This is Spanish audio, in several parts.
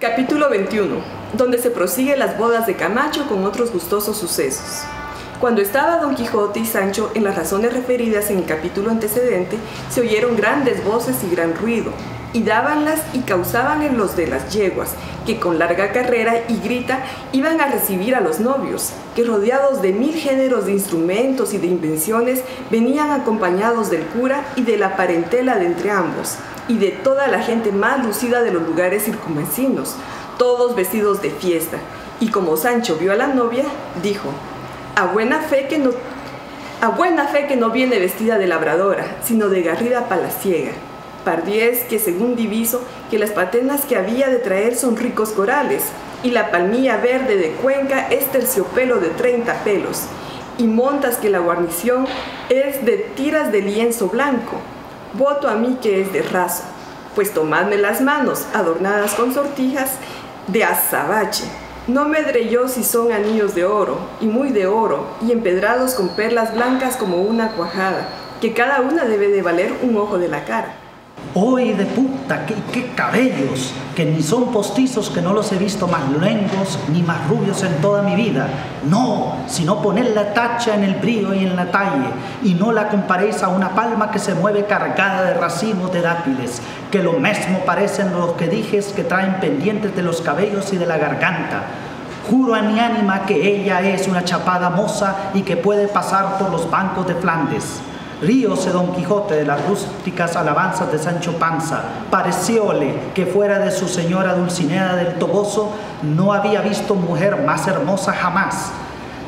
Capítulo 21, donde se prosigue las bodas de Camacho con otros gustosos sucesos. Cuando estaba Don Quijote y Sancho en las razones referidas en el capítulo antecedente, se oyeron grandes voces y gran ruido, y dábanlas y causaban en los de las yeguas, que con larga carrera y grita iban a recibir a los novios, que rodeados de mil géneros de instrumentos y de invenciones, venían acompañados del cura y de la parentela de entre ambos, y de toda la gente más lucida de los lugares circunvecinos, todos vestidos de fiesta. Y como Sancho vio a la novia, dijo, a buena fe que no, a buena fe que no viene vestida de labradora, sino de garrida palaciega. Pardiez que según diviso que las patenas que había de traer son ricos corales, y la palmilla verde de Cuenca es terciopelo de 30 pelos, y montas que la guarnición es de tiras de lienzo blanco. Voto a mí que es de raso, pues tomadme las manos adornadas con sortijas de azabache. No medré yo si son anillos de oro, y muy de oro, y empedrados con perlas blancas como una cuajada, que cada una debe de valer un ojo de la cara. ¡Hoy de puta! Qué, ¡Qué cabellos! Que ni son postizos que no los he visto más luengos ni más rubios en toda mi vida. No, sino poner la tacha en el brío y en la talle, y no la comparéis a una palma que se mueve cargada de racimos de dátiles, que lo mismo parecen los que dijes que traen pendientes de los cabellos y de la garganta. Juro a mi ánima que ella es una chapada moza y que puede pasar por los bancos de Flandes. Ríose Don Quijote de las rústicas alabanzas de Sancho Panza. Parecióle que fuera de su señora Dulcinea del Toboso no había visto mujer más hermosa jamás.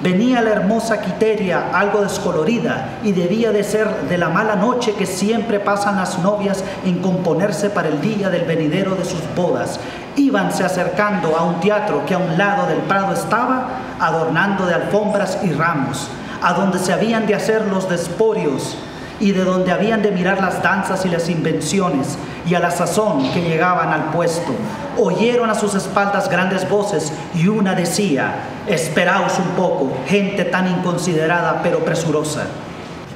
Venía la hermosa Quiteria, algo descolorida, y debía de ser de la mala noche que siempre pasan las novias en componerse para el día del venidero de sus bodas. Íbanse acercando a un teatro que a un lado del prado estaba, adornando de alfombras y ramos a donde se habían de hacer los desporios y de donde habían de mirar las danzas y las invenciones, y a la sazón que llegaban al puesto. Oyeron a sus espaldas grandes voces, y una decía, esperaos un poco, gente tan inconsiderada pero presurosa.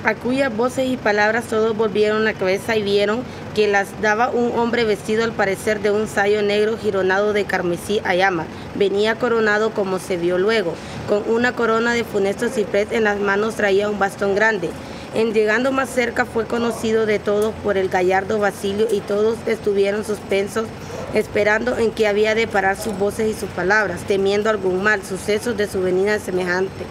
A cuyas voces y palabras todos volvieron la cabeza y vieron que las daba un hombre vestido al parecer de un sayo negro gironado de carmesí a llama. Venía coronado como se vio luego, con una corona de funesto ciprés en las manos traía un bastón grande. En llegando más cerca fue conocido de todos por el gallardo Basilio y todos estuvieron suspensos esperando en que había de parar sus voces y sus palabras, temiendo algún mal suceso de su venida semejante.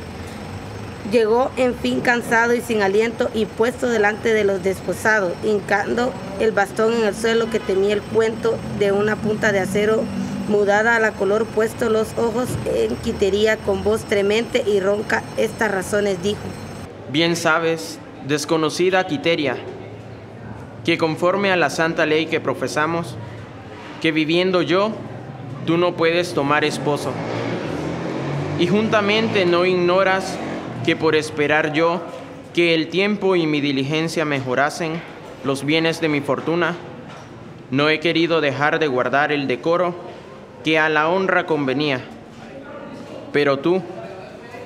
Llegó en fin cansado y sin aliento y puesto delante de los desposados, hincando el bastón en el suelo que tenía el cuento de una punta de acero mudada a la color, puesto los ojos en quitería con voz tremente y ronca, estas razones dijo. Bien sabes, desconocida Quiteria, que conforme a la santa ley que profesamos, que viviendo yo, tú no puedes tomar esposo. Y juntamente no ignoras que por esperar yo que el tiempo y mi diligencia mejorasen los bienes de mi fortuna, no he querido dejar de guardar el decoro que a la honra convenía. Pero tú,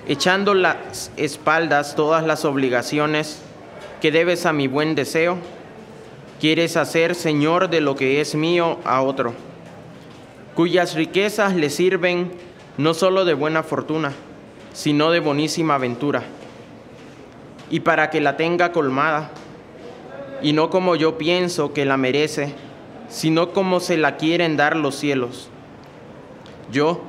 echando las espaldas todas las obligaciones que debes a mi buen deseo, quieres hacer señor de lo que es mío a otro, cuyas riquezas le sirven no solo de buena fortuna, sino de bonísima aventura, y para que la tenga colmada, y no como yo pienso que la merece, sino como se la quieren dar los cielos. Yo,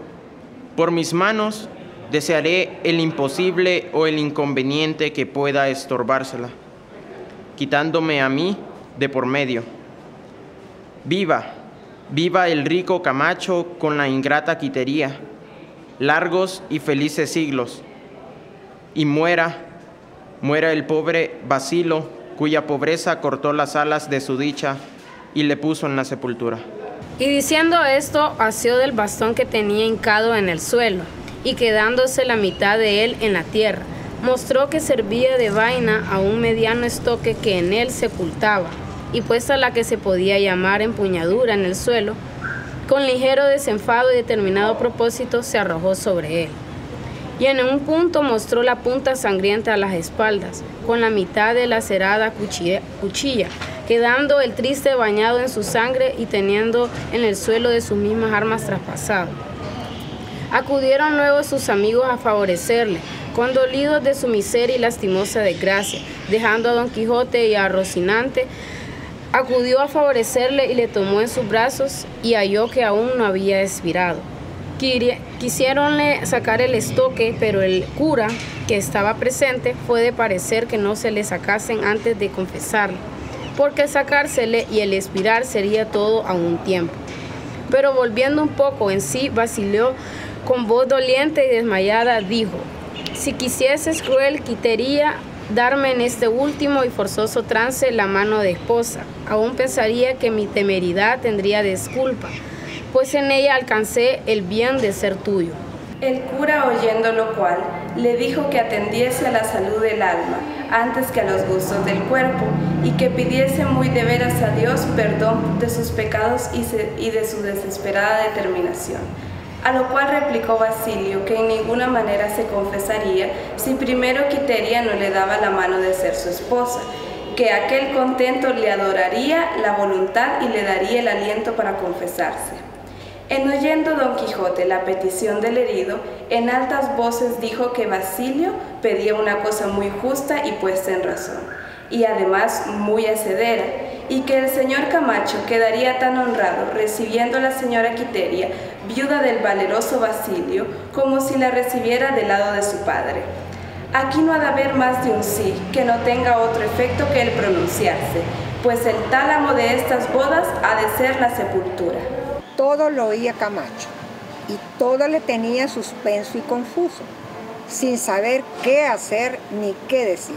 por mis manos, desearé el imposible o el inconveniente que pueda estorbársela, quitándome a mí de por medio. Viva, viva el rico Camacho con la ingrata quitería largos y felices siglos, y muera, muera el pobre Basilo, cuya pobreza cortó las alas de su dicha y le puso en la sepultura. Y diciendo esto, asió del bastón que tenía hincado en el suelo, y quedándose la mitad de él en la tierra, mostró que servía de vaina a un mediano estoque que en él se ocultaba, y puesta la que se podía llamar empuñadura en el suelo, con ligero desenfado y determinado propósito se arrojó sobre él. Y en un punto mostró la punta sangrienta a las espaldas, con la mitad de la cerada cuchilla, quedando el triste bañado en su sangre y teniendo en el suelo de sus mismas armas traspasado. Acudieron luego sus amigos a favorecerle, condolidos de su miseria y lastimosa desgracia, dejando a Don Quijote y a Rocinante, acudió a favorecerle y le tomó en sus brazos y halló que aún no había expirado. Quisieronle sacar el estoque, pero el cura que estaba presente fue de parecer que no se le sacasen antes de confesarle, porque sacársele y el expirar sería todo a un tiempo. Pero volviendo un poco en sí, vaciló con voz doliente y desmayada, dijo, si quisieses cruel, quitería darme en este último y forzoso trance la mano de esposa. Aún pensaría que mi temeridad tendría disculpa, pues en ella alcancé el bien de ser tuyo. El cura, oyendo lo cual, le dijo que atendiese a la salud del alma antes que a los gustos del cuerpo, y que pidiese muy de veras a Dios perdón de sus pecados y de su desesperada determinación a lo cual replicó Basilio que en ninguna manera se confesaría si primero Quiteria no le daba la mano de ser su esposa, que aquel contento le adoraría la voluntad y le daría el aliento para confesarse. En oyendo Don Quijote la petición del herido, en altas voces dijo que Basilio pedía una cosa muy justa y puesta en razón, y además muy acedera, y que el señor Camacho quedaría tan honrado recibiendo a la señora Quiteria viuda del valeroso Basilio, como si la recibiera del lado de su padre. Aquí no ha de haber más de un sí, que no tenga otro efecto que el pronunciarse, pues el tálamo de estas bodas ha de ser la sepultura. Todo lo oía Camacho, y todo le tenía suspenso y confuso, sin saber qué hacer ni qué decir.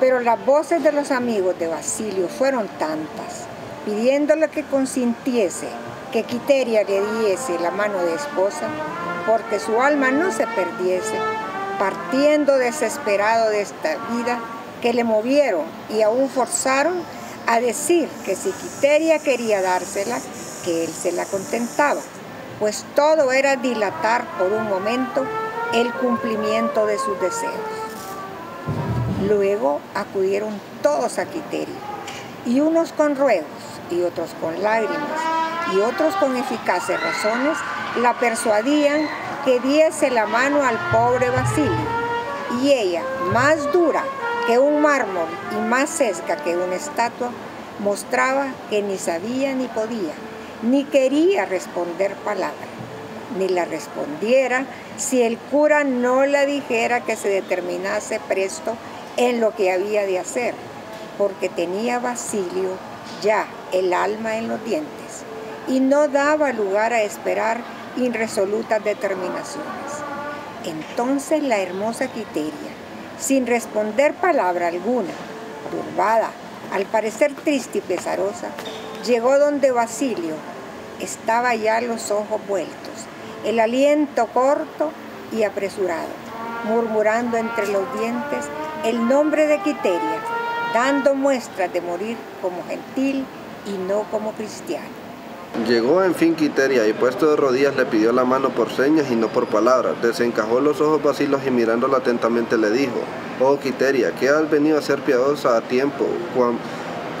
Pero las voces de los amigos de Basilio fueron tantas, pidiéndole que consintiese que Quiteria le diese la mano de esposa, porque su alma no se perdiese, partiendo desesperado de esta vida, que le movieron y aún forzaron a decir que si Quiteria quería dársela, que él se la contentaba, pues todo era dilatar por un momento el cumplimiento de sus deseos. Luego acudieron todos a Quiteria, y unos con ruegos y otros con lágrimas, y otros con eficaces razones la persuadían que diese la mano al pobre Basilio. Y ella, más dura que un mármol y más sesca que una estatua, mostraba que ni sabía ni podía, ni quería responder palabra, ni la respondiera si el cura no la dijera que se determinase presto en lo que había de hacer, porque tenía Basilio ya el alma en los dientes y no daba lugar a esperar irresolutas determinaciones. Entonces la hermosa Quiteria, sin responder palabra alguna, turbada, al parecer triste y pesarosa, llegó donde Basilio estaba ya los ojos vueltos, el aliento corto y apresurado, murmurando entre los dientes el nombre de Quiteria, dando muestras de morir como gentil y no como cristiano. Llegó en fin Quiteria y puesto de rodillas le pidió la mano por señas y no por palabras. Desencajó los ojos vacilos y mirándola atentamente le dijo, Oh Quiteria, ¿qué has venido a ser piadosa a tiempo?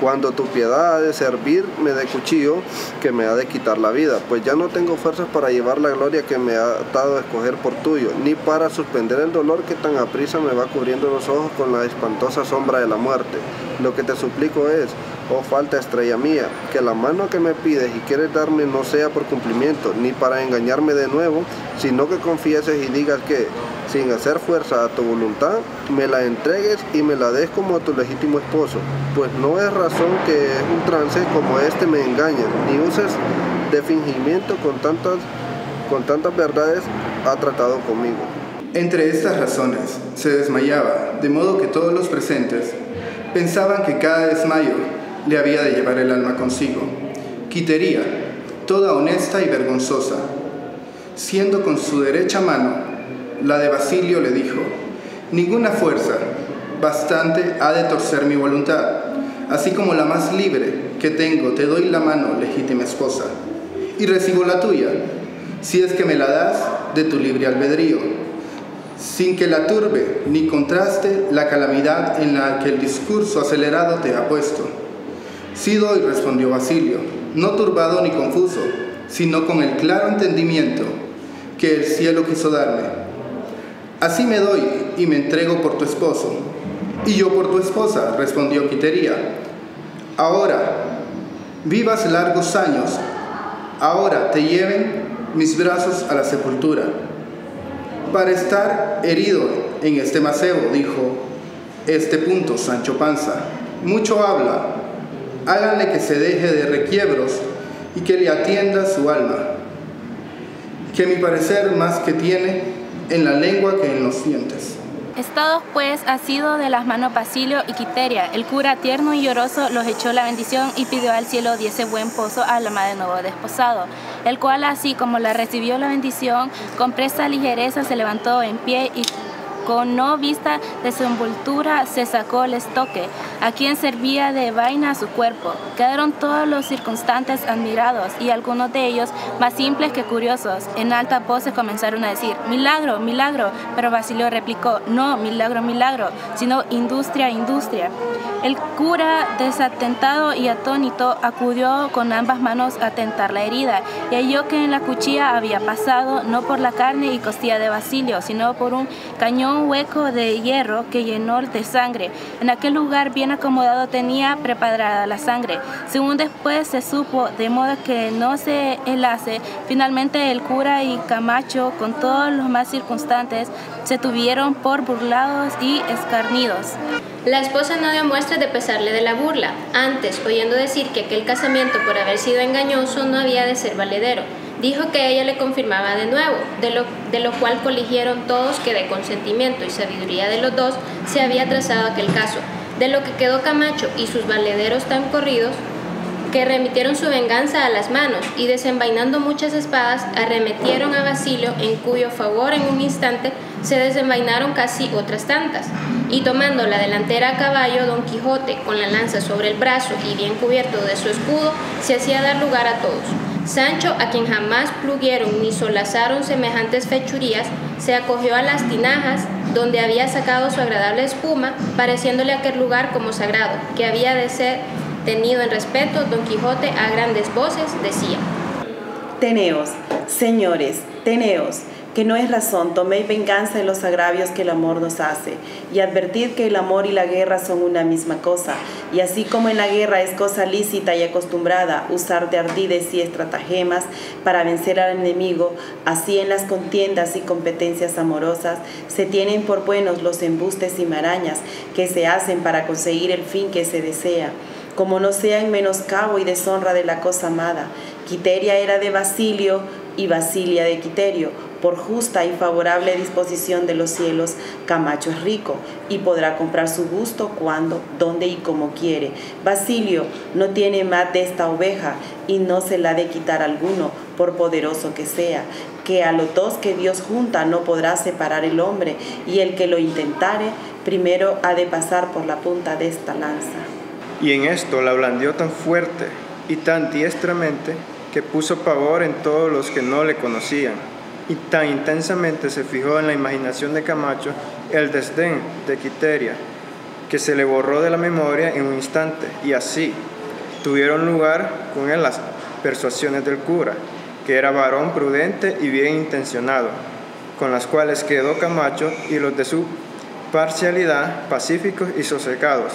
Cuando tu piedad ha de servirme de cuchillo que me ha de quitar la vida, pues ya no tengo fuerzas para llevar la gloria que me ha dado a escoger por tuyo, ni para suspender el dolor que tan aprisa me va cubriendo los ojos con la espantosa sombra de la muerte. Lo que te suplico es, oh falta estrella mía, que la mano que me pides y quieres darme no sea por cumplimiento, ni para engañarme de nuevo, sino que confieses y digas que, sin hacer fuerza a tu voluntad, me la entregues y me la des como a tu legítimo esposo, pues no es razón que un trance como este me engañe, ni uses de fingimiento con tantas, con tantas verdades ha tratado conmigo. Entre estas razones se desmayaba, de modo que todos los presentes pensaban que cada desmayo le había de llevar el alma consigo. Quitería, toda honesta y vergonzosa, siendo con su derecha mano, la de Basilio le dijo, ninguna fuerza bastante ha de torcer mi voluntad, así como la más libre que tengo, te doy la mano, legítima esposa, y recibo la tuya, si es que me la das de tu libre albedrío, sin que la turbe ni contraste la calamidad en la que el discurso acelerado te ha puesto Sí doy, respondió Basilio, no turbado ni confuso, sino con el claro entendimiento que el cielo quiso darme. Así me doy y me entrego por tu esposo. Y yo por tu esposa, respondió Quiteria. Ahora, vivas largos años, ahora te lleven mis brazos a la sepultura. Para estar herido en este macebo, dijo este punto Sancho Panza, mucho habla, háganle que se deje de requiebros y que le atienda su alma, que mi parecer más que tiene en la lengua que en los dientes. Estados pues ha sido de las manos Basilio y Quiteria. El cura tierno y lloroso los echó la bendición y pidió al cielo diese buen pozo a la madre nuevo desposado, el cual así como la recibió la bendición, con presa ligereza se levantó en pie y con no vista de su envoltura se sacó el estoque, a quien servía de vaina a su cuerpo. Quedaron todos los circunstantes admirados y algunos de ellos, más simples que curiosos, en alta voz comenzaron a decir, milagro, milagro, pero Basilio replicó, no, milagro, milagro, sino industria, industria. El cura, desatentado y atónito, acudió con ambas manos a tentar la herida y halló que en la cuchilla había pasado no por la carne y costilla de Basilio, sino por un cañón un hueco de hierro que llenó de sangre. En aquel lugar bien acomodado tenía preparada la sangre. Según después se supo, de modo que no se helase, finalmente el cura y Camacho, con todos los más circunstantes, se tuvieron por burlados y escarnidos. La esposa no dio muestras de pesarle de la burla, antes oyendo decir que aquel casamiento por haber sido engañoso no había de ser valedero dijo que ella le confirmaba de nuevo, de lo, de lo cual coligieron todos que de consentimiento y sabiduría de los dos se había trazado aquel caso, de lo que quedó Camacho y sus valederos tan corridos que remitieron su venganza a las manos y desenvainando muchas espadas arremetieron a Basilio en cuyo favor en un instante se desenvainaron casi otras tantas. Y tomando la delantera a caballo Don Quijote con la lanza sobre el brazo y bien cubierto de su escudo se hacía dar lugar a todos Sancho, a quien jamás plugieron ni solazaron semejantes fechurías, se acogió a las tinajas, donde había sacado su agradable espuma, pareciéndole aquel lugar como sagrado, que había de ser tenido en respeto. Don Quijote a grandes voces decía, Teneos, señores, teneos, que no es razón, toméis venganza de los agravios que el amor nos hace, y advertid que el amor y la guerra son una misma cosa, y así como en la guerra es cosa lícita y acostumbrada usar de ardides y estratagemas para vencer al enemigo, así en las contiendas y competencias amorosas se tienen por buenos los embustes y marañas que se hacen para conseguir el fin que se desea como no sea en menoscabo y deshonra de la cosa amada. Quiteria era de Basilio y Basilia de Quiterio, por justa y favorable disposición de los cielos, Camacho es rico y podrá comprar su gusto cuando, donde y como quiere. Basilio no tiene más de esta oveja y no se la ha de quitar alguno, por poderoso que sea, que a los dos que Dios junta no podrá separar el hombre, y el que lo intentare, primero ha de pasar por la punta de esta lanza. Y en esto la blandió tan fuerte y tan diestramente que puso pavor en todos los que no le conocían y tan intensamente se fijó en la imaginación de Camacho el desdén de Quiteria, que se le borró de la memoria en un instante, y así tuvieron lugar con él las persuasiones del cura, que era varón prudente y bien intencionado, con las cuales quedó Camacho y los de su parcialidad pacíficos y sosegados,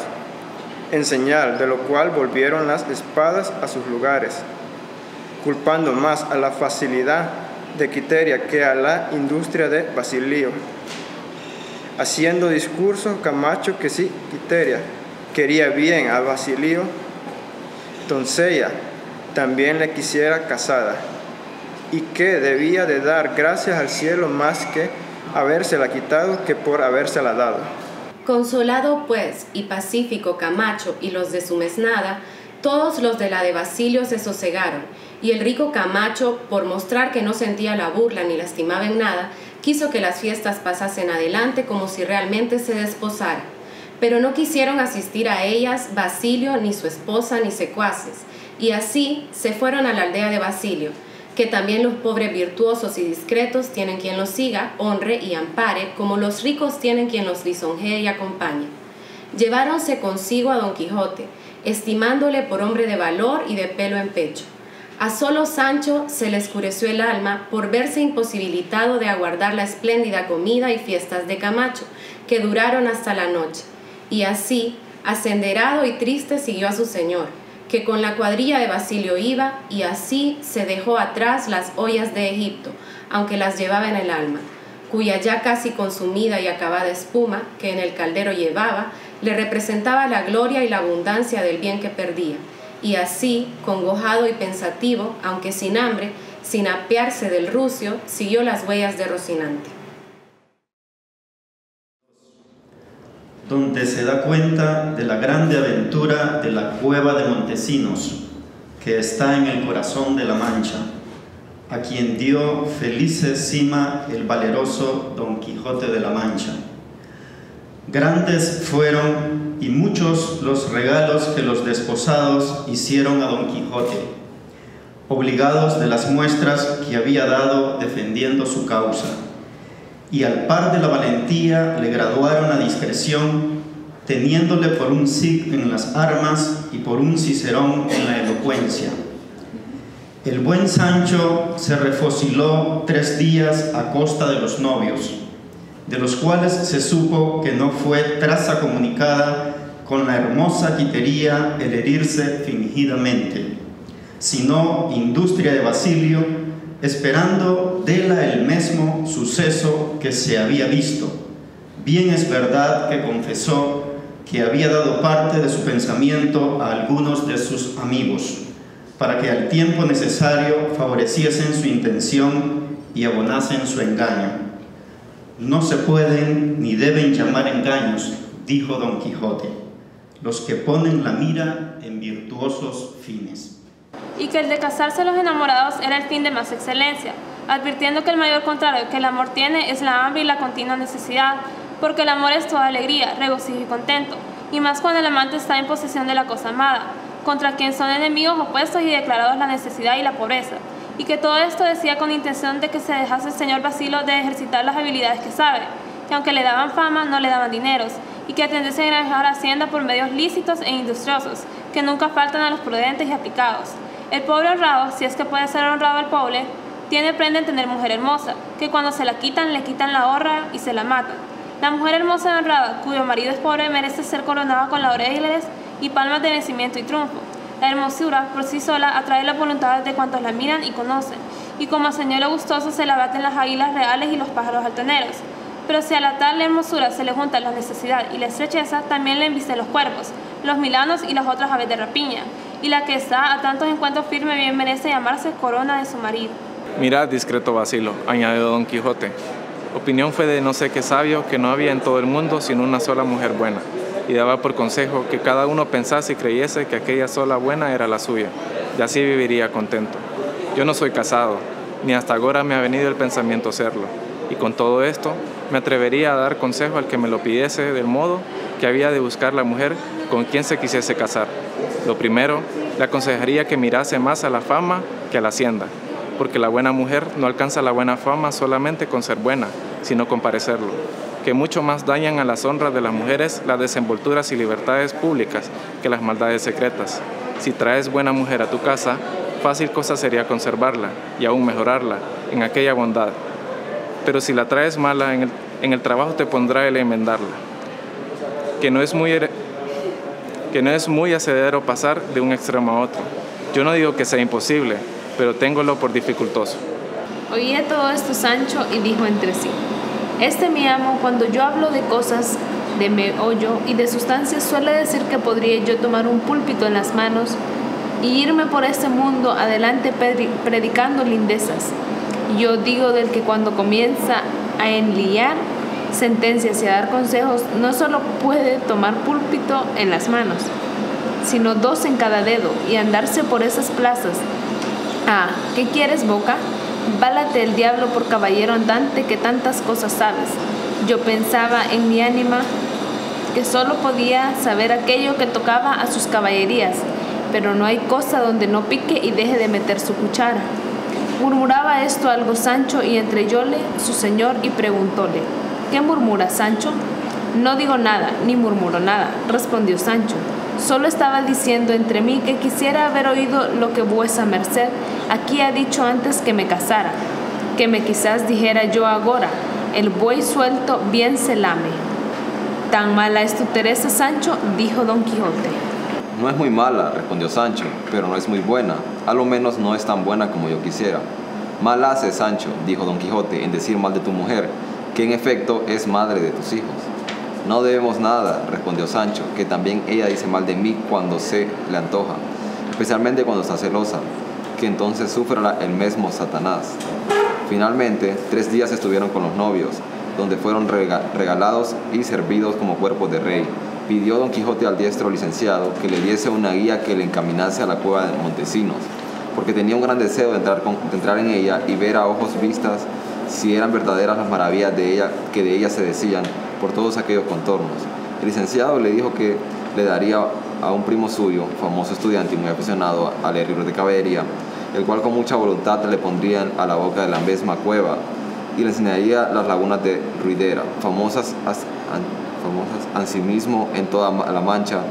en señal de lo cual volvieron las espadas a sus lugares, culpando más a la facilidad de Quiteria que a la industria de Basilio. Haciendo discurso Camacho que sí, Quiteria quería bien a Basilio, doncella también le quisiera casada, y que debía de dar gracias al cielo más que habérsela quitado que por habérsela dado. Consolado pues y pacífico Camacho y los de su mesnada, todos los de la de Basilio se sosegaron, y el rico Camacho, por mostrar que no sentía la burla ni lastimaba en nada, quiso que las fiestas pasasen adelante como si realmente se desposara. Pero no quisieron asistir a ellas Basilio, ni su esposa, ni secuaces, y así se fueron a la aldea de Basilio, que también los pobres virtuosos y discretos tienen quien los siga, honre y ampare, como los ricos tienen quien los lisonjee y acompañe. Lleváronse consigo a Don Quijote, estimándole por hombre de valor y de pelo en pecho. A solo Sancho se le escureció el alma por verse imposibilitado de aguardar la espléndida comida y fiestas de Camacho, que duraron hasta la noche. Y así, ascenderado y triste, siguió a su señor, que con la cuadrilla de Basilio iba, y así se dejó atrás las ollas de Egipto, aunque las llevaba en el alma, cuya ya casi consumida y acabada espuma, que en el caldero llevaba, le representaba la gloria y la abundancia del bien que perdía y así, congojado y pensativo, aunque sin hambre, sin apearse del rucio, siguió las huellas de Rocinante. Donde se da cuenta de la grande aventura de la cueva de Montesinos, que está en el corazón de la Mancha, a quien dio felice cima el valeroso Don Quijote de la Mancha Grandes fueron y muchos los regalos que los desposados hicieron a Don Quijote, obligados de las muestras que había dado defendiendo su causa, y al par de la valentía le graduaron a discreción, teniéndole por un Cid en las armas y por un Cicerón en la elocuencia. El buen Sancho se refosiló tres días a costa de los novios, de los cuales se supo que no fue traza comunicada con la hermosa quitería el herirse fingidamente, sino industria de Basilio, esperando dela el mismo suceso que se había visto. Bien es verdad que confesó que había dado parte de su pensamiento a algunos de sus amigos, para que al tiempo necesario favoreciesen su intención y abonasen su engaño no se pueden ni deben llamar engaños, dijo Don Quijote, los que ponen la mira en virtuosos fines. Y que el de casarse los enamorados era el fin de más excelencia, advirtiendo que el mayor contrario que el amor tiene es la hambre y la continua necesidad, porque el amor es toda alegría, regocijo y contento, y más cuando el amante está en posesión de la cosa amada, contra quien son enemigos opuestos y declarados la necesidad y la pobreza y que todo esto decía con intención de que se dejase el señor Basilio de ejercitar las habilidades que sabe, que aunque le daban fama, no le daban dineros, y que atendiese a dejar hacienda por medios lícitos e industriosos, que nunca faltan a los prudentes y aplicados. El pobre honrado, si es que puede ser honrado el pobre, tiene prenda en tener mujer hermosa, que cuando se la quitan, le quitan la honra y se la matan. La mujer hermosa y honrada, cuyo marido es pobre, merece ser coronada con laureles y palmas de nacimiento y triunfo, la hermosura por sí sola atrae la voluntad de cuantos la miran y conocen, y como a señuelo gustoso se la baten las águilas reales y los pájaros altaneros. Pero si a la tal hermosura se le junta la necesidad y la estrecheza, también le embisten los cuervos, los milanos y las otras aves de rapiña, y la que está a tantos encuentros firme bien merece llamarse corona de su marido. Mirad, discreto Basilo, añadió Don Quijote, opinión fue de no sé qué sabio que no había en todo el mundo sino una sola mujer buena y daba por consejo que cada uno pensase y creyese que aquella sola buena era la suya, y así viviría contento. Yo no soy casado, ni hasta ahora me ha venido el pensamiento serlo, y con todo esto me atrevería a dar consejo al que me lo pidiese del modo que había de buscar la mujer con quien se quisiese casar. Lo primero, le aconsejaría que mirase más a la fama que a la hacienda, porque la buena mujer no alcanza la buena fama solamente con ser buena, sino con parecerlo que mucho más dañan a las honras de las mujeres las desenvolturas y libertades públicas que las maldades secretas. Si traes buena mujer a tu casa, fácil cosa sería conservarla y aún mejorarla en aquella bondad. Pero si la traes mala, en el, trabajo te pondrá el enmendarla. Que no es muy que no es muy pasar de un extremo a otro. Yo no digo que sea imposible, pero téngolo por dificultoso. Oía todo esto Sancho y dijo entre sí. Este mi amo, cuando yo hablo de cosas de meollo y de sustancias, suele decir que podría yo tomar un púlpito en las manos y irme por este mundo adelante predicando lindezas. Yo digo del que cuando comienza a enliar sentencias y a dar consejos, no solo puede tomar púlpito en las manos, sino dos en cada dedo y andarse por esas plazas. Ah, ¿qué quieres, boca? Válate el diablo por caballero andante que tantas cosas sabes. Yo pensaba en mi ánima que solo podía saber aquello que tocaba a sus caballerías, pero no hay cosa donde no pique y deje de meter su cuchara. Murmuraba esto algo Sancho y entreyóle su señor y preguntóle, ¿qué murmura Sancho? No digo nada, ni murmuro nada, respondió Sancho. Solo estaba diciendo entre mí que quisiera haber oído lo que vuesa merced aquí ha dicho antes que me casara, que me quizás dijera yo ahora, el buey suelto bien se lame. Tan mala es tu Teresa, Sancho, dijo don Quijote. No es muy mala, respondió Sancho, pero no es muy buena, a lo menos no es tan buena como yo quisiera. Mal hace, Sancho, dijo don Quijote, en decir mal de tu mujer, que en efecto es madre de tus hijos. No debemos nada, respondió Sancho, que también ella dice mal de mí cuando se le antoja, especialmente cuando está celosa, que entonces sufra el mismo Satanás. Finalmente, tres días estuvieron con los novios, donde fueron regalados y servidos como cuerpos de rey. Pidió don Quijote al diestro licenciado que le diese una guía que le encaminase a la cueva de Montesinos, porque tenía un gran deseo de entrar, de entrar en ella y ver a ojos vistas si eran verdaderas las maravillas de ella, que de ella se decían por todos aquellos contornos. El licenciado le dijo que le daría a un primo suyo, famoso estudiante y muy aficionado a leer libros de caballería, el cual con mucha voluntad le pondrían a la boca de la misma cueva y le enseñaría las lagunas de Ruidera, famosas, famosas asimismo en toda la Mancha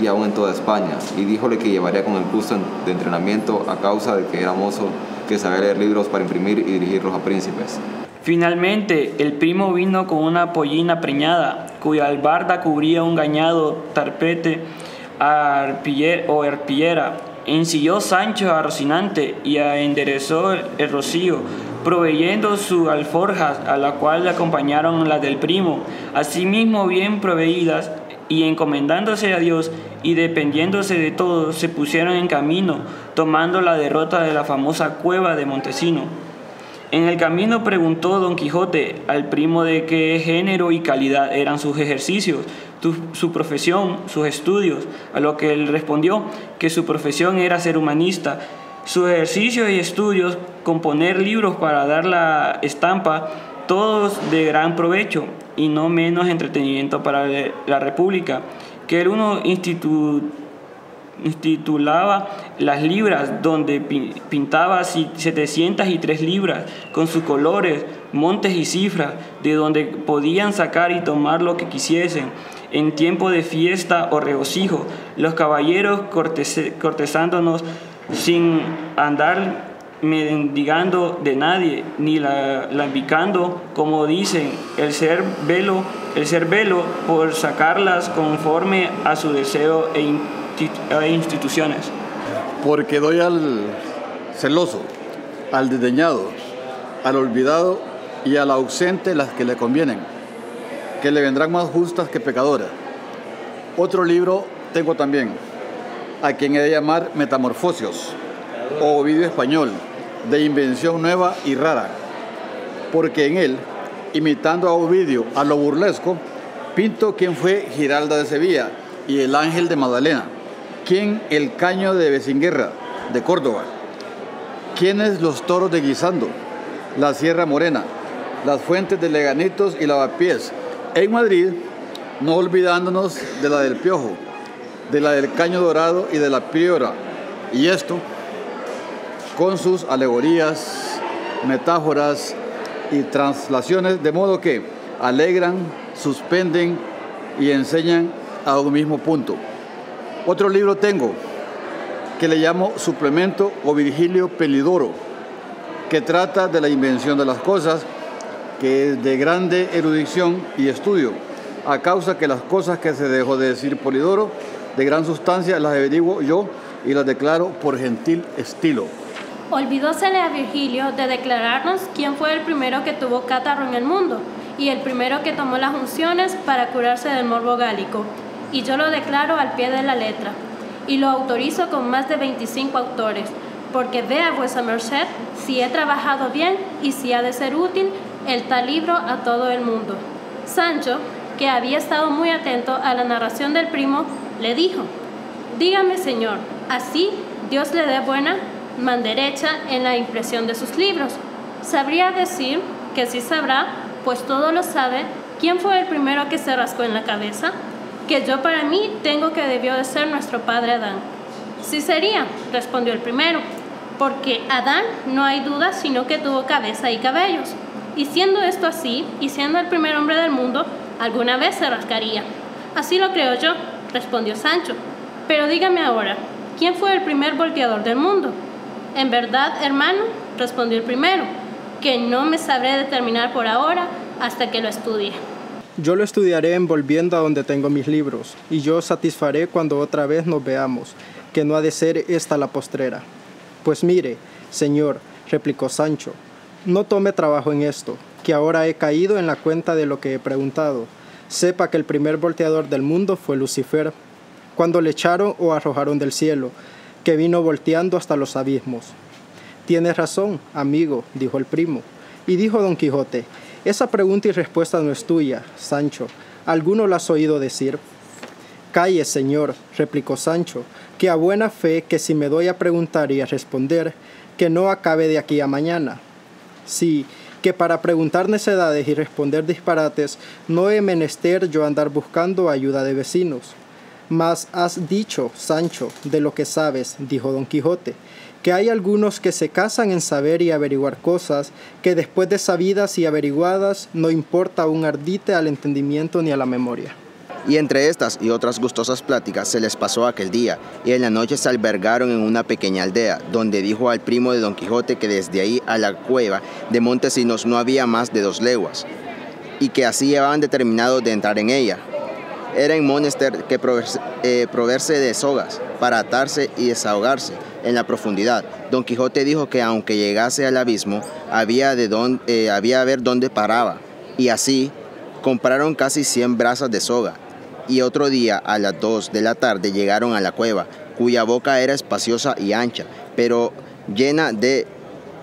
y aún en toda España, y díjole que llevaría con el curso de entrenamiento a causa de que era mozo que sabía leer libros para imprimir y dirigirlos a príncipes. Finalmente, el primo vino con una pollina preñada, cuya albarda cubría un gañado tarpete o arpillera. Ensilló Sancho a Rocinante y enderezó el rocío, proveyendo su alforjas, a la cual le acompañaron las del primo, asimismo bien proveídas, y encomendándose a Dios y dependiéndose de todos, se pusieron en camino, tomando la derrota de la famosa cueva de Montesino. En el camino preguntó don Quijote al primo de qué género y calidad eran sus ejercicios, su profesión, sus estudios, a lo que él respondió que su profesión era ser humanista, sus ejercicios y estudios, componer libros para dar la estampa, todos de gran provecho y no menos entretenimiento para la República, que el uno instituto intitulaba Las Libras, donde pintaba 703 libras con sus colores, montes y cifras, de donde podían sacar y tomar lo que quisiesen. En tiempo de fiesta o regocijo, los caballeros cortesándonos sin andar mendigando de nadie, ni la, lambicando, como dicen, el ser velo, el ser por sacarlas conforme a su deseo e instituciones. Porque doy al celoso, al desdeñado, al olvidado y al ausente las que le convienen, que le vendrán más justas que pecadoras. Otro libro tengo también, a quien he de llamar Metamorfosios, o Ovidio español, de invención nueva y rara, porque en él, imitando a Ovidio a lo burlesco, pinto quién fue Giralda de Sevilla y el ángel de Magdalena ¿Quién el caño de Becinguerra, de Córdoba? ¿Quiénes los toros de Guisando? La Sierra Morena, las fuentes de Leganitos y Lavapiés. En Madrid, no olvidándonos de la del Piojo, de la del Caño Dorado y de la Priora. Y esto, con sus alegorías, metáforas y translaciones, de modo que alegran, suspenden y enseñan a un mismo punto. Otro libro tengo que le llamo Suplemento o Virgilio Pelidoro, que trata de la invención de las cosas, que es de grande erudición y estudio, a causa que las cosas que se dejó de decir Polidoro, de gran sustancia, las averiguo yo y las declaro por gentil estilo. Olvidósele a Virgilio de declararnos quién fue el primero que tuvo catarro en el mundo y el primero que tomó las unciones para curarse del morbo gálico y yo lo declaro al pie de la letra, y lo autorizo con más de 25 autores, porque vea vuesa merced si he trabajado bien y si ha de ser útil el tal libro a todo el mundo. Sancho, que había estado muy atento a la narración del primo, le dijo, dígame señor, así Dios le dé buena manderecha en la impresión de sus libros. Sabría decir que sí sabrá, pues todo lo sabe, quién fue el primero que se rascó en la cabeza que yo para mí tengo que debió de ser nuestro padre Adán. Sí sería, respondió el primero, porque Adán no hay duda sino que tuvo cabeza y cabellos. Y siendo esto así, y siendo el primer hombre del mundo, alguna vez se rascaría. Así lo creo yo, respondió Sancho. Pero dígame ahora, ¿quién fue el primer volteador del mundo? En verdad, hermano, respondió el primero, que no me sabré determinar por ahora hasta que lo estudie. Yo lo estudiaré envolviendo a donde tengo mis libros, y yo satisfaré cuando otra vez nos veamos, que no ha de ser esta la postrera. Pues mire, señor, replicó Sancho, no tome trabajo en esto, que ahora he caído en la cuenta de lo que he preguntado. Sepa que el primer volteador del mundo fue Lucifer, cuando le echaron o arrojaron del cielo, que vino volteando hasta los abismos. Tienes razón, amigo, dijo el primo. Y dijo don Quijote, esa pregunta y respuesta no es tuya, Sancho. ¿Alguno lo has oído decir? Calle, señor, replicó Sancho, que a buena fe que si me doy a preguntar y a responder, que no acabe de aquí a mañana. Sí, que para preguntar necedades y responder disparates no he menester yo andar buscando ayuda de vecinos. Mas has dicho, Sancho, de lo que sabes, dijo don Quijote, que hay algunos que se casan en saber y averiguar cosas que después de sabidas y averiguadas no importa un ardite al entendimiento ni a la memoria. Y entre estas y otras gustosas pláticas se les pasó aquel día, y en la noche se albergaron en una pequeña aldea, donde dijo al primo de Don Quijote que desde ahí a la cueva de Montesinos no había más de dos leguas, y que así llevaban determinado de entrar en ella. Era en monester que eh, proveerse de sogas para atarse y desahogarse en la profundidad. Don Quijote dijo que aunque llegase al abismo, había de don, eh, había ver dónde paraba, y así compraron casi 100 brazas de soga, y otro día a las 2 de la tarde llegaron a la cueva, cuya boca era espaciosa y ancha, pero llena de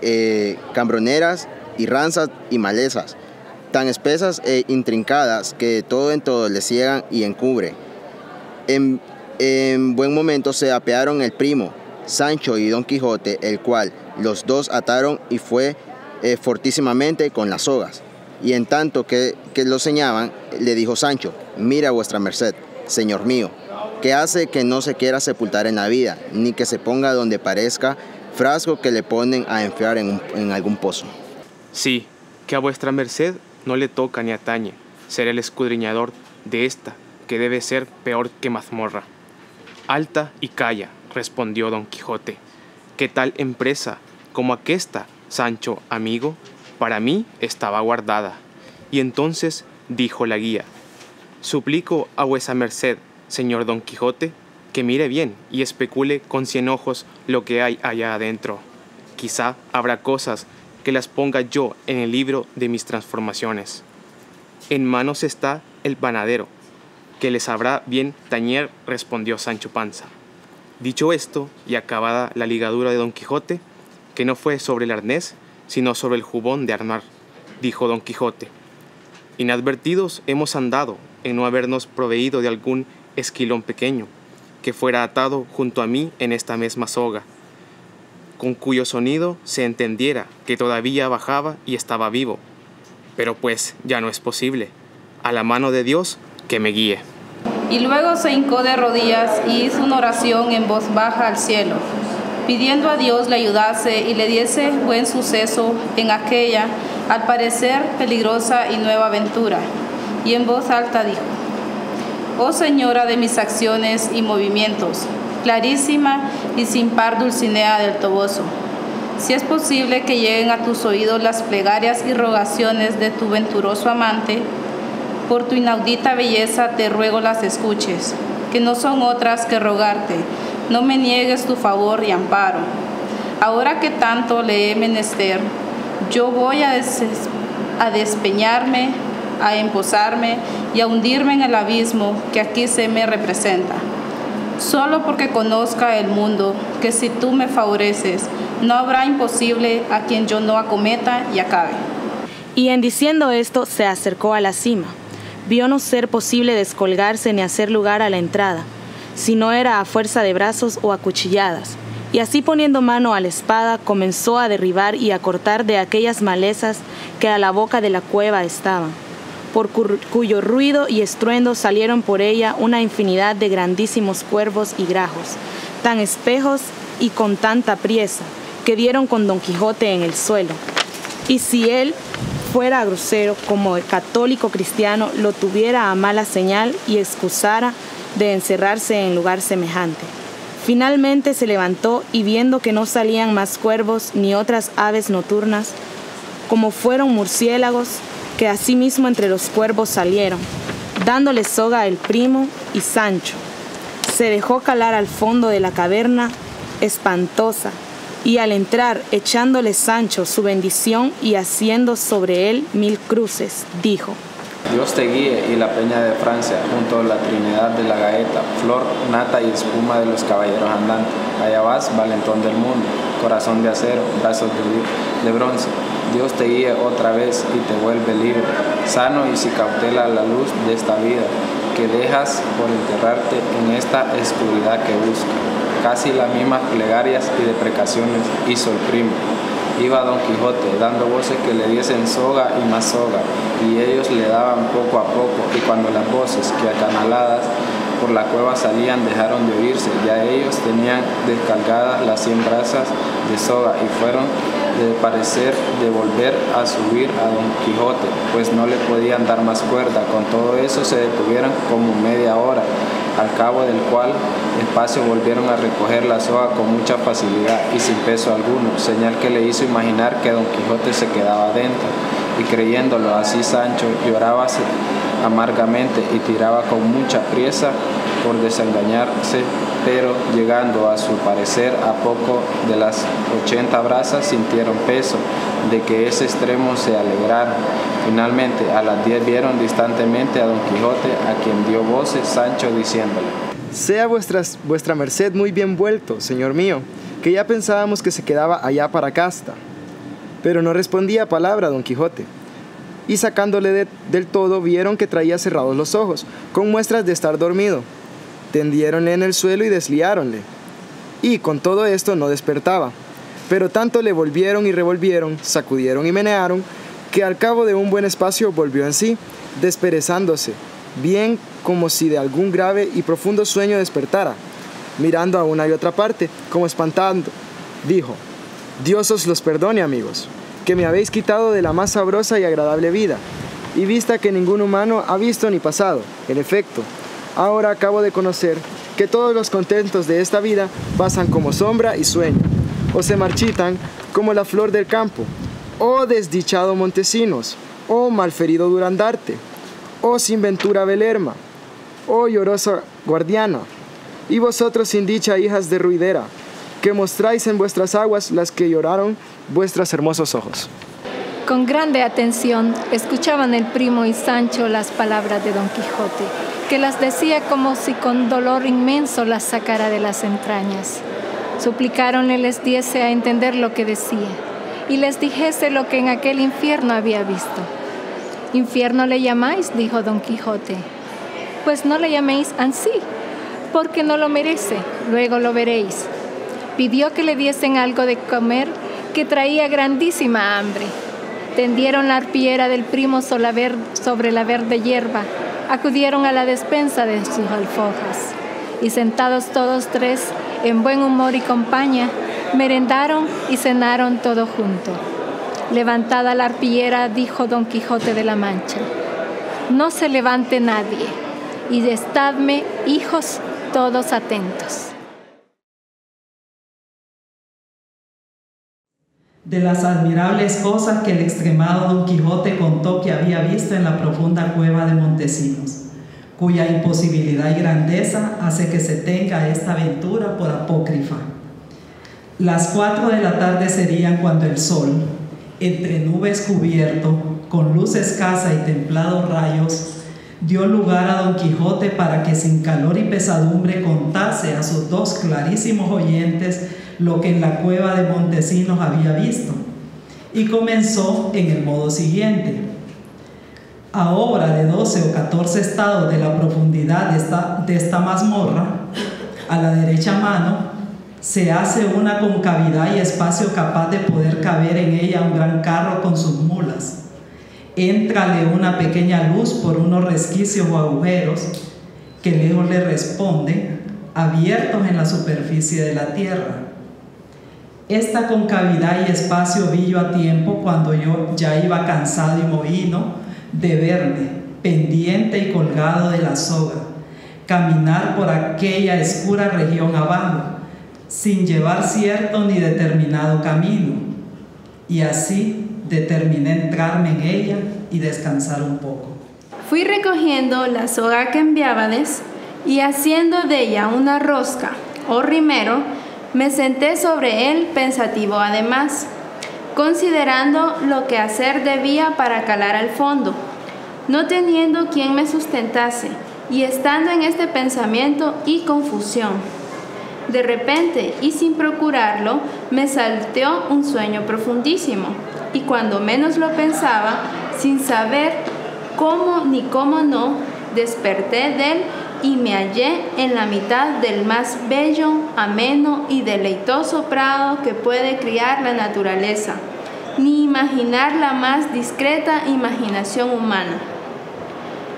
eh, cambroneras y ranzas y malezas, tan espesas e intrincadas que todo en todo le ciegan y encubre. En, buen momento se apearon el primo, Sancho y Don Quijote, el cual los dos ataron y fue eh, fortísimamente con las sogas. Y en tanto que, que lo señaban, le dijo Sancho, mira vuestra merced, señor mío, que hace que no se quiera sepultar en la vida, ni que se ponga donde parezca frasco que le ponen a enfriar en, en algún pozo. Sí, que a vuestra merced no le toca ni atañe ser el escudriñador de esta, que debe ser peor que mazmorra. Alta y calla, respondió don Quijote, que tal empresa como aquesta, Sancho amigo, para mí estaba guardada. Y entonces dijo la guía, suplico a vuesa merced, señor Don Quijote, que mire bien y especule con cien ojos lo que hay allá adentro. Quizá habrá cosas que las ponga yo en el libro de mis transformaciones. En manos está el panadero, que le sabrá bien tañer, respondió Sancho Panza. Dicho esto, y acabada la ligadura de Don Quijote, que no fue sobre el arnés, sino sobre el jubón de armar, dijo don Quijote. Inadvertidos hemos andado en no habernos proveído de algún esquilón pequeño, que fuera atado junto a mí en esta misma soga, con cuyo sonido se entendiera que todavía bajaba y estaba vivo. Pero pues ya no es posible. A la mano de Dios que me guíe. Y luego se hincó de rodillas y hizo una oración en voz baja al cielo pidiendo a Dios le ayudase y le diese buen suceso en aquella, al parecer, peligrosa y nueva aventura. Y en voz alta dijo, Oh Señora de mis acciones y movimientos, clarísima y sin par Dulcinea del Toboso, si es posible que lleguen a tus oídos las plegarias y rogaciones de tu venturoso amante, por tu inaudita belleza te ruego las escuches, que no son otras que rogarte no me niegues tu favor y amparo. Ahora que tanto le he menester, yo voy a, despeñarme, a emposarme y a hundirme en el abismo que aquí se me representa. Solo porque conozca el mundo que si tú me favoreces, no habrá imposible a quien yo no acometa y acabe. Y en diciendo esto se acercó a la cima. Vio no ser posible descolgarse ni hacer lugar a la entrada si no era a fuerza de brazos o a cuchilladas. Y así poniendo mano a la espada comenzó a derribar y a cortar de aquellas malezas que a la boca de la cueva estaban, por cuyo ruido y estruendo salieron por ella una infinidad de grandísimos cuervos y grajos, tan espejos y con tanta priesa, que dieron con Don Quijote en el suelo. Y si él fuera grosero como el católico cristiano, lo tuviera a mala señal y excusara de encerrarse en lugar semejante. Finalmente se levantó y viendo que no salían más cuervos ni otras aves nocturnas, como fueron murciélagos, que asimismo entre los cuervos salieron, dándole soga al primo y Sancho. Se dejó calar al fondo de la caverna, espantosa, y al entrar echándole Sancho su bendición y haciendo sobre él mil cruces, dijo, Dios te guíe y la peña de Francia, junto a la Trinidad de la Gaeta, flor, nata y espuma de los caballeros andantes. Allá vas, valentón del mundo, corazón de acero, brazos de, de bronce. Dios te guíe otra vez y te vuelve libre, sano y sin cautela la luz de esta vida, que dejas por enterrarte en esta oscuridad que busca. Casi las mismas plegarias y deprecaciones hizo el primo iba Don Quijote dando voces que le diesen soga y más soga, y ellos le daban poco a poco, y cuando las voces que acanaladas por la cueva salían dejaron de oírse, ya ellos tenían descargadas las cien brazas de soga y fueron de parecer de volver a subir a Don Quijote, pues no le podían dar más cuerda. Con todo eso se detuvieron como media hora, al cabo del cual espacio volvieron a recoger la soga con mucha facilidad y sin peso alguno, señal que le hizo imaginar que Don Quijote se quedaba dentro. Y creyéndolo así Sancho lloraba amargamente y tiraba con mucha priesa por desengañarse, pero llegando a su parecer a poco de las 80 brazas sintieron peso de que ese extremo se alegraron. Finalmente a las 10 vieron distantemente a Don Quijote, a quien dio voces Sancho diciéndole, Sea vuestras, vuestra merced muy bien vuelto, señor mío, que ya pensábamos que se quedaba allá para Casta. Pero no respondía palabra Don Quijote y sacándole del todo vieron que traía cerrados los ojos, con muestras de estar dormido. Tendiéronle en el suelo y desliáronle. Y con todo esto no despertaba. Pero tanto le volvieron y revolvieron, sacudieron y menearon, que al cabo de un buen espacio volvió en sí, desperezándose, bien como si de algún grave y profundo sueño despertara, mirando a una y otra parte, como espantando. Dijo, Dios os los perdone amigos que me habéis quitado de la más sabrosa y agradable vida, y vista que ningún humano ha visto ni pasado. En efecto, ahora acabo de conocer que todos los contentos de esta vida pasan como sombra y sueño, o se marchitan como la flor del campo, oh desdichado Montesinos, oh malferido Durandarte, oh sin ventura Belerma, oh llorosa Guardiana, y vosotros sin dicha hijas de Ruidera, que mostráis en vuestras aguas las que lloraron vuestros hermosos ojos. Con grande atención escuchaban el primo y Sancho las palabras de Don Quijote, que las decía como si con dolor inmenso las sacara de las entrañas. Suplicáronle les diese a entender lo que decía y les dijese lo que en aquel infierno había visto. Infierno le llamáis, dijo Don Quijote. Pues no le llaméis ansí, porque no lo merece, luego lo veréis. Pidió que le diesen algo de comer que traía grandísima hambre. Tendieron la arpillera del primo sobre la verde hierba, acudieron a la despensa de sus alfojas y sentados todos tres en buen humor y compañía, merendaron y cenaron todo junto. Levantada la arpillera, dijo don Quijote de la Mancha, no se levante nadie, y estadme, hijos, todos atentos. De las admirables cosas que el extremado Don Quijote contó que había visto en la profunda cueva de Montesinos, cuya imposibilidad y grandeza hace que se tenga esta aventura por apócrifa. Las cuatro de la tarde serían cuando el sol, entre nubes cubierto, con luz escasa y templados rayos, dio lugar a Don Quijote para que sin calor y pesadumbre contase a sus dos clarísimos oyentes lo que en la cueva de Montesinos había visto. Y comenzó en el modo siguiente. A obra de 12 o 14 estados de la profundidad de esta, de esta mazmorra, a la derecha mano, se hace una concavidad y espacio capaz de poder caber en ella un gran carro con sus mulas. Éntrale una pequeña luz por unos resquicios o agujeros que lejos le responden, abiertos en la superficie de la tierra. Esta concavidad y espacio vi yo a tiempo cuando yo ya iba cansado y mohino de verme, pendiente y colgado de la soga, caminar por aquella escura región abajo, sin llevar cierto ni determinado camino. Y así determiné entrarme en ella y descansar un poco. Fui recogiendo la soga que enviábades y haciendo de ella una rosca o rimero, me senté sobre él pensativo además, considerando lo que hacer debía para calar al fondo, no teniendo quien me sustentase y estando en este pensamiento y confusión. De repente y sin procurarlo, me salteó un sueño profundísimo, y cuando menos lo pensaba, sin saber cómo ni cómo no, desperté de él y me hallé en la mitad del más bello, ameno y deleitoso prado que puede criar la naturaleza, ni imaginar la más discreta imaginación humana.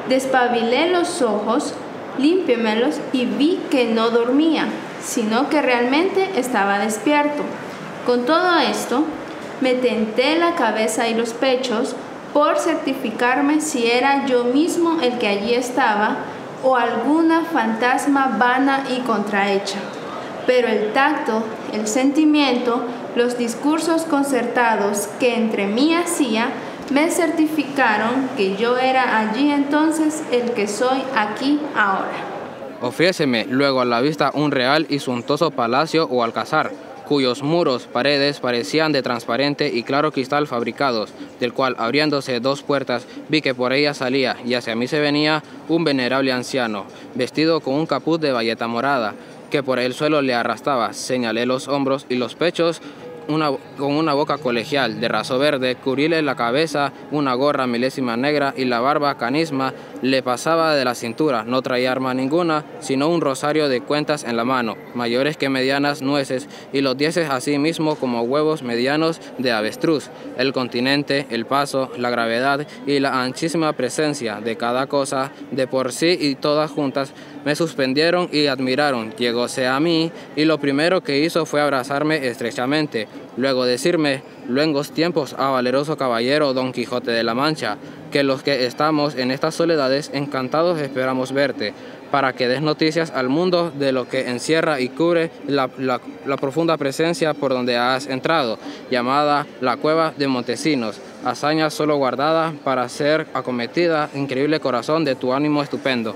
Despabilé los ojos, limpiémelos y vi que no dormía, sino que realmente estaba despierto. Con todo esto, me tenté la cabeza y los pechos por certificarme si era yo mismo el que allí estaba o alguna fantasma vana y contrahecha. Pero el tacto, el sentimiento, los discursos concertados que entre mí hacía, me certificaron que yo era allí entonces el que soy aquí ahora. Ofréceme luego a la vista un real y suntuoso palacio o alcázar, cuyos muros, paredes parecían de transparente y claro cristal fabricados, del cual abriéndose dos puertas vi que por ella salía y hacia mí se venía un venerable anciano, vestido con un capuz de bayeta morada, que por el suelo le arrastraba. Señalé los hombros y los pechos con una boca colegial de raso verde, cubrirle la cabeza una gorra milésima negra y la barba canisma le pasaba de la cintura. No traía arma ninguna, sino un rosario de cuentas en la mano, mayores que medianas nueces, y los dieces así mismo como huevos medianos de avestruz. El continente, el paso, la gravedad y la anchísima presencia de cada cosa de por sí y todas juntas me suspendieron y admiraron. Llegóse a mí y lo primero que hizo fue abrazarme estrechamente. Luego decirme, luengos tiempos, a valeroso caballero Don Quijote de la Mancha, que los que estamos en estas soledades encantados esperamos verte, para que des noticias al mundo de lo que encierra y cubre la, la profunda presencia por donde has entrado, llamada la cueva de Montesinos, hazaña solo guardada para ser acometida, increíble corazón de tu ánimo estupendo.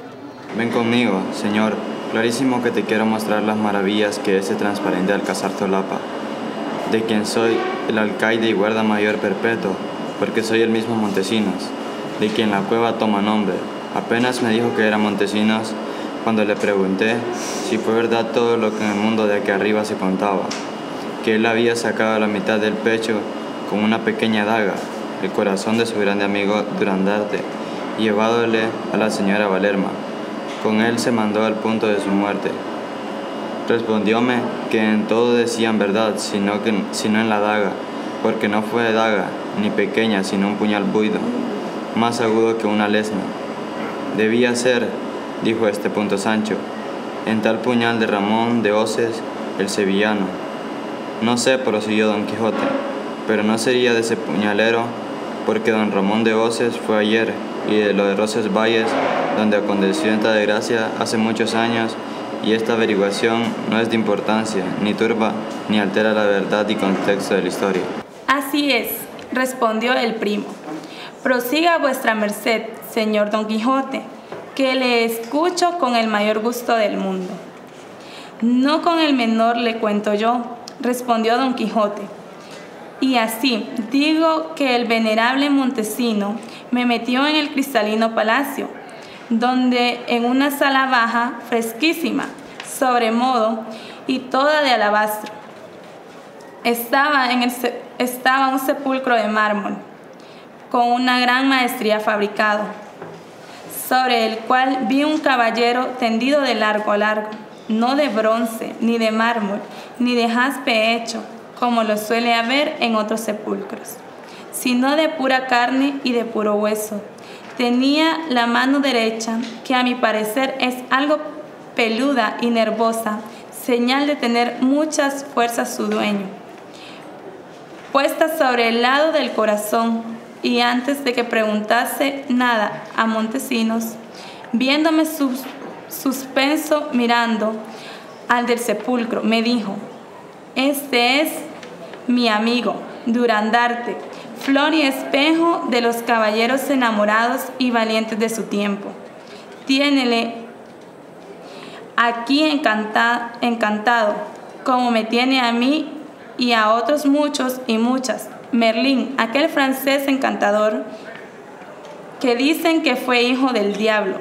Ven conmigo, Señor, clarísimo que te quiero mostrar las maravillas que ese transparente Alcázar Tolapa, de quien soy el alcaide y guarda mayor perpetuo, porque soy el mismo Montesinos, de quien la cueva toma nombre. Apenas me dijo que era Montesinos cuando le pregunté si fue verdad todo lo que en el mundo de aquí arriba se contaba, que él había sacado la mitad del pecho con una pequeña daga, el corazón de su grande amigo Durandarte, y llevádole a la señora Valerma con él se mandó al punto de su muerte. Respondióme que en todo decían verdad, sino, que, sino en la daga, porque no fue daga, ni pequeña, sino un puñal buido, más agudo que una lesna. Debía ser, dijo este punto Sancho, en tal puñal de Ramón de Oces, el sevillano. No sé, prosiguió Don Quijote, pero no sería de ese puñalero, porque don Ramón de Oces fue ayer, y de lo de Roses Valles donde aconteció esta desgracia hace muchos años y esta averiguación no es de importancia, ni turba, ni altera la verdad y contexto de la historia. Así es, respondió el primo. Prosiga vuestra merced, señor Don Quijote, que le escucho con el mayor gusto del mundo. No con el menor le cuento yo, respondió Don Quijote. Y así digo que el venerable Montesino me metió en el cristalino palacio donde en una sala baja, fresquísima, sobre modo y toda de alabastro, estaba, en el, estaba un sepulcro de mármol, con una gran maestría fabricado, sobre el cual vi un caballero tendido de largo a largo, no de bronce, ni de mármol, ni de jaspe hecho, como lo suele haber en otros sepulcros, sino de pura carne y de puro hueso, Tenía la mano derecha, que a mi parecer es algo peluda y nervosa, señal de tener muchas fuerzas su dueño, puesta sobre el lado del corazón, y antes de que preguntase nada a Montesinos, viéndome suspenso mirando al del sepulcro, me dijo, este es mi amigo, Durandarte, flor y espejo de los caballeros enamorados y valientes de su tiempo. Tiénele aquí encantado, como me tiene a mí y a otros muchos y muchas. Merlín, aquel francés encantador que dicen que fue hijo del diablo,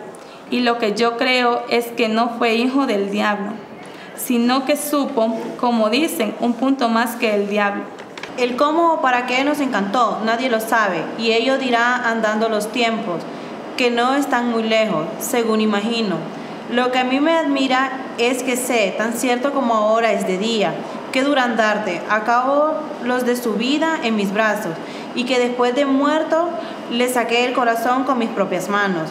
y lo que yo creo es que no fue hijo del diablo, sino que supo, como dicen, un punto más que el diablo. El cómo o para qué nos encantó, nadie lo sabe, y ello dirá andando los tiempos, que no están muy lejos, según imagino. Lo que a mí me admira es que sé, tan cierto como ahora es de día, que Durandarte acabó los de su vida en mis brazos, y que después de muerto le saqué el corazón con mis propias manos.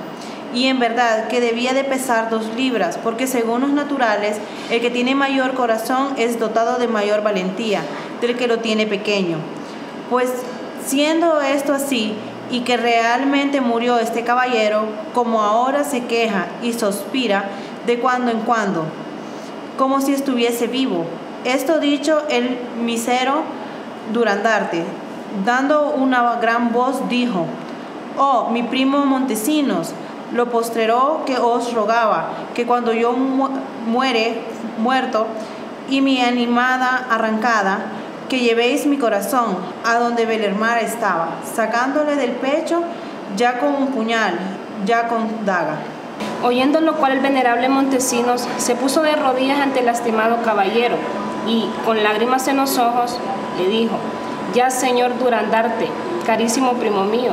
Y en verdad que debía de pesar dos libras, porque según los naturales, el que tiene mayor corazón es dotado de mayor valentía del que lo tiene pequeño. Pues siendo esto así, y que realmente murió este caballero, como ahora se queja y suspira de cuando en cuando, como si estuviese vivo. Esto dicho el misero Durandarte, dando una gran voz, dijo, Oh, mi primo Montesinos, lo postrero que os rogaba, que cuando yo muere, muerto, y mi animada arrancada, que llevéis mi corazón a donde Belermar estaba, sacándole del pecho ya con un puñal, ya con daga. Oyendo lo cual el venerable Montesinos se puso de rodillas ante el lastimado caballero y, con lágrimas en los ojos, le dijo, ya señor Durandarte, carísimo primo mío,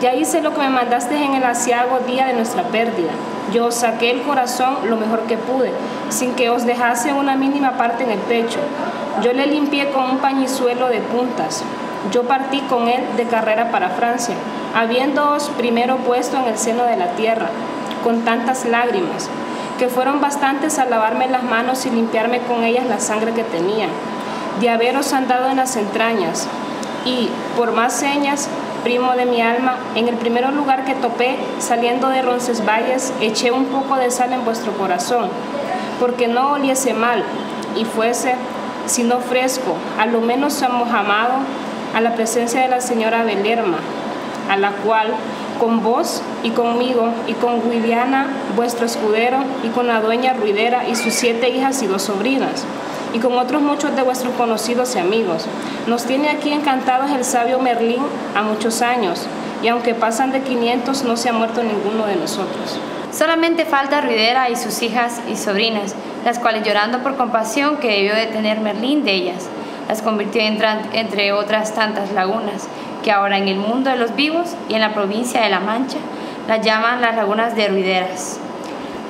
ya hice lo que me mandaste en el asiago día de nuestra pérdida. Yo saqué el corazón lo mejor que pude, sin que os dejase una mínima parte en el pecho. Yo le limpié con un pañizuelo de puntas. Yo partí con él de carrera para Francia, habiéndoos primero puesto en el seno de la tierra, con tantas lágrimas, que fueron bastantes a lavarme las manos y limpiarme con ellas la sangre que tenía, de haberos andado en las entrañas. Y, por más señas, primo de mi alma, en el primer lugar que topé, saliendo de Roncesvalles, eché un poco de sal en vuestro corazón, porque no oliese mal y fuese, sino fresco, a lo menos hemos amado a la presencia de la señora Belerma, a la cual con vos y conmigo y con Guidiana, vuestro escudero, y con la dueña Ruidera y sus siete hijas y dos sobrinas y con otros muchos de vuestros conocidos y amigos. Nos tiene aquí encantados el sabio Merlín a muchos años, y aunque pasan de 500 no se ha muerto ninguno de nosotros. Solamente falta Ruidera y sus hijas y sobrinas, las cuales llorando por compasión que debió de tener Merlín de ellas, las convirtió entre otras tantas lagunas, que ahora en el mundo de los vivos y en la provincia de La Mancha las llaman las lagunas de Ruideras.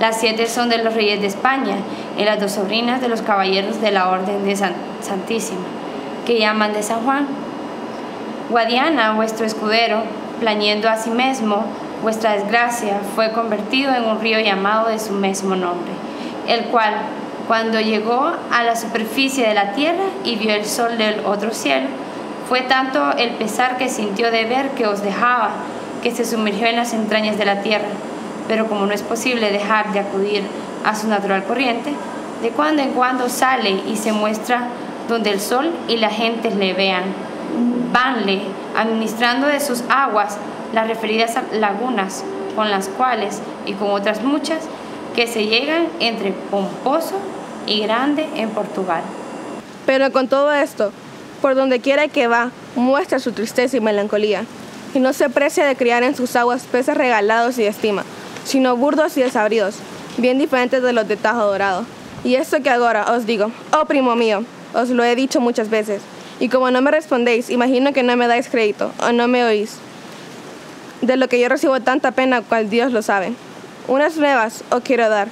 Las siete son de los reyes de España y las dos sobrinas de los caballeros de la Orden de Santísima, que llaman de San Juan. Guadiana, vuestro escudero, plañendo a sí mismo vuestra desgracia, fue convertido en un río llamado de su mismo nombre, el cual, cuando llegó a la superficie de la tierra y vio el sol del otro cielo, fue tanto el pesar que sintió de ver que os dejaba, que se sumergió en las entrañas de la tierra pero como no es posible dejar de acudir a su natural corriente, de cuando en cuando sale y se muestra donde el sol y la gente le vean. Vanle administrando de sus aguas las referidas lagunas, con las cuales y con otras muchas que se llegan entre Pomposo y Grande en Portugal. Pero con todo esto, por donde quiera que va, muestra su tristeza y melancolía, y no se precia de criar en sus aguas peces regalados y de estima, sino burdos y desabridos, bien diferentes de los de Tajo Dorado. Y esto que ahora os digo, oh primo mío, os lo he dicho muchas veces, y como no me respondéis, imagino que no me dais crédito o no me oís, de lo que yo recibo tanta pena cual Dios lo sabe. Unas nuevas os quiero dar,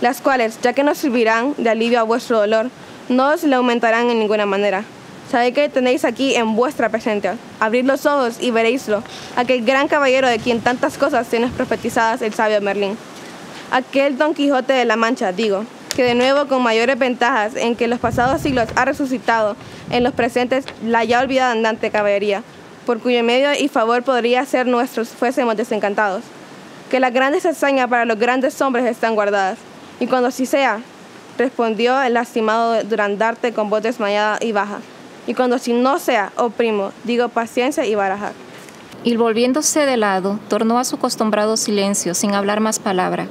las cuales, ya que no servirán de alivio a vuestro dolor, no os le aumentarán en ninguna manera, Sabéis que tenéis aquí en vuestra presencia. Abrid los ojos y veréislo. Aquel gran caballero de quien tantas cosas tienes profetizadas el sabio Merlín. Aquel Don Quijote de la Mancha, digo, que de nuevo con mayores ventajas en que los pasados siglos ha resucitado en los presentes la ya olvidada andante caballería, por cuyo medio y favor podría ser nuestros fuésemos desencantados. Que las grandes hazañas para los grandes hombres están guardadas Y cuando sí sea, respondió el lastimado Durandarte con voz desmayada y baja. Y cuando si no sea, oh primo, digo paciencia y barajar. Y volviéndose de lado, tornó a su acostumbrado silencio, sin hablar más palabra.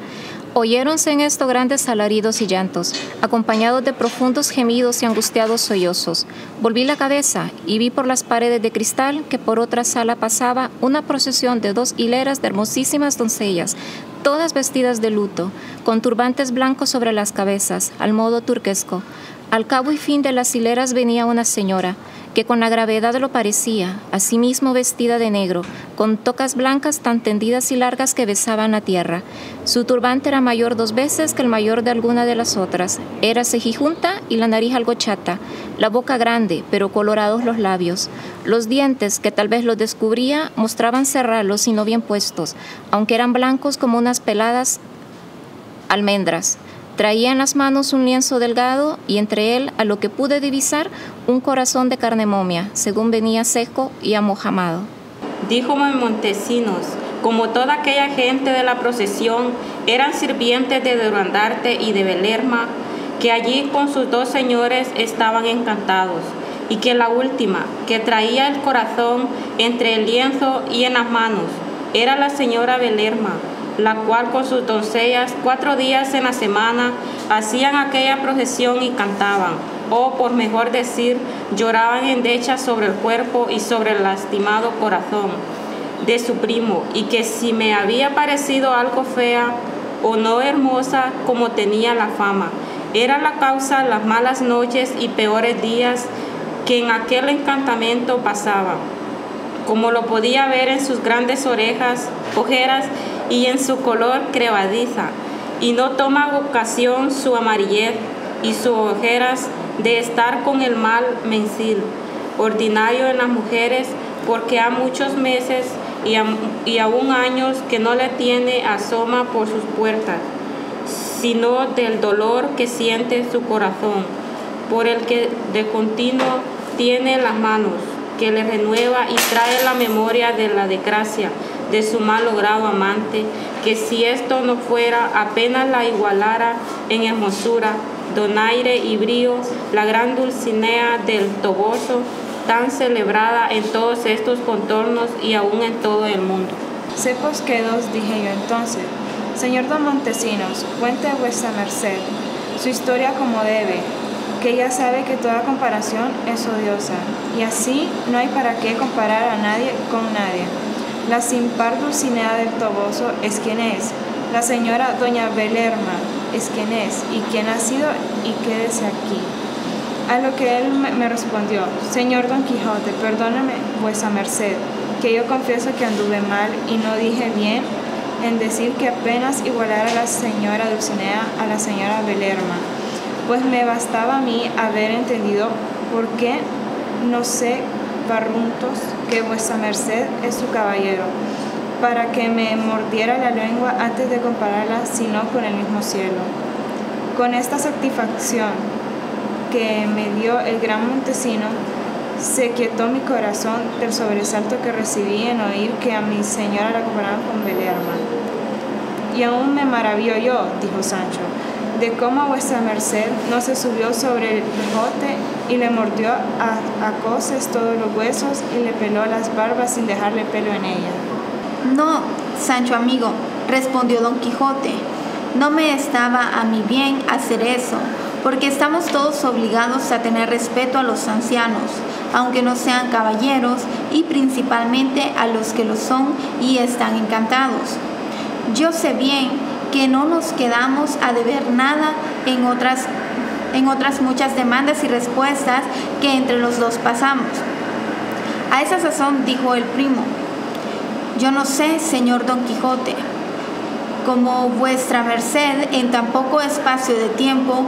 Oyéronse en esto grandes alaridos y llantos, acompañados de profundos gemidos y angustiados sollozos. Volví la cabeza y vi por las paredes de cristal que por otra sala pasaba una procesión de dos hileras de hermosísimas doncellas, todas vestidas de luto, con turbantes blancos sobre las cabezas, al modo turquesco. Al cabo y fin de las hileras venía una señora, que con la gravedad lo parecía, asimismo vestida de negro, con tocas blancas tan tendidas y largas que besaban la tierra. Su turbante era mayor dos veces que el mayor de alguna de las otras. Era cejijunta y la nariz algo chata, la boca grande, pero colorados los labios. Los dientes, que tal vez los descubría, mostraban cerrados y no bien puestos, aunque eran blancos como unas peladas almendras. Traía en las manos un lienzo delgado y entre él, a lo que pude divisar, un corazón de carne momia, según venía seco y amojamado. Díjome Montesinos, como toda aquella gente de la procesión, eran sirvientes de Durandarte y de Belerma, que allí con sus dos señores estaban encantados, y que la última, que traía el corazón entre el lienzo y en las manos, era la señora Belerma, la cual con sus doncellas cuatro días en la semana hacían aquella procesión y cantaban, o por mejor decir, lloraban en decha sobre el cuerpo y sobre el lastimado corazón de su primo, y que si me había parecido algo fea o no hermosa como tenía la fama, era la causa las malas noches y peores días que en aquel encantamiento pasaba, como lo podía ver en sus grandes orejas, ojeras y en su color crevadiza, y no toma ocasión su amarillez y sus ojeras de estar con el mal mensil, ordinario en las mujeres, porque ha muchos meses y, y aún años que no le tiene asoma por sus puertas, sino del dolor que siente su corazón, por el que de continuo tiene las manos, que le renueva y trae la memoria de la desgracia de su mal logrado amante, que si esto no fuera, apenas la igualara en hermosura, donaire y brío, la gran Dulcinea del Toboso, tan celebrada en todos estos contornos y aún en todo el mundo. Sepos quedos, dije yo entonces, Señor don Montesinos, cuente vuestra merced su historia como debe, que ya sabe que toda comparación es odiosa, y así no hay para qué comparar a nadie con nadie. La sin par Dulcinea del Toboso es quien es. La señora Doña Belerma es quien es y quien ha sido y quédese aquí. A lo que él me respondió, Señor Don Quijote, perdóname vuesa merced, que yo confieso que anduve mal y no dije bien en decir que apenas igualara a la señora Dulcinea a la señora Belerma, pues me bastaba a mí haber entendido por qué no sé barruntos que vuesa merced es su caballero, para que me mordiera la lengua antes de compararla, sino con el mismo cielo. Con esta satisfacción que me dio el gran Montesino, se quietó mi corazón del sobresalto que recibí en oír que a mi señora la comparaban con Belerma. Y aún me maravillo yo, dijo Sancho, de cómo vuestra merced no se subió sobre el Quijote y le mordió a, a coces todos los huesos y le peló las barbas sin dejarle pelo en ella. No, Sancho amigo, respondió don Quijote, no me estaba a mi bien hacer eso, porque estamos todos obligados a tener respeto a los ancianos, aunque no sean caballeros, y principalmente a los que lo son y están encantados. Yo sé bien que no nos quedamos a deber nada en otras, en otras muchas demandas y respuestas que entre los dos pasamos. A esa sazón dijo el primo, yo no sé, señor Don Quijote, como vuestra merced en tan poco espacio de tiempo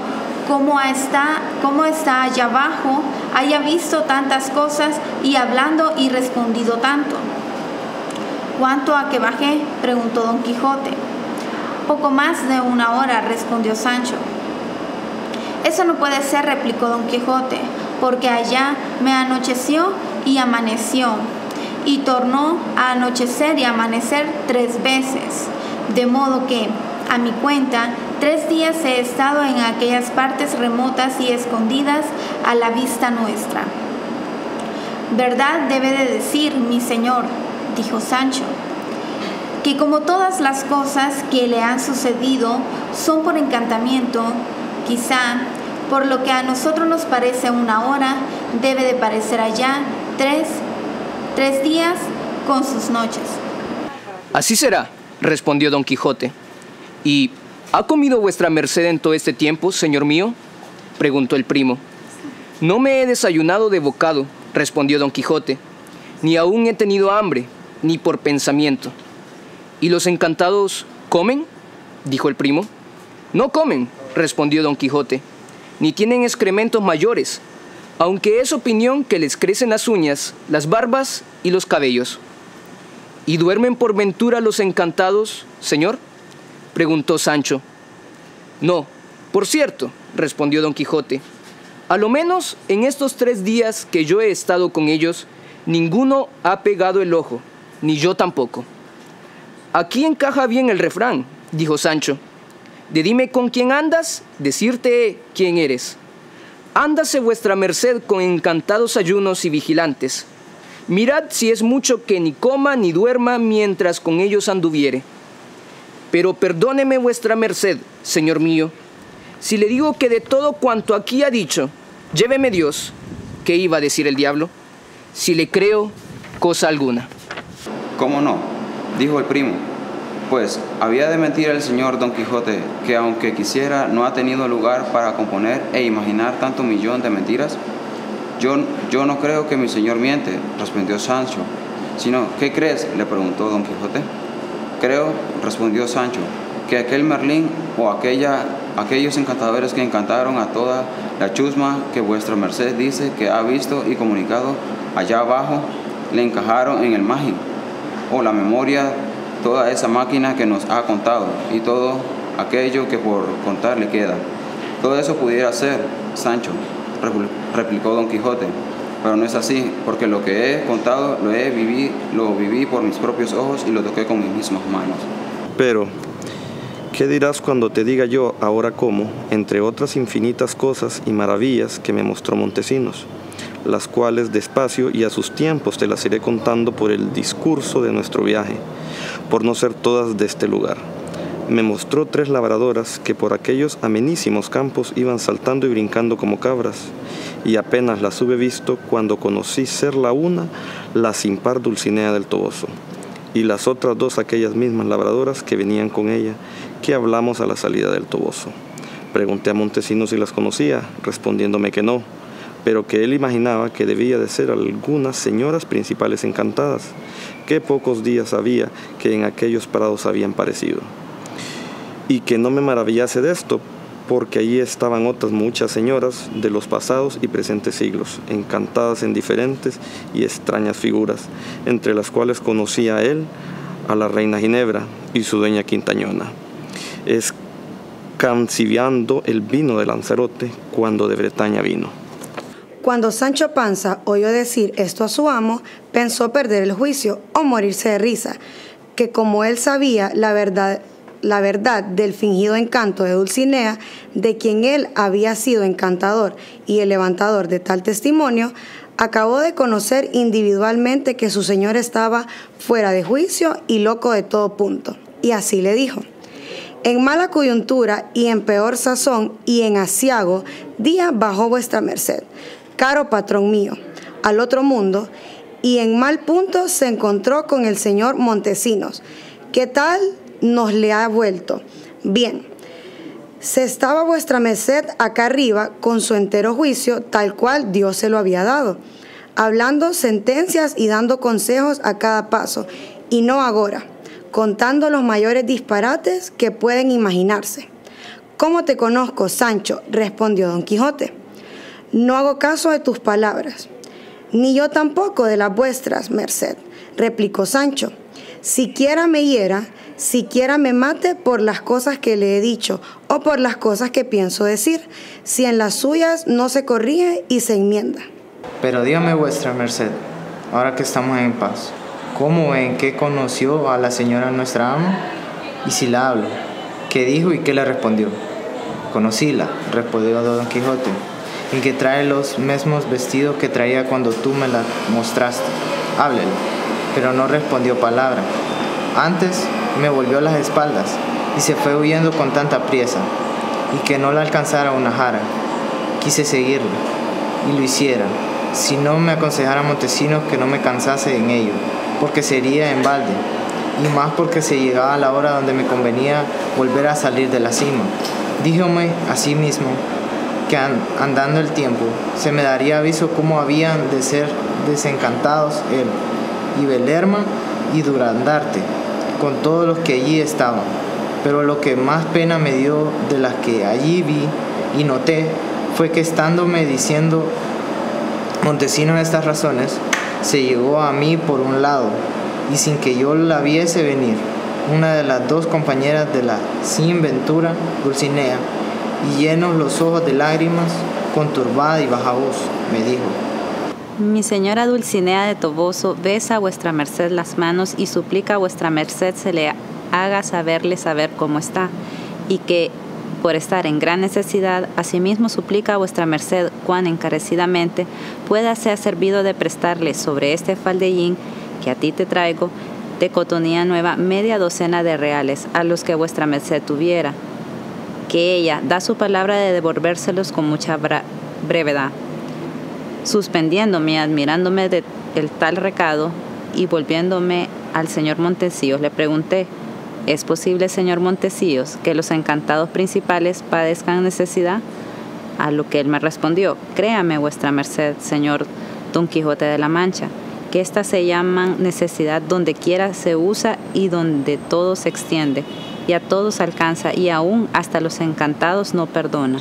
como está, como está allá abajo, haya visto tantas cosas y hablando y respondido tanto. ¿Cuánto a que bajé? preguntó Don Quijote. Poco más de una hora, respondió Sancho. Eso no puede ser, replicó Don Quijote, porque allá me anocheció y amaneció, y tornó a anochecer y amanecer tres veces, de modo que, a mi cuenta, Tres días he estado en aquellas partes remotas y escondidas a la vista nuestra. Verdad debe de decir, mi señor, dijo Sancho, que como todas las cosas que le han sucedido son por encantamiento, quizá por lo que a nosotros nos parece una hora, debe de parecer allá tres, tres días con sus noches. Así será, respondió don Quijote. ¿Y ha comido vuestra merced en todo este tiempo, señor mío? preguntó el primo. No me he desayunado de bocado, respondió don Quijote, ni aún he tenido hambre, ni por pensamiento. ¿Y los encantados comen? dijo el primo. No comen, respondió don Quijote, ni tienen excrementos mayores, aunque es opinión que les crecen las uñas, las barbas y los cabellos. ¿Y duermen por ventura los encantados, señor? preguntó Sancho. No, por cierto, respondió don Quijote, a lo menos en estos tres días que yo he estado con ellos, ninguno ha pegado el ojo, ni yo tampoco. Aquí encaja bien el refrán, dijo Sancho. De dime con quién andas, decirte quién eres. Ándase vuestra merced con encantados ayunos y vigilantes. Mirad si es mucho que ni coma ni duerma mientras con ellos anduviere. Pero perdóneme vuestra merced, señor mío, si le digo que de todo cuanto aquí ha dicho, lléveme Dios, ¿qué iba a decir el diablo? Si le creo, cosa alguna. ¿Cómo no? Dijo el primo. Pues había de mentir el señor Don Quijote, que aunque quisiera, no ha tenido lugar para componer e imaginar tanto millón de mentiras. Yo, yo no creo que mi señor miente, respondió Sancho. Sino, ¿qué crees? le preguntó Don Quijote. Creo, respondió Sancho, que aquel Merlín o aquella, aquellos encantadores que encantaron a toda la chusma que vuestra merced dice que ha visto y comunicado allá abajo, le encajaron en el mágico, o la memoria, toda esa máquina que nos ha contado y todo aquello que por contar le queda. Todo eso pudiera ser, Sancho, replicó Don Quijote, pero no es así, porque lo que he contado lo he viví, lo viví por mis propios ojos y lo toqué con mis mismas manos. Pero, ¿qué dirás cuando te diga yo ahora cómo, entre otras infinitas cosas y maravillas que me mostró Montesinos, las cuales despacio y a sus tiempos te las iré contando por el discurso de nuestro viaje, por no ser todas de este lugar? me mostró tres labradoras que por aquellos amenísimos campos iban saltando y brincando como cabras, y apenas las hube visto cuando conocí ser la una la sin par Dulcinea del Toboso, y las otras dos aquellas mismas labradoras que venían con ella, que hablamos a la salida del Toboso. Pregunté a Montesinos si las conocía, respondiéndome que no, pero que él imaginaba que debía de ser algunas señoras principales encantadas, que pocos días había que en aquellos prados habían parecido y que no me maravillase de esto, porque allí estaban otras muchas señoras de los pasados y presentes siglos, encantadas en diferentes y extrañas figuras, entre las cuales conocía él, a la reina Ginebra y su dueña Quintañona, escanciviando el vino de Lanzarote cuando de Bretaña vino. Cuando Sancho Panza oyó decir esto a su amo, pensó perder el juicio o morirse de risa, que como él sabía la verdad la verdad del fingido encanto de Dulcinea, de quien él había sido encantador y el levantador de tal testimonio, acabó de conocer individualmente que su señor estaba fuera de juicio y loco de todo punto. Y así le dijo, en mala coyuntura y en peor sazón y en asiago, día bajó vuestra merced, caro patrón mío, al otro mundo, y en mal punto se encontró con el señor Montesinos, que tal nos le ha vuelto. Bien, se estaba vuestra merced acá arriba con su entero juicio, tal cual Dios se lo había dado, hablando sentencias y dando consejos a cada paso, y no ahora, contando los mayores disparates que pueden imaginarse. ¿Cómo te conozco, Sancho? respondió don Quijote. No hago caso de tus palabras, ni yo tampoco de las vuestras, merced, replicó Sancho. Siquiera me hiera, siquiera me mate por las cosas que le he dicho o por las cosas que pienso decir, si en las suyas no se corrige y se enmienda. Pero dígame vuestra merced, ahora que estamos en paz, ¿cómo en qué conoció a la señora nuestra ama? Y si la hablo, ¿Qué dijo y qué le respondió? Conocíla, respondió Don Quijote, en que trae los mismos vestidos que traía cuando tú me la mostraste. Háblele. Pero no respondió palabra. Antes me volvió las espaldas y se fue huyendo con tanta priesa, y que no la alcanzara una jara. Quise seguirle, y lo hiciera, si no me aconsejara Montesinos que no me cansase en ello, porque sería en balde, y más porque se llegaba a la hora donde me convenía volver a salir de la cima. Díjome a mismo que andando el tiempo se me daría aviso cómo habían de ser desencantados él y Belerma y Durandarte, con todos los que allí estaban. Pero lo que más pena me dio de las que allí vi y noté fue que estándome diciendo Montesinos estas razones, se llegó a mí por un lado y sin que yo la viese venir, una de las dos compañeras de la sin ventura, Dulcinea, y llenos los ojos de lágrimas, conturbada y baja voz, me dijo, mi señora Dulcinea de Toboso besa a vuestra merced las manos y suplica a vuestra merced se le haga saberle saber cómo está, y que, por estar en gran necesidad, asimismo suplica a vuestra merced cuán encarecidamente pueda ser servido de prestarle sobre este faldellín que a ti te traigo, de cotonía nueva, media docena de reales, a los que vuestra merced tuviera, que ella da su palabra de devolvérselos con mucha brevedad suspendiéndome, admirándome del tal recado y volviéndome al señor Montesíos, le pregunté, ¿es posible, señor Montesíos, que los encantados principales padezcan necesidad? A lo que él me respondió, créame vuestra merced, señor Don Quijote de la Mancha, que éstas se llaman necesidad donde quiera se usa y donde todo se extiende, y a todos alcanza, y aún hasta los encantados no perdona.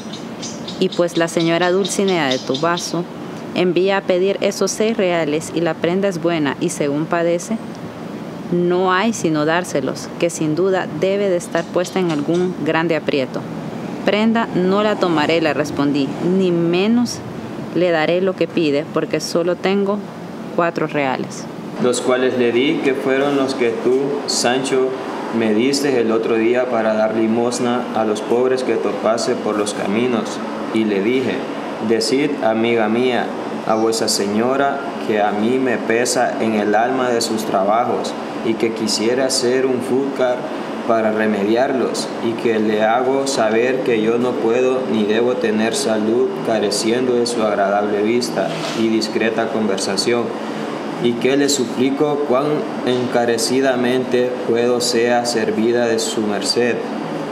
Y pues la señora Dulcinea de tu vaso envía a pedir esos seis reales y la prenda es buena y según padece, no hay sino dárselos, que sin duda debe de estar puesta en algún grande aprieto. Prenda no la tomaré, le respondí, ni menos le daré lo que pide, porque solo tengo cuatro reales. Los cuales le di, que fueron los que tú, Sancho, me diste el otro día para dar limosna a los pobres que topase por los caminos. Y le dije, Decid, amiga mía, a vuestra señora que a mí me pesa en el alma de sus trabajos y que quisiera hacer un fúcar para remediarlos y que le hago saber que yo no puedo ni debo tener salud careciendo de su agradable vista y discreta conversación y que le suplico cuán encarecidamente puedo sea servida de su merced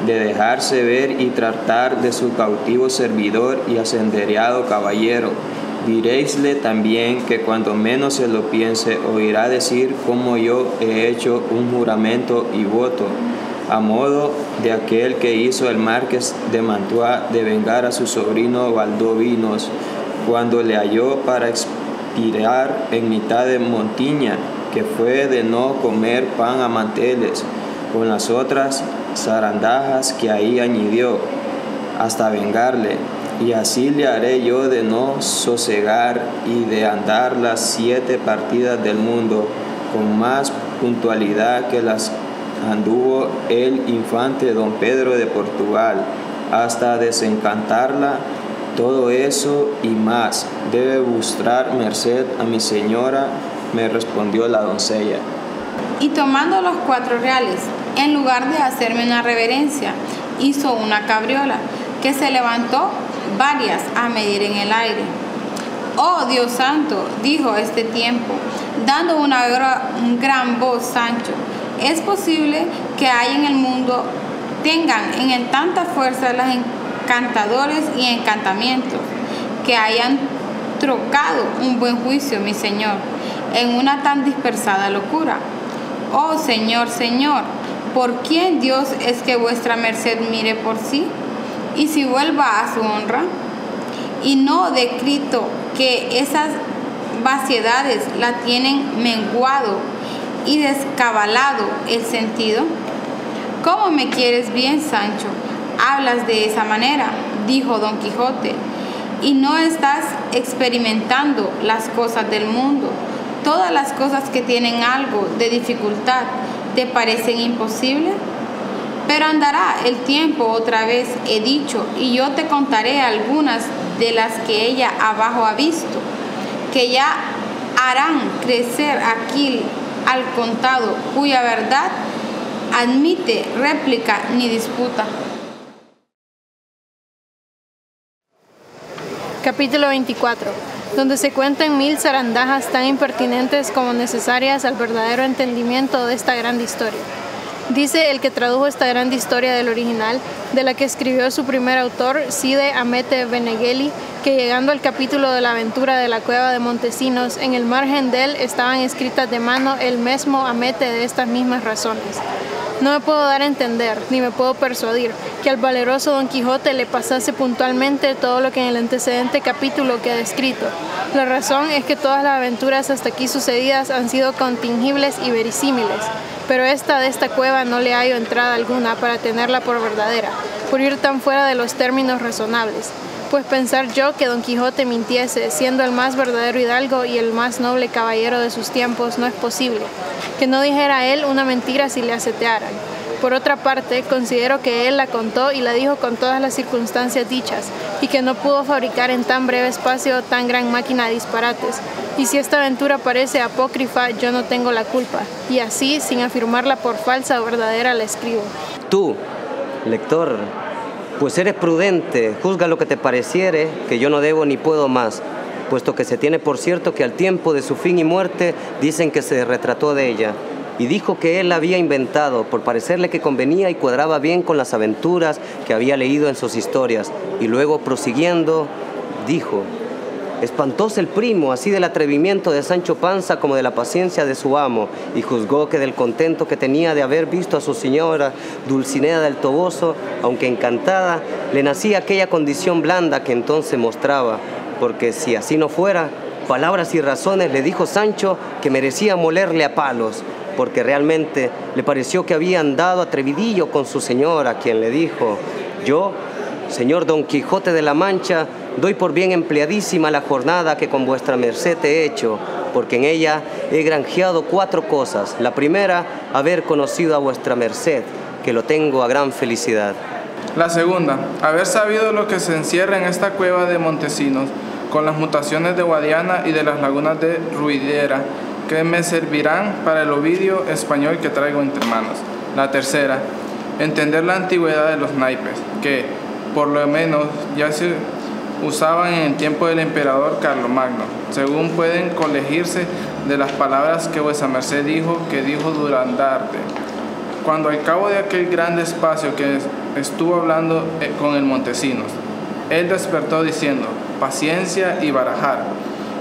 de dejarse ver y tratar de su cautivo servidor y asendereado caballero. Diréisle también que cuando menos se lo piense oirá decir cómo yo he hecho un juramento y voto, a modo de aquel que hizo el marqués de Mantua de vengar a su sobrino Valdovinos cuando le halló para expirar en mitad de Montiña, que fue de no comer pan a manteles, con las otras zarandajas que ahí añadió, hasta vengarle, y así le haré yo de no sosegar y de andar las siete partidas del mundo con más puntualidad que las anduvo el infante don Pedro de Portugal, hasta desencantarla. Todo eso y más debe buscar merced a mi señora, me respondió la doncella. Y tomando los cuatro reales, en lugar de hacerme una reverencia, hizo una cabriola que se levantó varias a medir en el aire. Oh Dios santo, dijo este tiempo, dando una gran voz Sancho, es posible que hay en el mundo tengan en tanta fuerza los encantadores y encantamientos, que hayan trocado un buen juicio, mi Señor, en una tan dispersada locura. Oh Señor, Señor, ¿por quién Dios es que vuestra merced mire por sí? Y si vuelva a su honra, y no decrito que esas vaciedades la tienen menguado y descabalado el sentido. ¿Cómo me quieres bien, Sancho? Hablas de esa manera, dijo Don Quijote, y no estás experimentando las cosas del mundo. Todas las cosas que tienen algo de dificultad ¿Te parecen imposibles? Pero andará el tiempo otra vez, he dicho, y yo te contaré algunas de las que ella abajo ha visto, que ya harán crecer aquí al contado, cuya verdad admite réplica ni disputa. Capítulo 24, donde se cuentan mil zarandajas tan impertinentes como necesarias al verdadero entendimiento de esta gran historia. Dice el que tradujo esta gran historia del original, de la que escribió su primer autor, Side Amete Benegeli, que llegando al capítulo de la aventura de la cueva de Montesinos, en el margen de él estaban escritas de mano el mismo Amete de estas mismas razones. No me puedo dar a entender, ni me puedo persuadir, que al valeroso Don Quijote le pasase puntualmente todo lo que en el antecedente capítulo queda escrito. La razón es que todas las aventuras hasta aquí sucedidas han sido contingibles y verisímiles, pero esta de esta cueva no le hallo entrada alguna para tenerla por verdadera, por ir tan fuera de los términos razonables. Pues pensar yo que Don Quijote mintiese, siendo el más verdadero hidalgo y el más noble caballero de sus tiempos, no es posible. Que no dijera él una mentira si le acetearan. Por otra parte, considero que él la contó y la dijo con todas las circunstancias dichas, y que no pudo fabricar en tan breve espacio tan gran máquina de disparates. Y si esta aventura parece apócrifa, yo no tengo la culpa, y así, sin afirmarla por falsa o verdadera, la escribo. Tú, lector, pues eres prudente, juzga lo que te pareciere, que yo no debo ni puedo más, puesto que se tiene por cierto que al tiempo de su fin y muerte dicen que se retrató de ella, y dijo que él la había inventado por parecerle que convenía y cuadraba bien con las aventuras que había leído en sus historias, y luego prosiguiendo, dijo, Espantóse el primo así del atrevimiento de Sancho Panza como de la paciencia de su amo, y juzgó que del contento que tenía de haber visto a su señora Dulcinea del Toboso, aunque encantada, le nacía aquella condición blanda que entonces mostraba, porque si así no fuera, palabras y razones le dijo Sancho que merecía molerle a palos, porque realmente le pareció que había andado atrevidillo con su señora, quien le dijo, yo, señor Don Quijote de la Mancha, doy por bien empleadísima la jornada que con vuestra merced he hecho, porque en ella he granjeado cuatro cosas. La primera, haber conocido a vuestra merced, que lo tengo a gran felicidad. La segunda, haber sabido lo que se encierra en esta cueva de Montesinos, con las mutaciones de Guadiana y de las lagunas de Ruidera, que me servirán para el ovidio español que traigo entre manos. La tercera, entender la antigüedad de los naipes, que por lo menos ya se usaban en el tiempo del emperador Carlomagno, según pueden colegirse de las palabras que vuesa merced dijo que dijo Durandarte. Cuando al cabo de aquel gran espacio que estuvo hablando eh, con el Montesinos, él despertó diciendo, paciencia y barajar.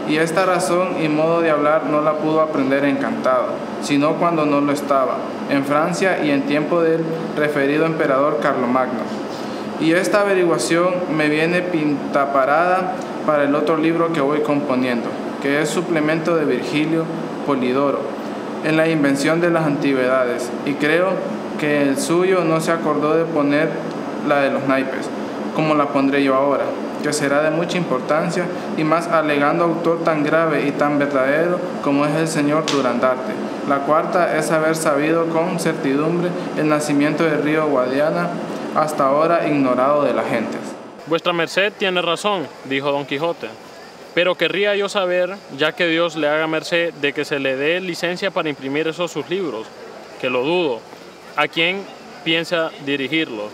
Y esta razón y modo de hablar no la pudo aprender encantado, sino cuando no lo estaba, en Francia y en tiempo del referido emperador Carlomagno y esta averiguación me viene pintaparada para el otro libro que voy componiendo, que es suplemento de Virgilio Polidoro, en la invención de las antigüedades, y creo que el suyo no se acordó de poner la de los naipes, como la pondré yo ahora, que será de mucha importancia y más alegando autor tan grave y tan verdadero como es el señor Durandarte. La cuarta es haber sabido con certidumbre el nacimiento del río Guadiana hasta ahora ignorado de la gente. Vuestra merced tiene razón, dijo don Quijote, pero querría yo saber, ya que Dios le haga merced de que se le dé licencia para imprimir esos sus libros, que lo dudo, a quién piensa dirigirlos.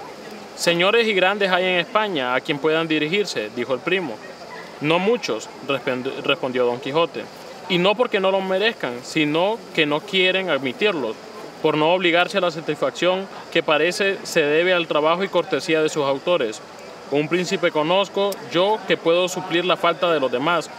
Señores y grandes hay en España a quien puedan dirigirse, dijo el primo. No muchos, respondió don Quijote, y no porque no lo merezcan, sino que no quieren admitirlos por no obligarse a la satisfacción que parece se debe al trabajo y cortesía de sus autores. Un príncipe conozco yo que puedo suplir la falta de los demás,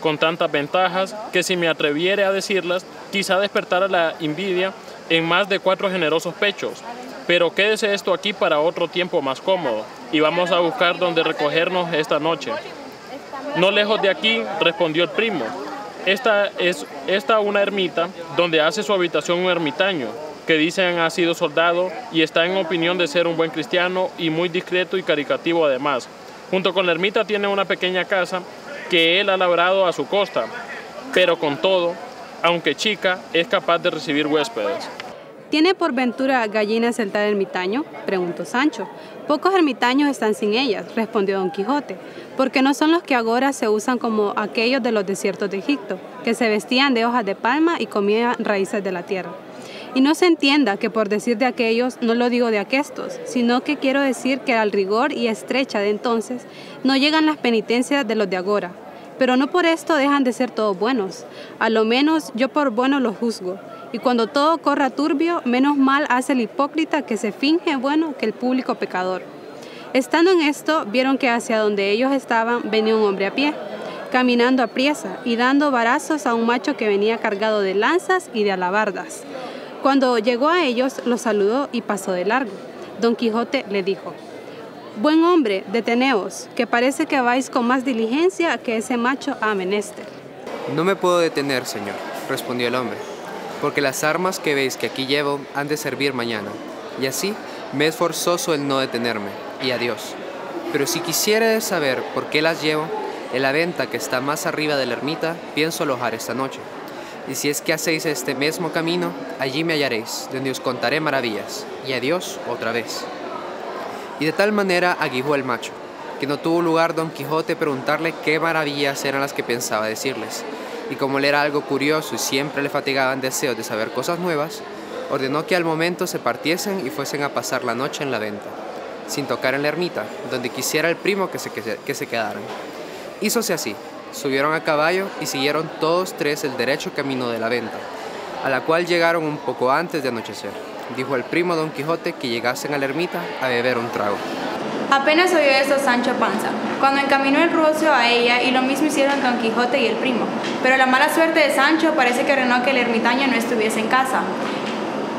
con tantas ventajas que si me atreviere a decirlas, quizá despertara la envidia en más de cuatro generosos pechos. Pero quédese esto aquí para otro tiempo más cómodo, y vamos a buscar donde recogernos esta noche. No lejos de aquí, respondió el primo. Esta es esta una ermita donde hace su habitación un ermitaño, que dicen ha sido soldado y está en opinión de ser un buen cristiano y muy discreto y caricativo además. Junto con la ermita tiene una pequeña casa que él ha labrado a su costa, pero con todo, aunque chica, es capaz de recibir huéspedes. ¿Tiene por ventura gallinas el tal ermitaño? preguntó Sancho. Pocos ermitaños están sin ellas, respondió Don Quijote, porque no son los que ahora se usan como aquellos de los desiertos de Egipto, que se vestían de hojas de palma y comían raíces de la tierra. Y no se entienda que por decir de aquellos no lo digo de aquestos, sino que quiero decir que al rigor y estrecha de entonces no llegan las penitencias de los de agora. Pero no por esto dejan de ser todos buenos. A lo menos yo por bueno los juzgo. Y cuando todo corra turbio, menos mal hace el hipócrita que se finge bueno que el público pecador. Estando en esto, vieron que hacia donde ellos estaban venía un hombre a pie, caminando a priesa y dando varazos a un macho que venía cargado de lanzas y de alabardas. Cuando llegó a ellos, los saludó y pasó de largo. Don Quijote le dijo, Buen hombre, deteneos, que parece que vais con más diligencia que ese macho a menester. No me puedo detener, señor, respondió el hombre, porque las armas que veis que aquí llevo han de servir mañana, y así me es forzoso el no detenerme, y adiós. Pero si quisierais saber por qué las llevo, en la venta que está más arriba de la ermita pienso alojar esta noche. Y si es que hacéis este mismo camino, allí me hallaréis, donde os contaré maravillas. Y adiós otra vez. Y de tal manera aguijó el macho, que no tuvo lugar don Quijote preguntarle qué maravillas eran las que pensaba decirles. Y como él era algo curioso y siempre le fatigaban deseos de saber cosas nuevas, ordenó que al momento se partiesen y fuesen a pasar la noche en la venta, sin tocar en la ermita, donde quisiera el primo que se, que se quedaran. Hízose así, Subieron a caballo y siguieron todos tres el derecho camino de la venta, a la cual llegaron un poco antes de anochecer. Dijo el primo Don Quijote que llegasen a la ermita a beber un trago. Apenas oyó eso Sancho Panza, cuando encaminó el rucio a ella y lo mismo hicieron Don Quijote y el primo. Pero la mala suerte de Sancho parece que ordenó que el ermitaño no estuviese en casa,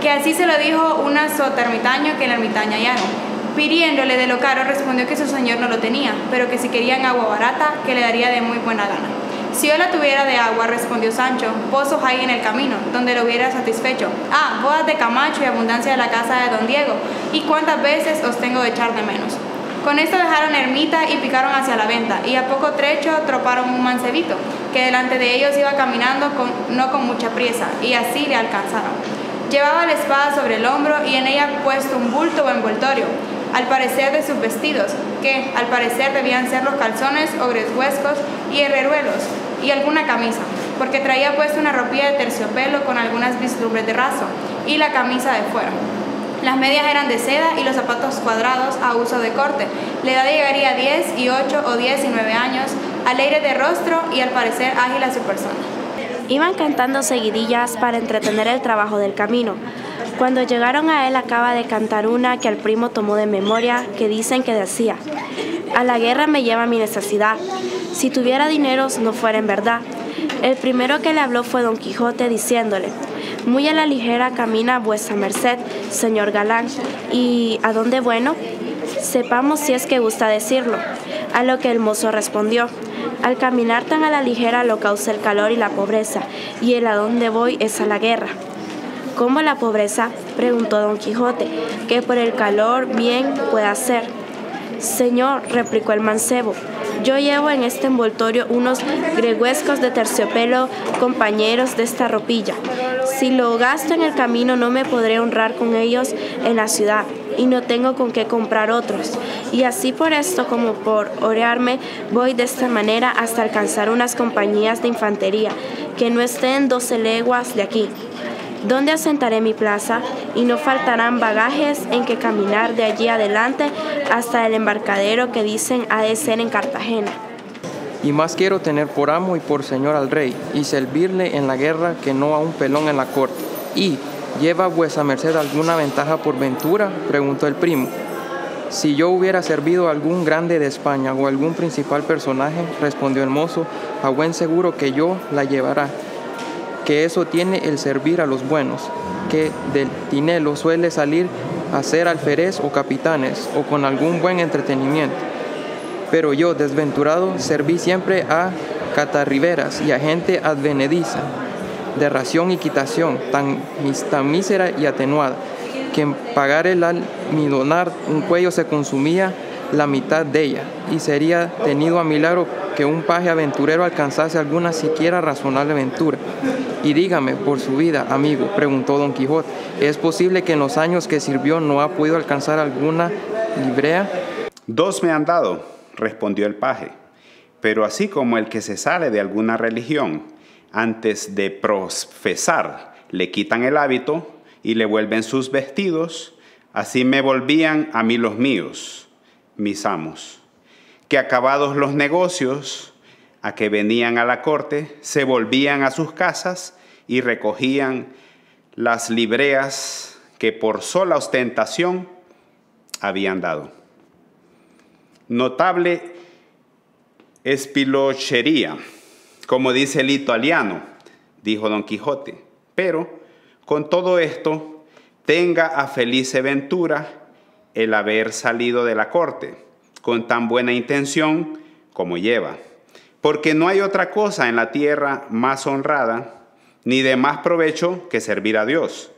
que así se lo dijo una sota ermitaño que el ermitaño hallaron Pidiéndole de lo caro, respondió que su señor no lo tenía, pero que si querían agua barata, que le daría de muy buena gana. Si yo la tuviera de agua, respondió Sancho, pozos hay en el camino, donde lo hubiera satisfecho. Ah, bodas de Camacho y abundancia de la casa de don Diego, y cuántas veces os tengo de echar de menos. Con esto dejaron ermita y picaron hacia la venta, y a poco trecho troparon un mancebito, que delante de ellos iba caminando no con mucha priesa, y así le alcanzaron. Llevaba la espada sobre el hombro y en ella puesto un bulto o envoltorio, al parecer de sus vestidos, que al parecer debían ser los calzones o greshuescos y herreruelos, y alguna camisa, porque traía puesta una ropilla de terciopelo con algunas vislumbres de raso, y la camisa de fuera. Las medias eran de seda y los zapatos cuadrados a uso de corte. La edad llegaría a 10 y 8 o 10 y 9 años, alegre de rostro y al parecer ágil a su persona. Iban cantando seguidillas para entretener el trabajo del camino. Cuando llegaron a él acaba de cantar una que al primo tomó de memoria, que dicen que decía, a la guerra me lleva mi necesidad, si tuviera dineros no fuera en verdad. El primero que le habló fue don Quijote diciéndole, muy a la ligera camina vuesa merced, señor galán, y ¿a dónde bueno? Sepamos si es que gusta decirlo. A lo que el mozo respondió, al caminar tan a la ligera lo causa el calor y la pobreza, y el a dónde voy es a la guerra. ¿Cómo la pobreza? preguntó don Quijote, que por el calor bien pueda ser. Señor, replicó el mancebo, yo llevo en este envoltorio unos greguescos de terciopelo, compañeros de esta ropilla. Si lo gasto en el camino no me podré honrar con ellos en la ciudad y no tengo con qué comprar otros. Y así por esto como por orearme voy de esta manera hasta alcanzar unas compañías de infantería que no estén doce leguas de aquí donde asentaré mi plaza, y no faltarán bagajes en que caminar de allí adelante hasta el embarcadero que dicen ha de ser en Cartagena. Y más quiero tener por amo y por señor al rey, y servirle en la guerra que no a un pelón en la corte. Y, ¿lleva vuesa merced alguna ventaja por ventura? preguntó el primo. Si yo hubiera servido a algún grande de España o algún principal personaje, respondió el mozo, a buen seguro que yo la llevará que eso tiene el servir a los buenos, que del tinelo suele salir a ser alférez o capitanes o con algún buen entretenimiento. Pero yo, desventurado, serví siempre a catarriberas y a gente advenediza, de ración y quitación, tan, tan mísera y atenuada, que en pagar el almidonar un cuello se consumía la mitad de ella, y sería tenido a milagro que un paje aventurero alcanzase alguna siquiera razonable aventura. Y dígame, por su vida, amigo, preguntó don Quijote, ¿es posible que en los años que sirvió no ha podido alcanzar alguna librea? Dos me han dado, respondió el paje, pero así como el que se sale de alguna religión antes de profesar le quitan el hábito y le vuelven sus vestidos, así me volvían a mí los míos, mis amos, que acabados los negocios, a que venían a la corte, se volvían a sus casas y recogían las libreas que por sola ostentación habían dado. Notable espilochería, como dice el italiano, dijo don Quijote, pero con todo esto tenga a feliz ventura el haber salido de la corte con tan buena intención como lleva porque no hay otra cosa en la tierra más honrada ni de más provecho que servir a Dios,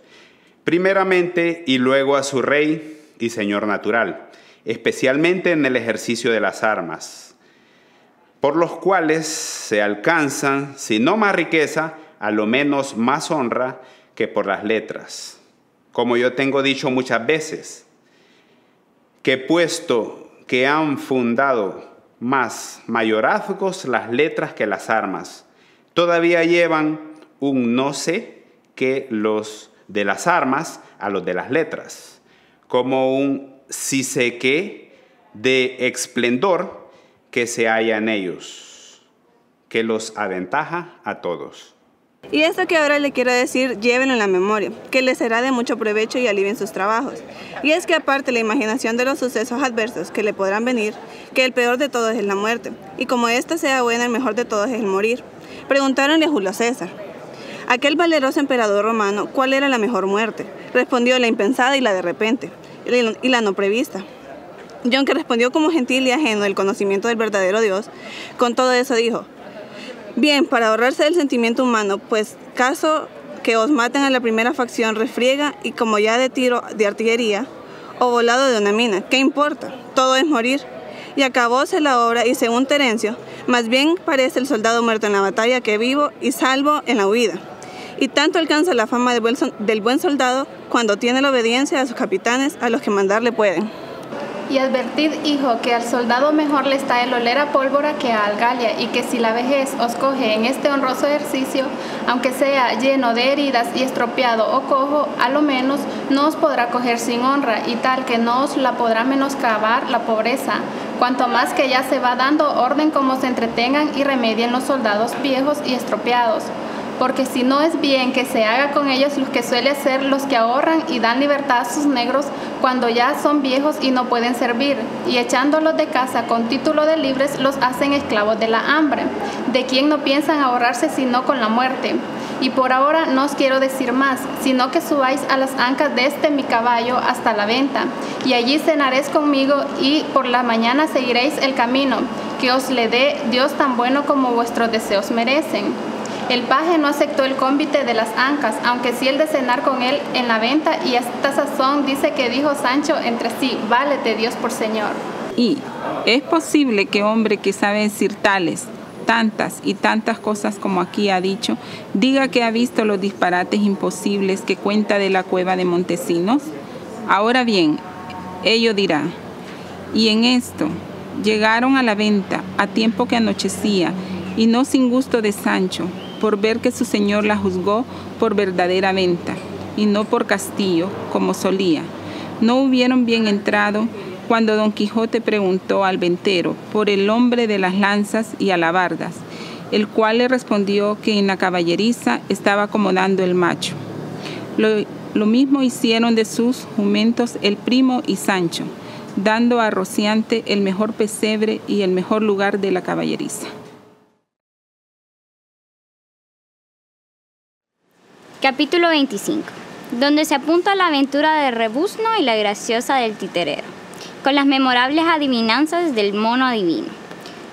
primeramente y luego a su Rey y Señor natural, especialmente en el ejercicio de las armas, por los cuales se alcanzan, si no más riqueza, a lo menos más honra que por las letras. Como yo tengo dicho muchas veces, que puesto que han fundado más mayorazgos las letras que las armas. Todavía llevan un no sé que los de las armas a los de las letras, como un si sé qué de esplendor que se halla en ellos, que los aventaja a todos. Y esto que ahora le quiero decir, llévenlo en la memoria, que les será de mucho provecho y alivien sus trabajos. Y es que aparte la imaginación de los sucesos adversos que le podrán venir, que el peor de todos es la muerte, y como ésta sea buena, el mejor de todos es el morir. Preguntaronle a Julio César, aquel valeroso emperador romano, ¿cuál era la mejor muerte? Respondió la impensada y la de repente, y la no prevista. John, que respondió como gentil y ajeno del conocimiento del verdadero Dios, con todo eso dijo, Bien, para ahorrarse del sentimiento humano, pues caso que os maten a la primera facción refriega y como ya de tiro de artillería o volado de una mina, ¿qué importa? Todo es morir. Y acabóse la obra y según Terencio, más bien parece el soldado muerto en la batalla que vivo y salvo en la huida. Y tanto alcanza la fama del buen, soldado cuando tiene la obediencia a sus capitanes a los que mandarle pueden. Y advertid, hijo, que al soldado mejor le está el oler a pólvora que a algalia, y que si la vejez os coge en este honroso ejercicio, aunque sea lleno de heridas y estropeado o cojo, a lo menos no os podrá coger sin honra, y tal que no os la podrá menoscabar la pobreza, cuanto más que ya se va dando orden como se entretengan y remedien los soldados viejos y estropeados porque si no es bien que se haga con ellos lo que suele ser los que ahorran y dan libertad a sus negros cuando ya son viejos y no pueden servir, y echándolos de casa con título de libres los hacen esclavos de la hambre, de quien no piensan ahorrarse sino con la muerte. Y por ahora no os quiero decir más, sino que subáis a las ancas de este mi caballo hasta la venta, y allí cenaréis conmigo y por la mañana seguiréis el camino, que os le dé Dios tan bueno como vuestros deseos merecen. El paje no aceptó el convite de las ancas, aunque sí el de cenar con él en la venta, y esta sazón dice que dijo Sancho entre sí, válete Dios por Señor. Y es posible que hombre que sabe decir tales, tantas y tantas cosas como aquí ha dicho, diga que ha visto los disparates imposibles que cuenta de la cueva de Montesinos? Ahora bien, ello dirá, y en esto llegaron a la venta a tiempo que anochecía, y no sin gusto de Sancho, por ver que su señor la juzgó por verdadera venta y no por castillo, como solía. No hubieron bien entrado cuando don Quijote preguntó al ventero por el hombre de las lanzas y alabardas, el cual le respondió que en la caballeriza estaba acomodando el macho. Lo, lo mismo hicieron de sus jumentos el primo y Sancho, dando a Rociante el mejor pesebre y el mejor lugar de la caballeriza. Capítulo 25, donde se apunta la aventura de Rebuzno y la graciosa del titerero, con las memorables adivinanzas del mono adivino.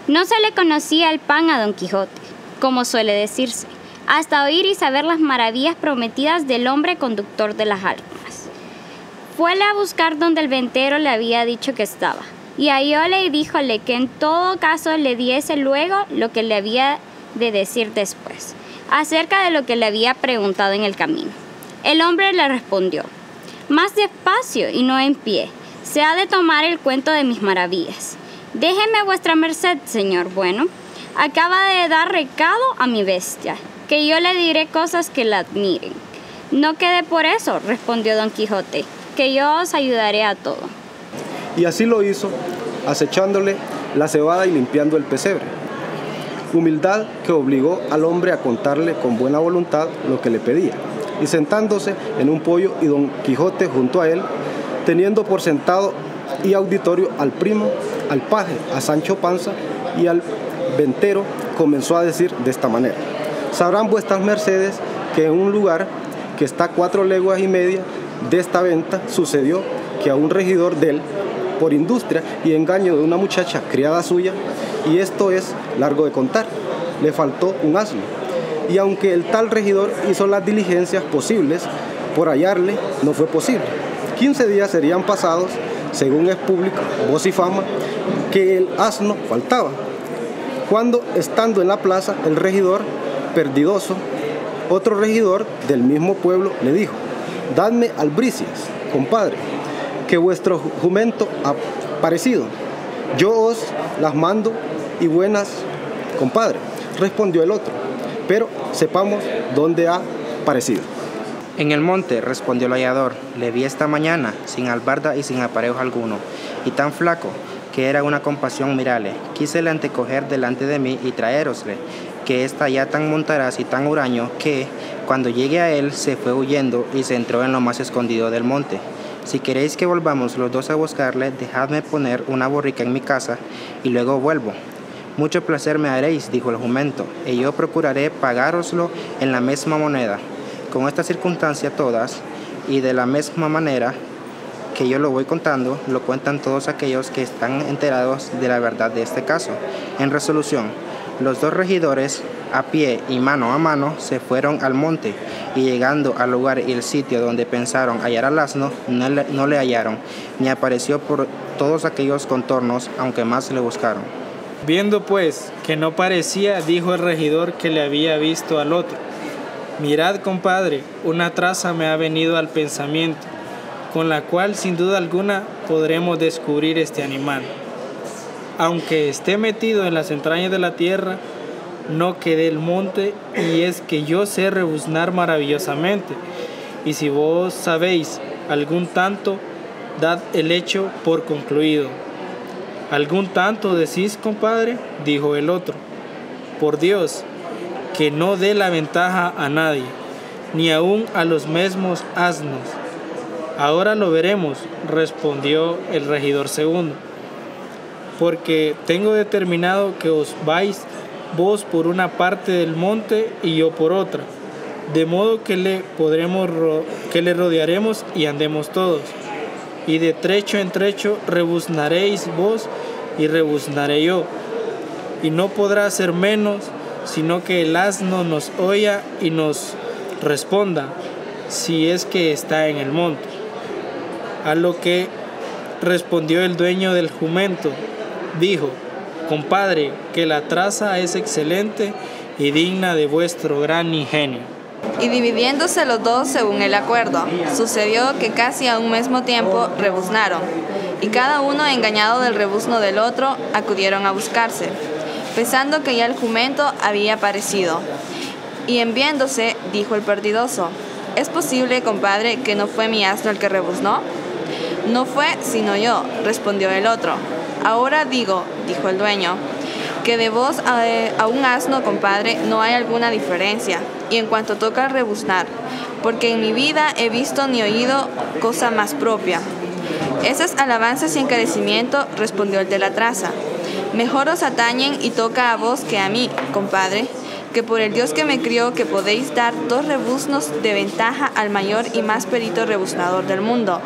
No se le conocía el pan a Don Quijote, como suele decirse, hasta oír y saber las maravillas prometidas del hombre conductor de las almas. Fuele a buscar donde el ventero le había dicho que estaba, Y hallóle y díjole que en todo caso le diese luego lo que le había de decir después, acerca de lo que le había preguntado en el camino. El hombre le respondió, más despacio y no en pie, se ha de tomar el cuento de mis maravillas. Déjeme vuestra merced, señor bueno. Acaba de dar recado a mi bestia, que yo le diré cosas que la admiren. No quede por eso, respondió don Quijote, que yo os ayudaré a todo. Y así lo hizo, acechándole la cebada y limpiando el pesebre. Humildad que obligó al hombre a contarle con buena voluntad lo que le pedía. Y sentándose en un pollo y don Quijote junto a él, teniendo por sentado y auditorio al primo, al paje, a Sancho Panza y al ventero, comenzó a decir de esta manera. Sabrán vuestras mercedes que en un lugar que está cuatro leguas y media de esta venta sucedió que a un regidor de él, por industria y engaño de una muchacha criada suya, y esto es largo de contar, le faltó un asno. Y aunque el tal regidor hizo las diligencias posibles por hallarle, no fue posible. 15 días serían pasados, según es público, voz y fama, que el asno faltaba. Cuando, estando en la plaza, el regidor, perdidoso, otro regidor del mismo pueblo le dijo, dadme albricias, compadre, que vuestro jumento ha parecido. Yo os las mando y buenas, compadre, respondió el otro, pero sepamos dónde ha parecido. En el monte, respondió el hallador, le vi esta mañana, sin albarda y sin aparejo alguno, y tan flaco que era una compasión mirale. Quise antecoger delante de mí y traerosle, que está ya tan montaraz y tan huraño que, cuando llegué a él, se fue huyendo y se entró en lo más escondido del monte. Si queréis que volvamos los dos a buscarle, dejadme poner una borrica en mi casa y luego vuelvo. Mucho placer me haréis, dijo el jumento, y yo procuraré pagároslo en la misma moneda. Con esta circunstancia todas, y de la misma manera que yo lo voy contando, lo cuentan todos aquellos que están enterados de la verdad de este caso. En resolución, los dos regidores, a pie y mano a mano, se fueron al monte y llegando al lugar y el sitio donde pensaron hallar al asno, no le, no le hallaron, ni apareció por todos aquellos contornos, aunque más le buscaron. Viendo pues que no parecía, dijo el regidor que le había visto al otro. Mirad, compadre, una traza me ha venido al pensamiento, con la cual sin duda alguna podremos descubrir este animal. Aunque esté metido en las entrañas de la tierra, no quede el monte, y es que yo sé rebuznar maravillosamente. Y si vos sabéis algún tanto, dad el hecho por concluido. ¿Algún tanto decís, compadre? dijo el otro. Por Dios, que no dé la ventaja a nadie, ni aun a los mismos asnos. Ahora lo veremos, respondió el regidor segundo, porque tengo determinado que os vais vos por una parte del monte y yo por otra, de modo que le podremos que le rodearemos y andemos todos. Y de trecho en trecho rebuznaréis vos y rebuznaré yo, y no podrá ser menos sino que el asno nos oya y nos responda si es que está en el monte. A lo que respondió el dueño del jumento, dijo, compadre, que la traza es excelente y digna de vuestro gran ingenio. Y dividiéndose los dos según el acuerdo, sucedió que casi a un mismo tiempo rebuznaron, y cada uno engañado del rebuzno del otro acudieron a buscarse pensando que ya el jumento había aparecido. Y en viéndose, dijo el perdidoso, ¿es posible, compadre, que no fue mi asno el que rebuznó? No fue, sino yo, respondió el otro. Ahora digo, dijo el dueño, que de vos a, un asno, compadre, no hay alguna diferencia. Y en cuanto toca rebuznar, porque en mi vida he visto ni oído cosa más propia. Esas alabanzas y encarecimiento, respondió el de la traza. Mejor os atañen y toca a vos que a mí, compadre, que por el Dios que me crió que podéis dar dos rebuznos de ventaja al mayor y más perito rebuznador del mundo,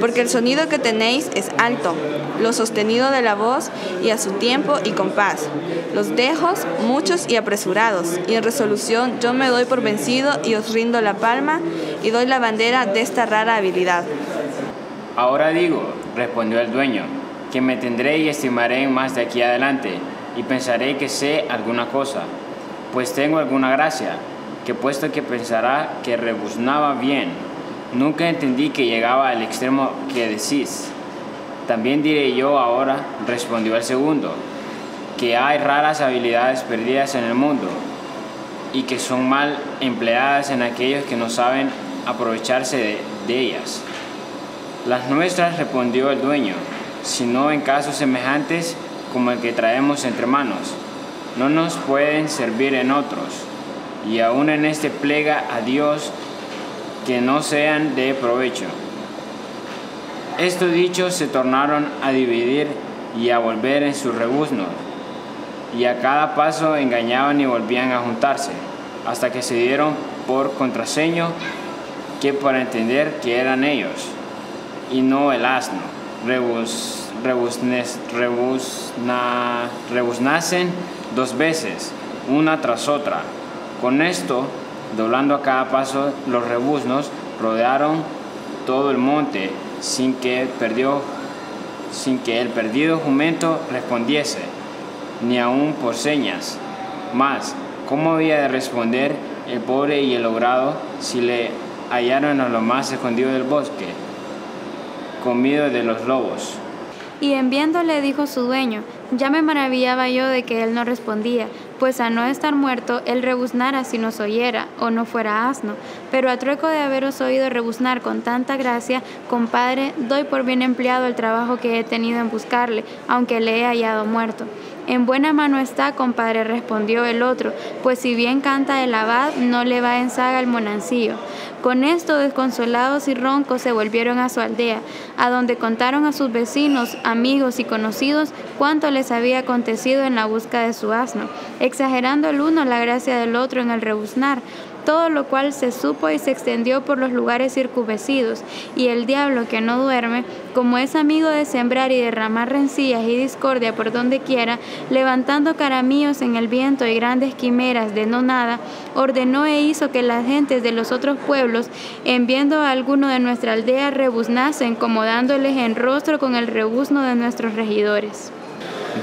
porque el sonido que tenéis es alto, lo sostenido de la voz y a su tiempo y compás, los dejos muchos y apresurados, y en resolución yo me doy por vencido y os rindo la palma y doy la bandera de esta rara habilidad. Ahora digo, respondió el dueño, que me tendré y estimaré más de aquí adelante, y pensaré que sé alguna cosa, pues tengo alguna gracia, que puesto que pensará que rebuznaba bien, nunca entendí que llegaba al extremo que decís. También diré yo ahora, respondió el segundo, que hay raras habilidades perdidas en el mundo y que son mal empleadas en aquellos que no saben aprovecharse de, ellas. Las nuestras, respondió el dueño, sino en casos semejantes como el que traemos entre manos. No nos pueden servir en otros, y aún en este plega a Dios que no sean de provecho. Estos dichos se tornaron a dividir y a volver en su rebuzno, y a cada paso engañaban y volvían a juntarse, hasta que se dieron por contraseño que para entender que eran ellos, y no el asno, rebus, rebusnes, rebusna, rebuznasen dos veces, una tras otra. Con esto, doblando a cada paso, los rebuznos rodearon todo el monte sin que, perdió, sin que el perdido jumento respondiese, ni aun por señas. Mas, ¿cómo había de responder el pobre y el logrado si le hallaron a lo más escondido del bosque, comido de los lobos? Y en viéndole dijo su dueño, ya me maravillaba yo de que él no respondía, pues a no estar muerto, él rebuznara si nos oyera, o no fuera asno. Pero a trueco de haberos oído rebuznar con tanta gracia, compadre, doy por bien empleado el trabajo que he tenido en buscarle, aunque le he hallado muerto. En buena mano está, compadre, respondió el otro, pues si bien canta el abad, no le va en saga el monancillo. Con esto, desconsolados y roncos, se volvieron a su aldea, a donde contaron a sus vecinos, amigos y conocidos cuánto les había acontecido en la busca de su asno, exagerando el uno la gracia del otro en el rebuznar, todo lo cual se supo y se extendió por los lugares circunvecidos, y el diablo que no duerme, como es amigo de sembrar y derramar rencillas y discordia por donde quiera, levantando caramillos en el viento y grandes quimeras de no nada, ordenó e hizo que las gentes de los otros pueblos, en viendo a alguno de nuestra aldea, rebuznasen, como dándoles en rostro con el rebuzno de nuestros regidores.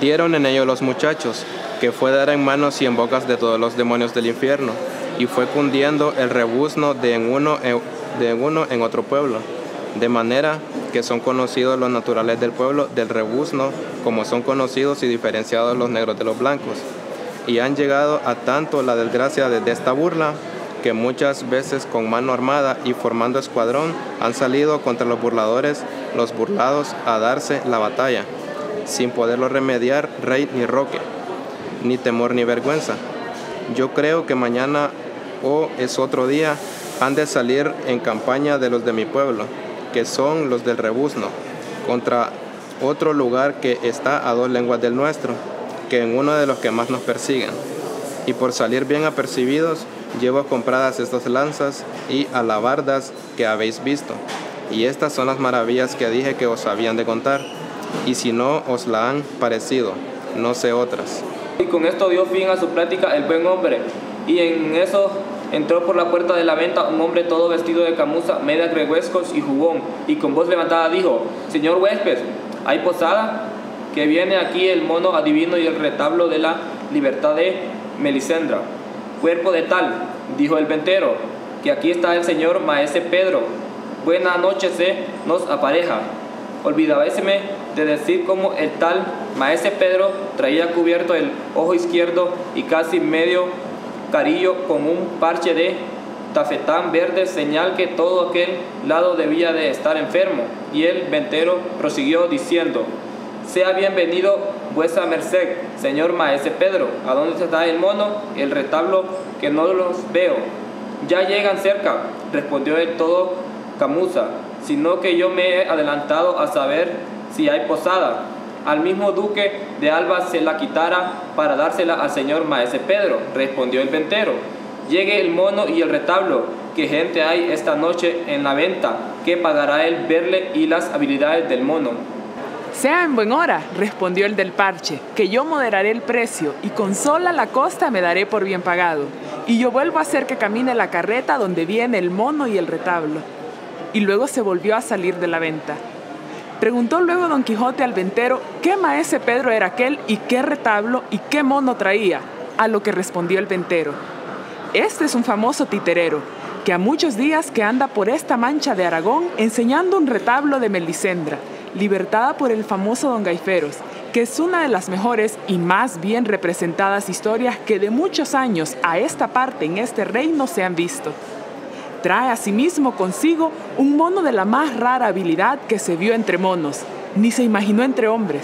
Dieron en ello los muchachos, que fue dar en manos y en bocas de todos los demonios del infierno y fue cundiendo el rebuzno de en uno, de uno en otro pueblo, de manera que son conocidos los naturales del pueblo del rebuzno, como son conocidos y diferenciados los negros de los blancos. Y han llegado a tanto la desgracia de esta burla, que muchas veces con mano armada y formando escuadrón han salido contra los burladores, los burlados, a darse la batalla, sin poderlo remediar rey ni roque, ni temor ni vergüenza. Yo creo que mañana o es otro día, han de salir en campaña de los de mi pueblo, que son los del rebuzno, contra otro lugar que está a dos lenguas del nuestro, que en uno de los que más nos persiguen. Y por salir bien apercibidos, llevo compradas estas lanzas y alabardas que habéis visto. Y estas son las maravillas que dije que os habían de contar. Y si no os la han parecido, no sé otras. Y con esto dio fin a su plática el buen hombre, y en eso entró por la puerta de la venta un hombre todo vestido de camuza, media greguescos y jubón, y con voz levantada dijo, Señor huésped, ¿hay posada? Que viene aquí el mono adivino y el retablo de la libertad de Melisendra. Cuerpo de tal, dijo el ventero, que aquí está el señor maese Pedro. Buena noche se nos apareja. Olvidabéseme de decir cómo el tal maese Pedro traía cubierto el ojo izquierdo y casi medio carillo con un parche de tafetán verde, señal que todo aquel lado debía de estar enfermo. Y el ventero prosiguió diciendo, sea bienvenido vuesa merced, señor maese Pedro, ¿a dónde está el mono? El retablo que no los veo. Ya llegan cerca, respondió el todo Camusa, sino que yo me he adelantado a saber si hay posada al mismo duque de Alba se la quitara para dársela al señor maese Pedro, respondió el ventero. Llegue el mono y el retablo, que gente hay esta noche en la venta, que pagará él verle y las habilidades del mono. Sea en buen hora, respondió el del parche, que yo moderaré el precio y con sola la costa me daré por bien pagado. Y yo vuelvo a hacer que camine la carreta donde viene el mono y el retablo. Y luego se volvió a salir de la venta. Preguntó luego don Quijote al ventero qué maese Pedro era aquel y qué retablo y qué mono traía, a lo que respondió el ventero. Este es un famoso titerero, que a muchos días que anda por esta mancha de Aragón enseñando un retablo de Melisendra, libertada por el famoso don Gaiferos, que es una de las mejores y más bien representadas historias que de muchos años a esta parte en este reino se han visto. Trae asimismo consigo un mono de la más rara habilidad que se vio entre monos, ni se imaginó entre hombres,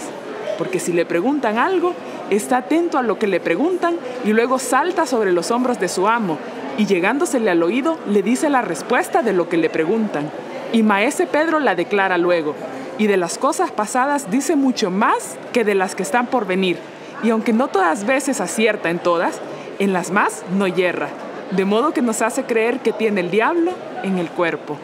porque si le preguntan algo, está atento a lo que le preguntan y luego salta sobre los hombros de su amo y llegándosele al oído le dice la respuesta de lo que le preguntan. Y Maese Pedro la declara luego, y de las cosas pasadas dice mucho más que de las que están por venir, y aunque no todas veces acierta en todas, en las más no yerra de modo que nos hace creer que tiene el diablo en el cuerpo.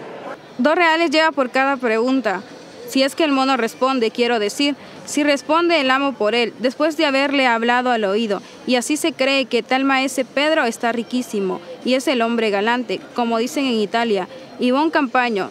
Dos reales lleva por cada pregunta. Si es que el mono responde, quiero decir, si responde el amo por él, después de haberle hablado al oído, y así se cree que tal maese Pedro está riquísimo, y es el hombre galante, como dicen en Italia, y buen campaño,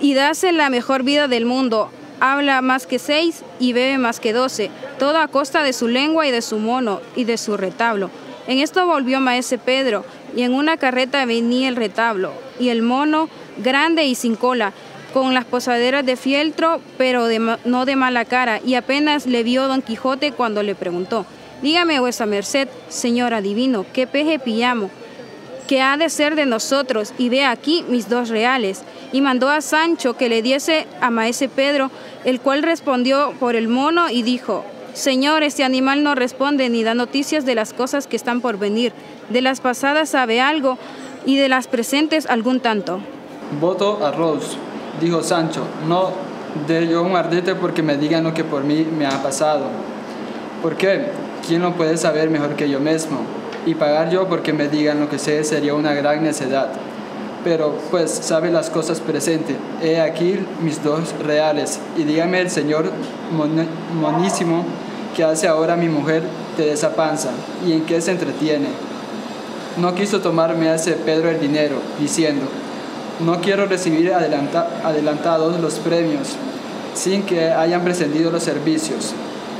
y dase la mejor vida del mundo, habla más que seis y bebe más que doce, todo a costa de su lengua y de su mono y de su retablo. En esto volvió maese Pedro, y en una carreta venía el retablo, y el mono, grande y sin cola, con las posaderas de fieltro, pero no de mala cara, y apenas le vio don Quijote cuando le preguntó, dígame vuesa merced, señor adivino, ¿qué peje pillamos? que ha de ser de nosotros, y ve aquí mis dos reales. Y mandó a Sancho que le diese a maese Pedro, el cual respondió por el mono y dijo, Señor, este animal no responde ni da noticias de las cosas que están por venir. De las pasadas sabe algo y de las presentes algún tanto. Voto a Rose, dijo Sancho, no de yo un ardite porque me digan lo que por mí me ha pasado. ¿Por qué? ¿Quién lo puede saber mejor que yo mismo? Y pagar yo porque me digan lo que sé sería una gran necedad. Pero pues sabe las cosas presentes. He aquí mis dos reales. Y dígame el señor monísimo que hace ahora mi mujer de esa panza y en qué se entretiene. No quiso tomarme ese Pedro el dinero, diciendo, no quiero recibir adelantados los premios sin que hayan prescindido los servicios.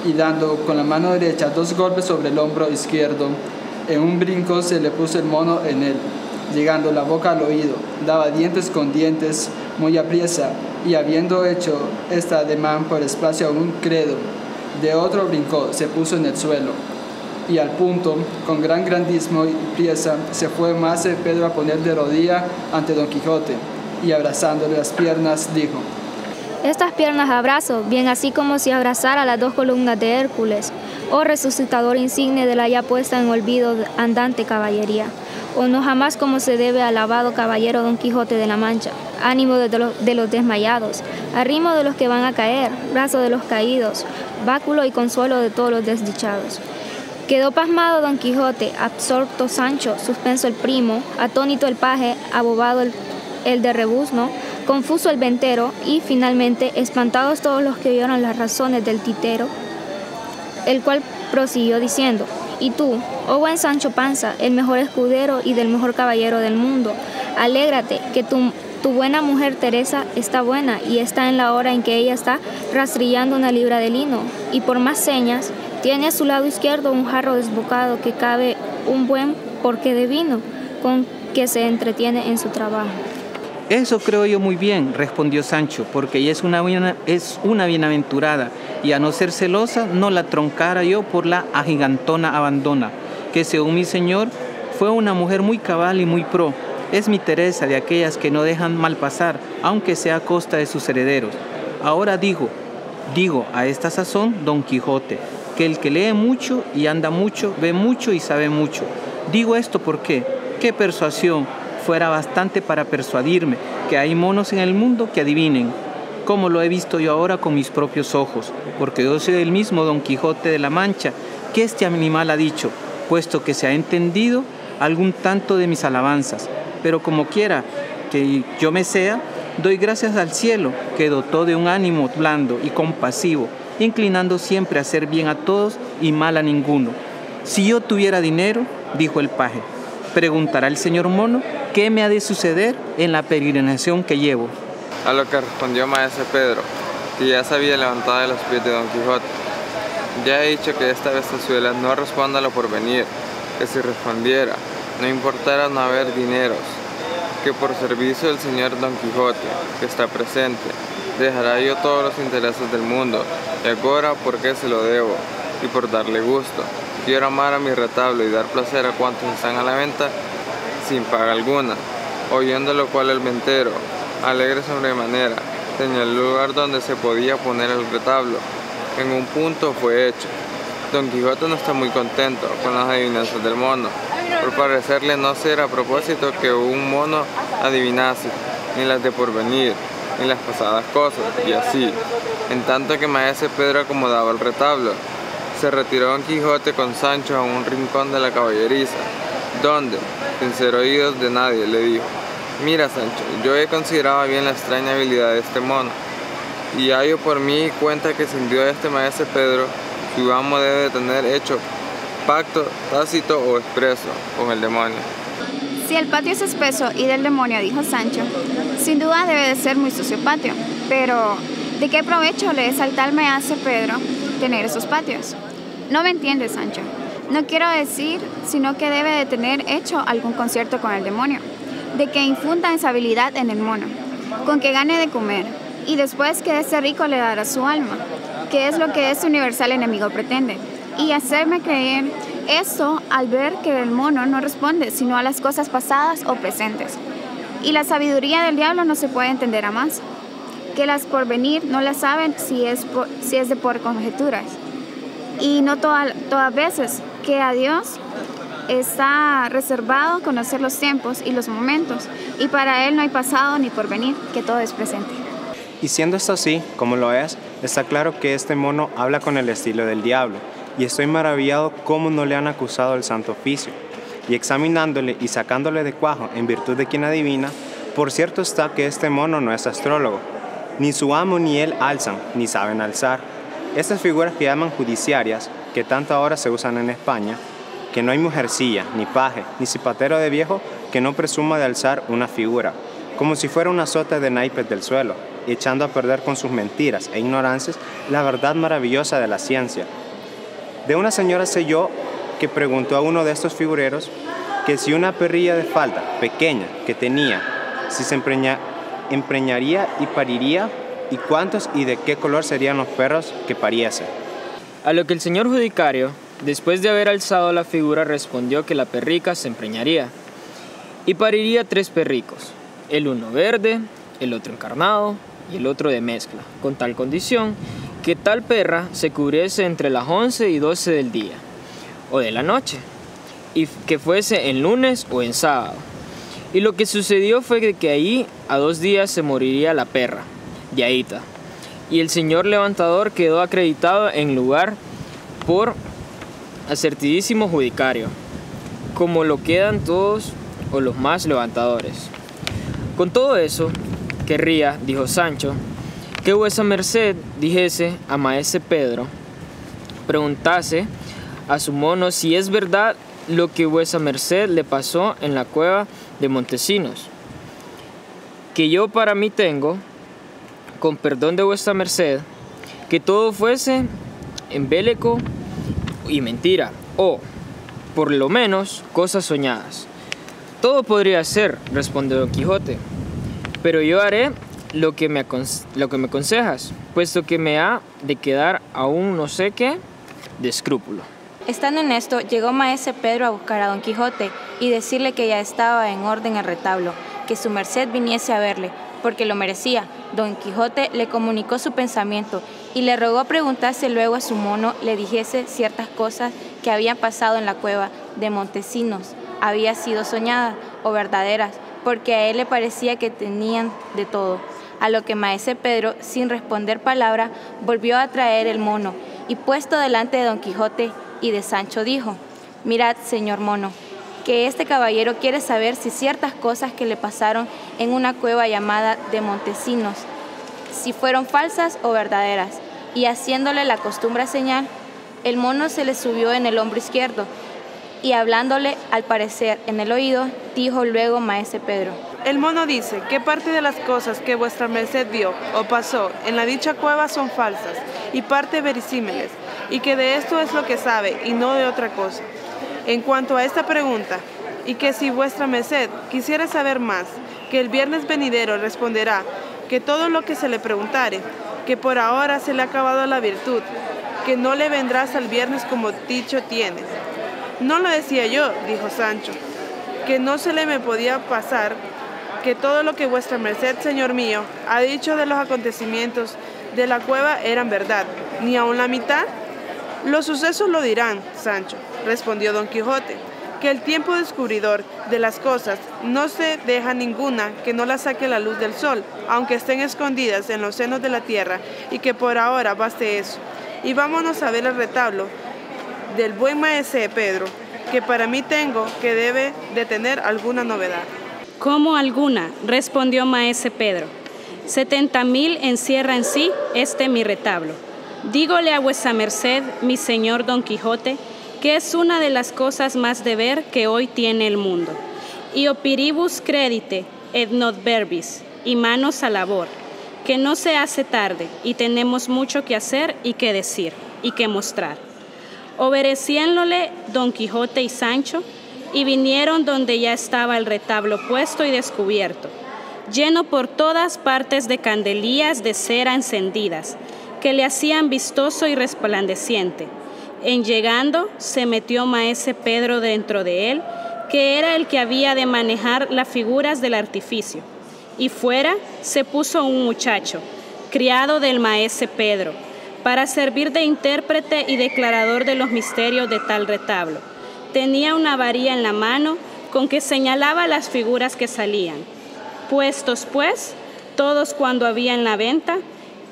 Y dando con la mano derecha dos golpes sobre el hombro izquierdo, en un brinco se le puso el mono en él, llegando la boca al oído, daba dientes con dientes muy apriesa, y habiendo hecho esta ademán por espacio a un credo, de otro brincó, se puso en el suelo. Y al punto, con gran grandismo y priesa, se fue más Pedro a poner de rodilla ante Don Quijote, y abrazándole las piernas, dijo, Estas piernas abrazo, bien así como si abrazara las dos columnas de Hércules, oh resucitador insigne de la ya puesta en olvido andante caballería o no jamás como se debe alabado caballero Don Quijote de la Mancha, ánimo de, de, los desmayados, arrimo de los que van a caer, brazo de los caídos, báculo y consuelo de todos los desdichados. Quedó pasmado Don Quijote, absorto Sancho, suspenso el primo, atónito el paje, abobado el, el de rebuzno, confuso el ventero y finalmente espantados todos los que oyeron las razones del titero, el cual prosiguió diciendo, y tú, oh buen Sancho Panza, el mejor escudero y del mejor caballero del mundo, alégrate que tu, buena mujer Teresa está buena y está en la hora en que ella está rastrillando una libra de lino, y por más señas, tiene a su lado izquierdo un jarro desbocado que cabe un buen porqué de vino, con que se entretiene en su trabajo. Eso creo yo muy bien, respondió Sancho, porque ella es una, es una bienaventurada, y a no ser celosa, no la troncara yo por la agigantona abandona, que según mi señor fue una mujer muy cabal y muy pro. Es mi Teresa de aquellas que no dejan mal pasar, aunque sea a costa de sus herederos. Ahora digo, digo a esta sazón Don Quijote, que el que lee mucho y anda mucho, ve mucho y sabe mucho. Digo esto porque, qué persuasión, fuera bastante para persuadirme que hay monos en el mundo que adivinen, como lo he visto yo ahora con mis propios ojos, porque yo soy el mismo Don Quijote de la Mancha que este animal ha dicho, puesto que se ha entendido algún tanto de mis alabanzas, pero como quiera que yo me sea, doy gracias al cielo que dotó de un ánimo blando y compasivo, inclinando siempre a hacer bien a todos y mal a ninguno. Si yo tuviera dinero, dijo el paje, preguntará el señor mono qué me ha de suceder en la peregrinación que llevo. A lo que respondió maese Pedro, que ya se había levantado de los pies de Don Quijote. Ya he dicho que esta Venezuela no responda a lo porvenir, que si respondiera, no importara no haber dineros, que por servicio del señor Don Quijote, que está presente, dejará yo todos los intereses del mundo, y ahora porque se lo debo, y por darle gusto. Quiero amar a mi retablo y dar placer a cuantos están a la venta sin paga alguna. Oyendo lo cual el ventero, alegre sobremanera, señaló el lugar donde se podía poner el retablo. En un punto fue hecho. Don Quijote no está muy contento con las adivinanzas del mono. Por parecerle no ser a propósito que un mono adivinase, ni las de porvenir, ni las pasadas cosas, y así. En tanto que maese Pedro acomodaba el retablo, se retiró Don Quijote con Sancho a un rincón de la caballeriza, donde, sin ser oídos de nadie, le dijo, Mira Sancho, yo he considerado bien la extraña habilidad de este mono, y hallo por mí cuenta que sin Dios este maese Pedro, su amo debe de tener hecho pacto tácito o expreso con el demonio. Si el patio es espeso y del demonio, dijo Sancho, sin duda debe de ser muy sucio patio. Pero, ¿de qué provecho le es al tal maese Pedro tener esos patios? No me entiendes, Sancho. No quiero decir, sino que debe de tener hecho algún concierto con el demonio, de que infunda esa habilidad en el mono, con que gane de comer, y después que ese rico le dará su alma, que es lo que ese universal enemigo pretende, y hacerme creer eso al ver que el mono no responde sino a las cosas pasadas o presentes. Y la sabiduría del diablo no se puede entender a más, que las por venir no las saben si es, si es de por conjeturas. Y no todas todas veces que a Dios está reservado conocer los tiempos y los momentos, y para Él no hay pasado ni por venir, que todo es presente. Y siendo esto así, como lo es, está claro que este mono habla con el estilo del diablo, y estoy maravillado cómo no le han acusado el santo oficio. Y examinándole y sacándole de cuajo en virtud de quien adivina, por cierto está que este mono no es astrólogo. Ni su amo ni él alzan, ni saben alzar. Estas figuras que llaman judiciarias, que tanto ahora se usan en España, que no hay mujercilla, ni paje, ni cipatero de viejo que no presuma de alzar una figura, como si fuera una sota de naipes del suelo, echando a perder con sus mentiras e ignorancias la verdad maravillosa de la ciencia. De una señora sé yo que preguntó a uno de estos figureros que si una perrilla de falda pequeña que tenía, si se empreña, empreñaría y pariría, y cuántos y de qué color serían los perros que pariese. A lo que el señor judicario, después de haber alzado la figura, respondió que la perrica se empreñaría y pariría tres perricos, el uno verde, el otro encarnado y el otro de mezcla, con tal condición que tal perra se cubriese entre las 11 y 12 del día o de la noche y que fuese en lunes o en sábado. Y lo que sucedió fue que ahí a dos días se moriría la perra, Y el señor levantador quedó acreditado en lugar por acertidísimo judicario, como lo quedan todos o los más levantadores. Con todo eso, querría, dijo Sancho, que vuesa merced dijese a maese Pedro, preguntase a su mono si es verdad lo que vuesa merced le pasó en la cueva de Montesinos, que yo para mí tengo, con perdón de vuestra merced, que todo fuese embeleco y mentira, o, por lo menos, cosas soñadas. Todo podría ser, respondió Don Quijote, pero yo haré lo que, me lo que me aconsejas, puesto que me ha de quedar aún no sé qué de escrúpulo. Estando en esto, llegó maese Pedro a buscar a don Quijote y decirle que ya estaba en orden el retablo, que su merced viniese a verle, porque lo merecía. Don Quijote le comunicó su pensamiento y le rogó preguntarse luego a su mono le dijese ciertas cosas que habían pasado en la cueva de Montesinos, había sido soñadas o verdaderas, porque a él le parecía que tenían de todo. A lo que maese Pedro, sin responder palabra, volvió a traer el mono y puesto delante de don Quijote y de Sancho dijo, mirad, señor mono, que este caballero quiere saber si ciertas cosas que le pasaron en una cueva llamada de Montesinos, si fueron falsas o verdaderas. Y haciéndole la costumbre señal, el mono se le subió en el hombro izquierdo y hablándole al parecer en el oído, dijo luego maese Pedro, El mono dice que parte de las cosas que vuestra merced vio o pasó en la dicha cueva son falsas y parte verisímiles, y que de esto es lo que sabe y no de otra cosa. En cuanto a esta pregunta, y que si vuestra merced quisiera saber más, que el viernes venidero responderá que todo lo que se le preguntare, que por ahora se le ha acabado la virtud, que no le vendrás al viernes como dicho tienes. No lo decía yo, dijo Sancho, que no se le me podía pasar que todo lo que vuestra merced, señor mío, ha dicho de los acontecimientos de la cueva eran verdad, ni aun la mitad. Los sucesos lo dirán, Sancho, respondió don Quijote, que el tiempo descubridor de las cosas no se deja ninguna que no la saque la luz del sol, aunque estén escondidas en los senos de la tierra, y que por ahora baste eso. Y vámonos a ver el retablo del buen maese Pedro, que para mí tengo que debe de tener alguna novedad. ¿Cómo alguna? respondió maese Pedro. Setenta mil encierra en sí este mi retablo. Dígole a vuesa merced, mi señor Don Quijote, que es una de las cosas más de ver que hoy tiene el mundo. Y opiribus credite, et not verbis, y manos a labor, que no se hace tarde, y tenemos mucho que hacer y que decir, y que mostrar. Obedeciéndole Don Quijote y Sancho, y vinieron donde ya estaba el retablo puesto y descubierto, lleno por todas partes de candelillas de cera encendidas, que le hacían vistoso y resplandeciente. En llegando, se metió maese Pedro dentro de él, que era el que había de manejar las figuras del artificio. Y fuera se puso un muchacho, criado del maese Pedro, para servir de intérprete y declarador de los misterios de tal retablo tenía una varilla en la mano con que señalaba las figuras que salían. Puestos pues, todos cuando había en la venta,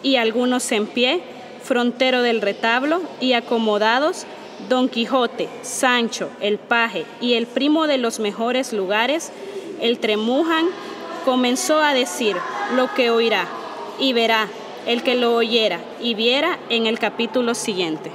y algunos en pie, frontero del retablo, y acomodados, Don Quijote, Sancho, el paje y el primo de los mejores lugares, el Tremujan, comenzó a decir lo que oirá y verá el que lo oyera y viera en el capítulo siguiente.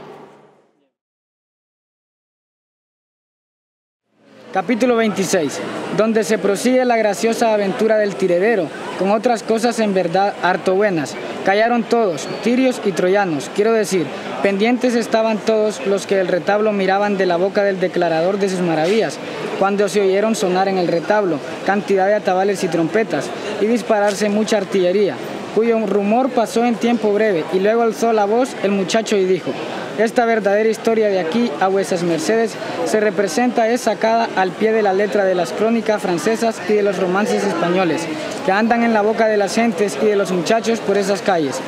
Capítulo 26, donde se prosigue la graciosa aventura del tiredero, con otras cosas en verdad harto buenas. Callaron todos, tirios y troyanos, quiero decir, pendientes estaban todos los que el retablo miraban de la boca del declarador de sus maravillas, cuando se oyeron sonar en el retablo cantidad de atabales y trompetas, y dispararse mucha artillería, cuyo rumor pasó en tiempo breve, y luego alzó la voz el muchacho y dijo, esta verdadera historia de aquí a vuestras mercedes se representa es sacada al pie de la letra de las crónicas francesas y de los romances españoles, que andan en la boca de las gentes y de los muchachos por esas calles.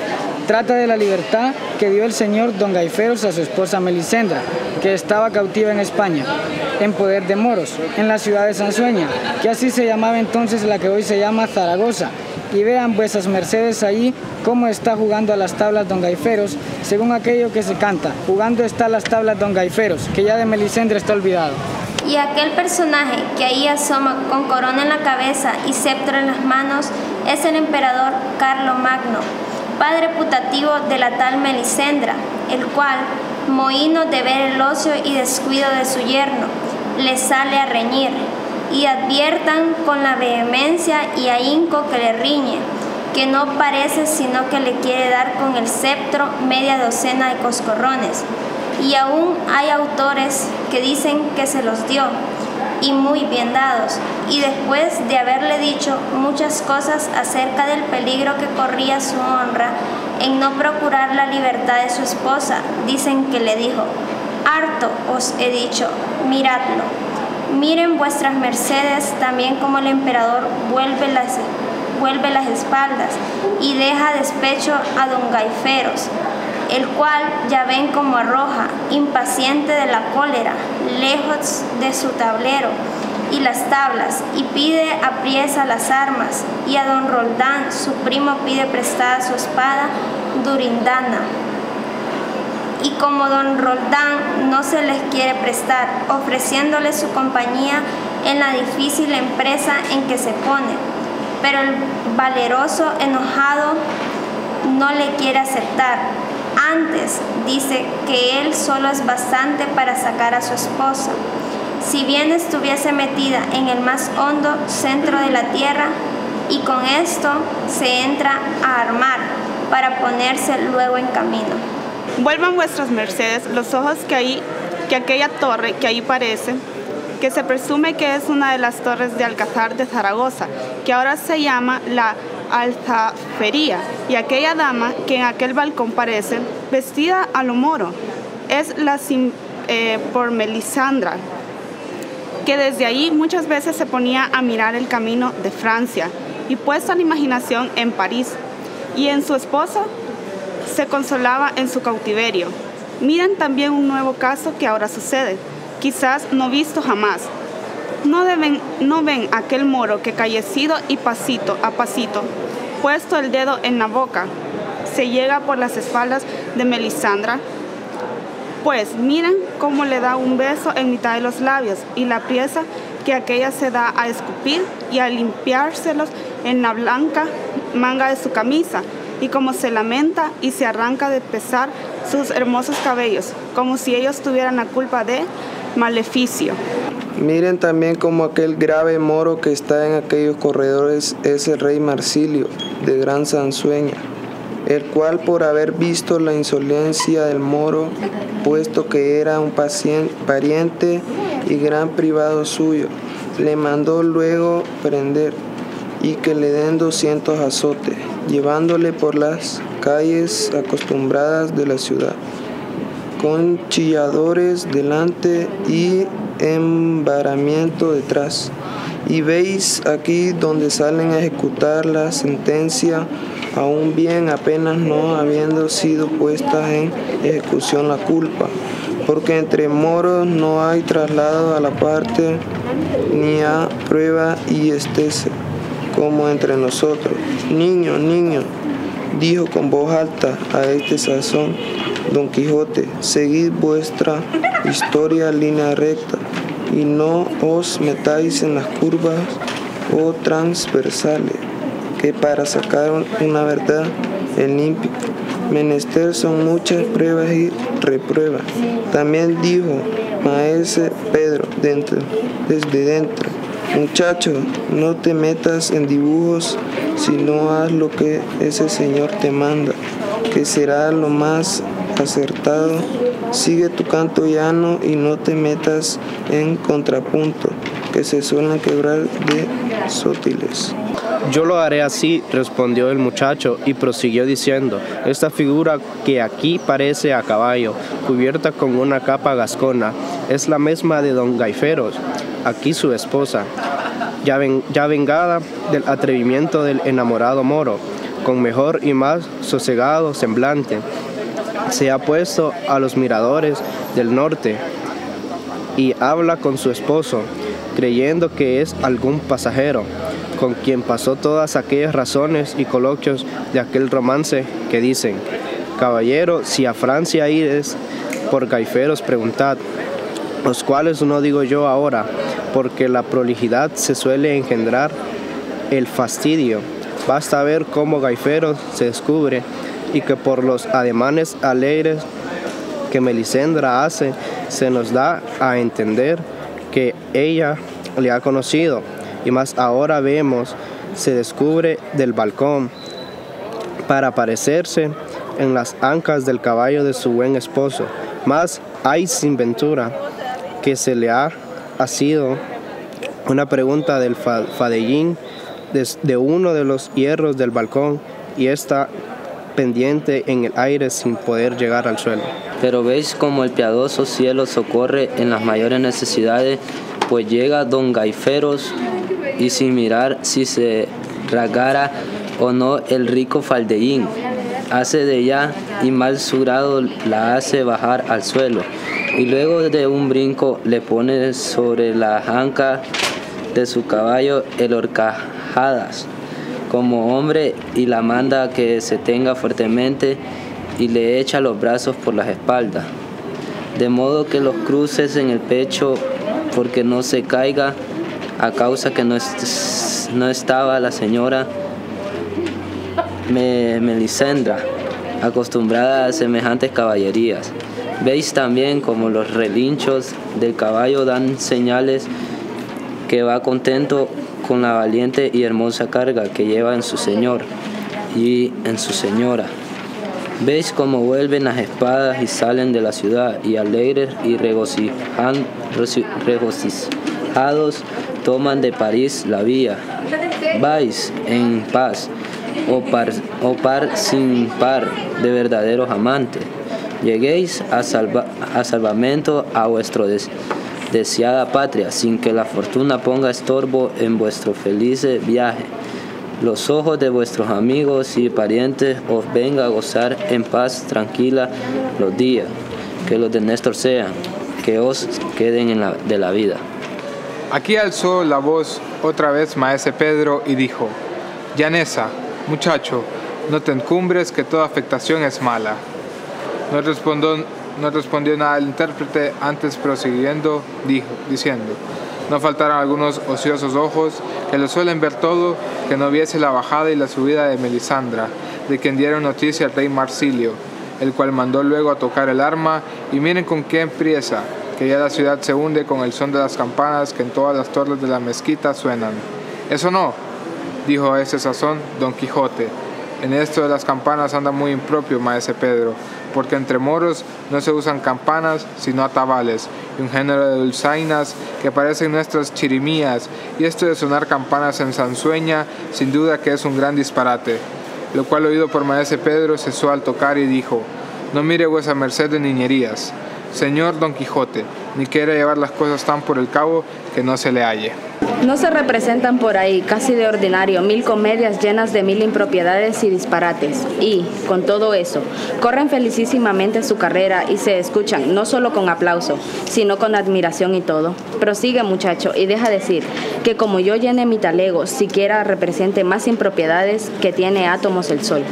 Trata de la libertad que dio el señor don Gaiferos a su esposa Melisendra, que estaba cautiva en España, en poder de moros, en la ciudad de Sansueña, que así se llamaba entonces la que hoy se llama Zaragoza, y vean vuestras mercedes allí cómo está jugando a las tablas don Gaiferos, según aquello que se canta, jugando está las tablas don Gaiferos, que ya de Melisendra está olvidado. Y aquel personaje que ahí asoma con corona en la cabeza y cetro en las manos es el emperador Carlo Magno, padre putativo de la tal Melisendra, el cual, mohino de ver el ocio y descuido de su yerno, le sale a reñir, y adviertan con la vehemencia y ahínco que le riñe, que no parece sino que le quiere dar con el ceptro media docena de coscorrones. Y aún hay autores que dicen que se los dio, y muy bien dados, y después de haberle dicho muchas cosas acerca del peligro que corría su honra en no procurar la libertad de su esposa, dicen que le dijo, harto os he dicho, miradlo. Miren vuestras mercedes también como el emperador vuelve las, vuelve las espaldas y deja despecho a don Gaiferos, el cual ya ven como arroja, impaciente de la cólera, lejos de su tablero y las tablas, y pide apriesa las armas, y a don Roldán, su primo, pide prestada su espada durindana. Y como don Roldán no se les quiere prestar, ofreciéndole su compañía en la difícil empresa en que se pone, pero el valeroso enojado no le quiere aceptar, antes dice que él solo es bastante para sacar a su esposa. si bien estuviese metida en el más hondo centro de la tierra, y con esto se entra a armar para ponerse luego en camino. Vuelvan vuestras mercedes los ojos que ahí, que aquella torre que ahí parece, que se presume que es una de las torres de Alcázar de Zaragoza, que ahora se llama la Alzafería, y aquella dama que en aquel balcón parece, vestida a lo moro, es la eh, por Melisandra, que desde ahí muchas veces se ponía a mirar el camino de Francia y puesta la imaginación en París, y en su esposo se consolaba en su cautiverio. Miren también un nuevo caso que ahora sucede, quizás no visto jamás. No, deben, no ven aquel moro que callecido y pasito a pasito, puesto el dedo en la boca, se llega por las espaldas de Melisandra. Pues miren cómo le da un beso en mitad de los labios y la pieza que aquella se da a escupir y a limpiárselos en la blanca manga de su camisa y como se lamenta y se arranca de pesar sus hermosos cabellos, como si ellos tuvieran la culpa de maleficio. Miren también como aquel grave moro que está en aquellos corredores es el rey Marsilio, de gran sansueña, el cual por haber visto la insolencia del moro, puesto que era un paciente, pariente y gran privado suyo, le mandó luego prender y que le den doscientos azotes, llevándole por las calles acostumbradas de la ciudad, con chilladores delante y embaramiento detrás. Y veis aquí donde salen a ejecutar la sentencia, aún bien apenas no habiendo sido puesta en ejecución la culpa, porque entre moros no hay traslado a la parte ni a prueba y estese como entre nosotros. Niño, niño, dijo con voz alta a este sazón Don Quijote, seguid vuestra historia línea recta y no os metáis en las curvas o transversales, que para sacar una verdad el limpio menester son muchas pruebas y repruebas. También dijo Maese Pedro dentro, desde dentro, Muchacho, no te metas en dibujos, sino haz lo que ese Señor te manda, que será lo más acertado. Sigue tu canto llano y no te metas en contrapunto, que se suelen quebrar de sótiles. Yo lo haré así, respondió el muchacho y prosiguió diciendo, esta figura que aquí parece a caballo, cubierta con una capa gascona, es la misma de don Gaiferos, aquí su esposa, ya, vengada del atrevimiento del enamorado moro, con mejor y más sosegado semblante, se ha puesto a los miradores del norte y habla con su esposo, creyendo que es algún pasajero, con quien pasó todas aquellas razones y coloquios de aquel romance que dicen, Caballero, si a Francia ires por gaiferos preguntad, los cuales no digo yo ahora, porque la prolijidad se suele engendrar el fastidio. Basta ver cómo Gaiferos se descubre y que por los ademanes alegres que Melisendra hace, se nos da a entender que ella le ha conocido. Y más ahora vemos, se descubre del balcón para aparecerse en las ancas del caballo de su buen esposo. Más hay sin ventura que se le ha, sido una pregunta del fadellín de, uno de los hierros del balcón y está pendiente en el aire sin poder llegar al suelo. Pero veis como el piadoso cielo socorre en las mayores necesidades, pues llega don Gaiferos y sin mirar si se rasgara o no el rico faldellín, hace de ella y mal su grado la hace bajar al suelo y luego de un brinco le pone sobre la anca de su caballo el horcajadas. Como hombre y la manda que se tenga fuertemente y le echa los brazos por las espaldas, de modo que los cruces en el pecho porque no se caiga a causa que no, no estaba la señora Melisendra acostumbrada a semejantes caballerías Veis también como los relinchos del caballo dan señales que va contento con la valiente y hermosa carga que lleva en su señor y en su señora. Veis cómo vuelven las espadas y salen de la ciudad y alegres y regocijados toman de París la vía. Vais en paz, o par, o par sin par de verdaderos amantes. Lleguéis a, salva, a salvamento a vuestro des, deseada patria, sin que la fortuna ponga estorbo en vuestro feliz viaje. Los ojos de vuestros amigos y parientes os venga a gozar en paz tranquila los días. Que los de Néstor sean, que os queden en la, de la vida. Aquí alzó la voz otra vez maese Pedro y dijo, Llanesa, muchacho, no te encumbres que toda afectación es mala. No respondió, nada el intérprete, antes prosiguiendo, dijo, diciendo, no faltaron algunos ociosos ojos que lo suelen ver todo, que no viese la bajada y la subida de Melisandra, de quien dieron noticia al rey Marsilio, el cual mandó luego a tocar el arma, y miren con qué empresa, que ya la ciudad se hunde con el son de las campanas que en todas las torres de la mezquita suenan. Eso no, dijo a ese sazón Don Quijote. En esto de las campanas anda muy impropio maese Pedro, porque entre moros no se usan campanas sino atabales, y un género de dulzainas que parecen nuestras chirimías, y esto de sonar campanas en Sansueña, sin duda que es un gran disparate. Lo cual oído por maese Pedro cesó al tocar y dijo, no mire vuesa merced de niñerías, señor Don Quijote, ni quiera llevar las cosas tan por el cabo que no se le halle. No se representan por ahí, casi de ordinario, mil comedias llenas de mil impropiedades y disparates. Y, con todo eso, corren felicísimamente su carrera y se escuchan no solo con aplauso, sino con admiración y todo. Prosigue, muchacho, y deja decir que como yo llene mi talego, siquiera represente más impropiedades que tiene átomos el sol.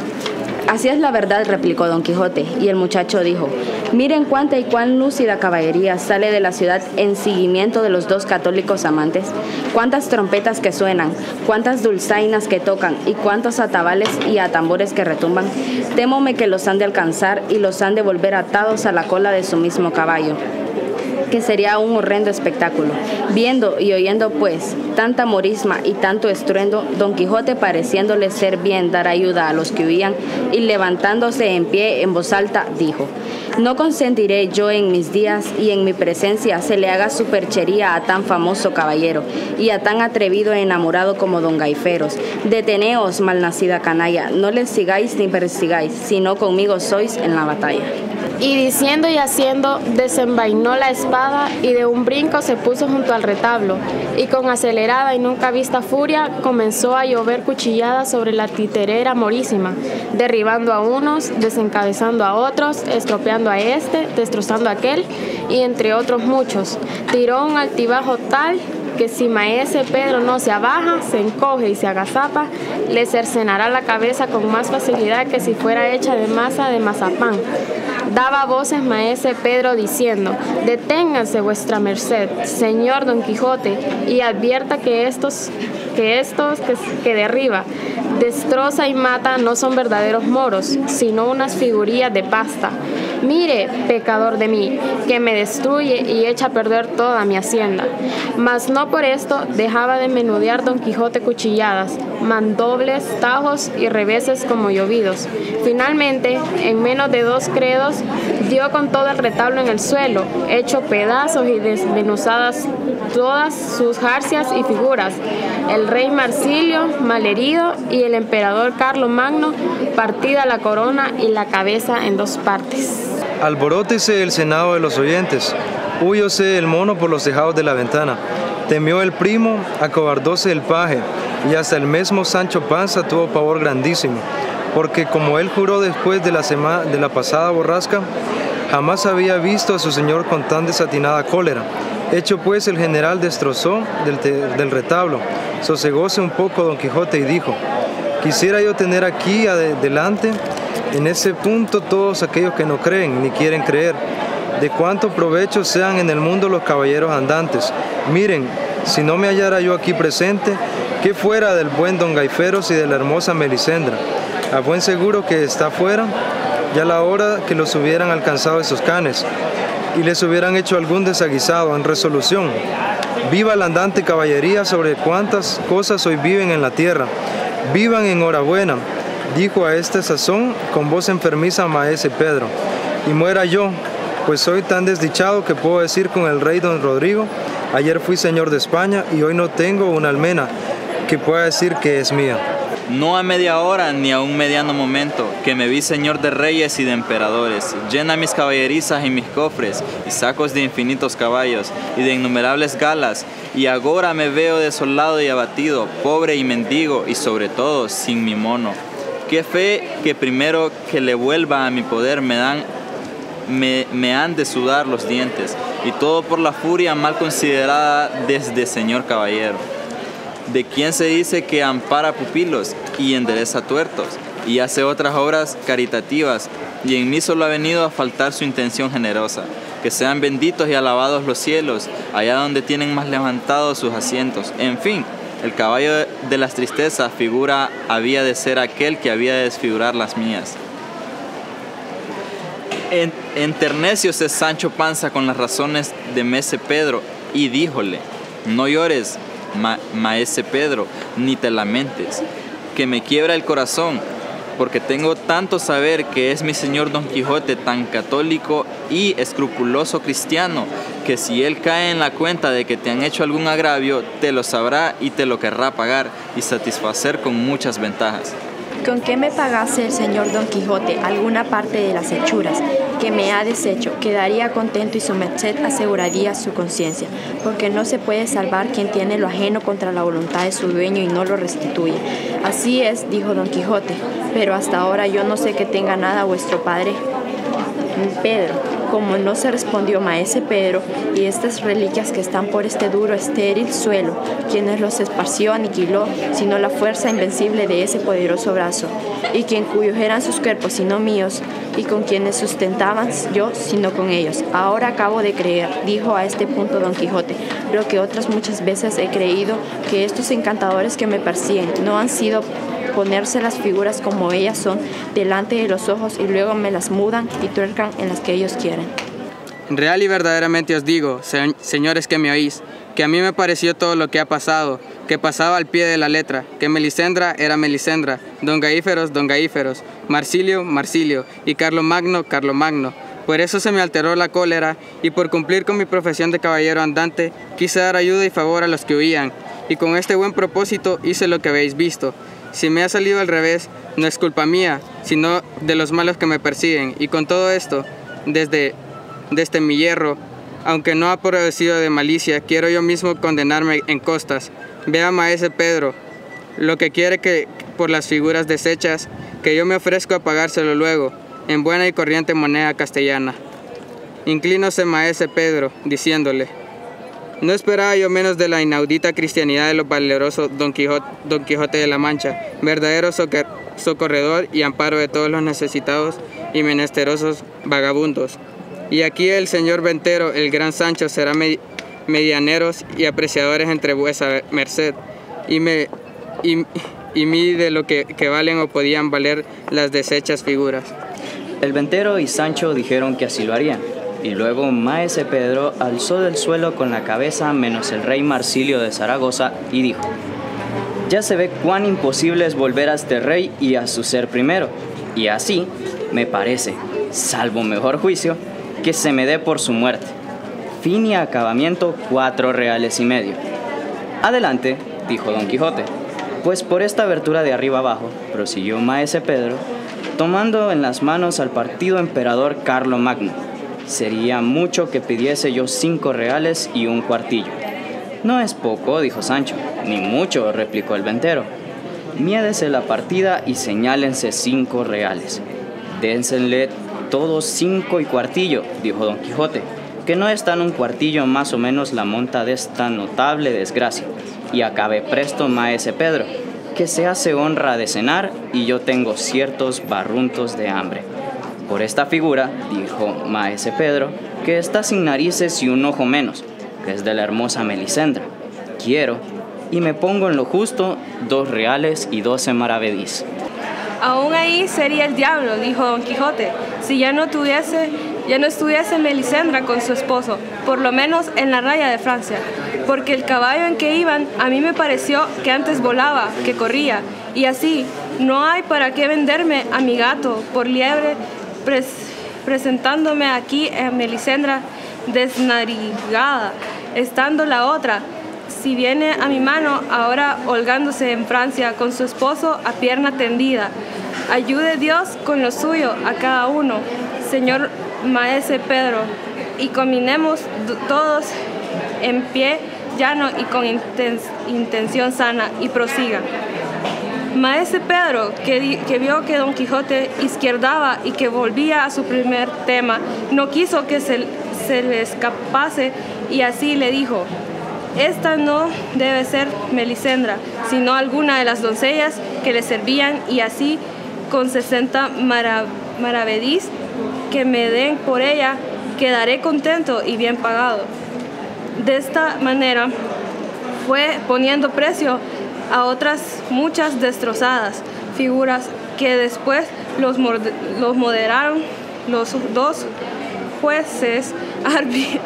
Así es la verdad, replicó Don Quijote, y el muchacho dijo, miren cuánta y cuán lúcida caballería sale de la ciudad en seguimiento de los dos católicos amantes, cuántas trompetas que suenan, cuántas dulzainas que tocan y cuántos atabales y atambores que retumban. Témome que los han de alcanzar y los han de volver atados a la cola de su mismo caballo que sería un horrendo espectáculo. Viendo y oyendo pues tanta morisma y tanto estruendo, Don Quijote pareciéndole ser bien dar ayuda a los que huían y levantándose en pie en voz alta dijo, no consentiré yo en mis días y en mi presencia se le haga superchería a tan famoso caballero y a tan atrevido e enamorado como don Gaiferos. Deteneos, malnacida canalla, no les sigáis ni persigáis, sino conmigo sois en la batalla. Y diciendo y haciendo, desenvainó la espada y de un brinco se puso junto al retablo, y con acelerada y nunca vista furia comenzó a llover cuchilladas sobre la titerera morísima, derribando a unos, desencabezando a otros, estropeando a este, destrozando a aquel, y entre otros muchos. Tiró un altibajo tal que si maese Pedro no se abaja, se encoge y se agazapa, le cercenará la cabeza con más facilidad que si fuera hecha de masa de mazapán. Daba voces maese Pedro diciendo, deténganse vuestra merced, señor Don Quijote, y advierta que estos, que estos que, que derriba, destroza y mata no son verdaderos moros, sino unas figurillas de pasta. Mire, pecador de mí, que me destruye y echa a perder toda mi hacienda. Mas no por esto dejaba de menudear Don Quijote cuchilladas, mandobles, tajos y reveses como llovidos. Finalmente, en menos de dos credos, dio con todo el retablo en el suelo, hecho pedazos y desmenuzadas todas sus jarcias y figuras. El rey Marsilio, malherido, y el emperador Carlos Magno, partida la corona y la cabeza en dos partes. Alborótese el senado de los oyentes, huyóse el mono por los tejados de la ventana. Temió el primo, acobardóse el paje, y hasta el mismo Sancho Panza tuvo pavor grandísimo, porque como él juró después de la, semana, de la pasada borrasca, jamás había visto a su señor con tan desatinada cólera. Hecho pues el general destrozó del, del retablo, sosegóse un poco don Quijote y dijo, quisiera yo tener aquí adelante en ese punto todos aquellos que no creen ni quieren creer, de cuánto provecho sean en el mundo los caballeros andantes. Miren, si no me hallara yo aquí presente, ¿qué fuera del buen don Gaiferos y de la hermosa Melisendra? A buen seguro que está fuera, ya la hora que los hubieran alcanzado esos canes y les hubieran hecho algún desaguisado en resolución. Viva la andante caballería sobre cuántas cosas hoy viven en la tierra. Vivan enhorabuena, dijo a este sazón con voz enfermiza maese Pedro. Y muera yo, pues soy tan desdichado que puedo decir con el rey don Rodrigo, ayer fui señor de España y hoy no tengo una almena que pueda decir que es mía. No a media hora ni a un mediano momento, que me vi señor de reyes y de emperadores, llena mis caballerizas y mis cofres, y sacos de infinitos caballos, y de innumerables galas, y ahora me veo desolado y abatido, pobre y mendigo, y sobre todo sin mi mono. Qué fe que primero que le vuelva a mi poder me dan me, me, han de sudar los dientes, y todo por la furia mal considerada desde señor caballero de quien se dice que ampara pupilos y endereza tuertos y hace otras obras caritativas, y en mí solo ha venido a faltar su intención generosa. Que sean benditos y alabados los cielos, allá donde tienen más levantados sus asientos. En fin, el caballo de las tristezas figura había de ser aquel que había de desfigurar las mías. En, enternecióse Sancho Panza con las razones de Mese Pedro y díjole, no llores, maese Pedro, ni te lamentes, que me quiebra el corazón, porque tengo tanto saber que es mi señor Don Quijote tan católico y escrupuloso cristiano, que si él cae en la cuenta de que te han hecho algún agravio, te lo sabrá y te lo querrá pagar y satisfacer con muchas ventajas. ¿Con qué me pagase el señor Don Quijote alguna parte de las hechuras que me ha deshecho? Quedaría contento y su merced aseguraría su conciencia, porque no se puede salvar quien tiene lo ajeno contra la voluntad de su dueño y no lo restituye. Así es, dijo Don Quijote, pero hasta ahora yo no sé que tenga nada vuestro padre Pedro como no se respondió maese Pedro y estas reliquias que están por este duro, estéril suelo, quienes los esparció, aniquiló, sino la fuerza invencible de ese poderoso brazo, y quien cuyos eran sus cuerpos, sino míos, y con quienes sustentaban yo, sino con ellos. Ahora acabo de creer, dijo a este punto Don Quijote, lo que otras muchas veces he creído, que estos encantadores que me persiguen no han sido ponerse las figuras como ellas son delante de los ojos y luego me las mudan y tuercan en las que ellos quieren. Real y verdaderamente os digo, señores que me oís, que a mí me pareció todo lo que ha pasado, que pasaba al pie de la letra, que Melisendra era Melisendra, Don Gaíferos, Don Gaíferos, Marsilio, Marsilio y Carlo Magno, Carlo Magno. Por eso se me alteró la cólera y por cumplir con mi profesión de caballero andante, quise dar ayuda y favor a los que huían, y con este buen propósito hice lo que habéis visto, si me ha salido al revés, no es culpa mía, sino de los malos que me persiguen. Y con todo esto, desde, desde mi hierro, aunque no ha producido de malicia, quiero yo mismo condenarme en costas. Vea, maese Pedro, lo que quiere que por las figuras deshechas, que yo me ofrezco a pagárselo luego, en buena y corriente moneda castellana. Inclínose maese Pedro, diciéndole, no esperaba yo menos de la inaudita cristianidad de los valerosos Don Quijote, de la Mancha, verdadero socorredor y amparo de todos los necesitados y menesterosos vagabundos. Y aquí el señor Ventero, el gran Sancho, será medianeros y apreciadores entre vuesa merced, y, me, y, y de lo que, que valen o podían valer las deshechas figuras. El Ventero y Sancho dijeron que así lo harían y luego Maese Pedro alzó del suelo con la cabeza menos el rey Marsilio de Zaragoza y dijo, ya se ve cuán imposible es volver a este rey y a su ser primero, y así me parece, salvo mejor juicio, que se me dé por su muerte. Fin y acabamiento cuatro reales y medio. Adelante, dijo Don Quijote, pues por esta abertura de arriba abajo, prosiguió Maese Pedro, tomando en las manos al partido emperador Carlo Magno, Sería mucho que pidiese yo cinco reales y un cuartillo. No es poco, dijo Sancho. Ni mucho, replicó el ventero. Miédese la partida y señálense cinco reales. Dénsenle todos cinco y cuartillo, dijo don Quijote, que no está en un cuartillo más o menos la monta de esta notable desgracia. Y acabe presto maese Pedro, que se hace honra de cenar y yo tengo ciertos barruntos de hambre. Por esta figura, dijo Maese Pedro, que está sin narices y un ojo menos, que es de la hermosa Melisendra. Quiero, y me pongo en lo justo, dos reales y doce maravedís. Aún ahí sería el diablo, dijo Don Quijote, si ya no tuviese, ya no estuviese Melisendra con su esposo, por lo menos en la raya de Francia, porque el caballo en que iban a mí me pareció que antes volaba, que corría, y así no hay para qué venderme a mi gato por liebre, presentándome aquí a Melisendra desnarigada, estando la otra si viene a mi mano ahora holgándose en Francia con su esposo a pierna tendida. Ayude Dios con lo suyo a cada uno, Señor Maese Pedro, y combinemos todos en pie llano y con intención sana y prosiga. Maese Pedro, que, vio que Don Quijote izquierdaba y que volvía a su primer tema, no quiso que se, se le escapase y así le dijo, esta no debe ser Melisendra, sino alguna de las doncellas que le servían y así con 60 maravedís que me den por ella, quedaré contento y bien pagado. De esta manera fue poniendo precio a otras muchas destrozadas figuras que después los, los moderaron los dos jueces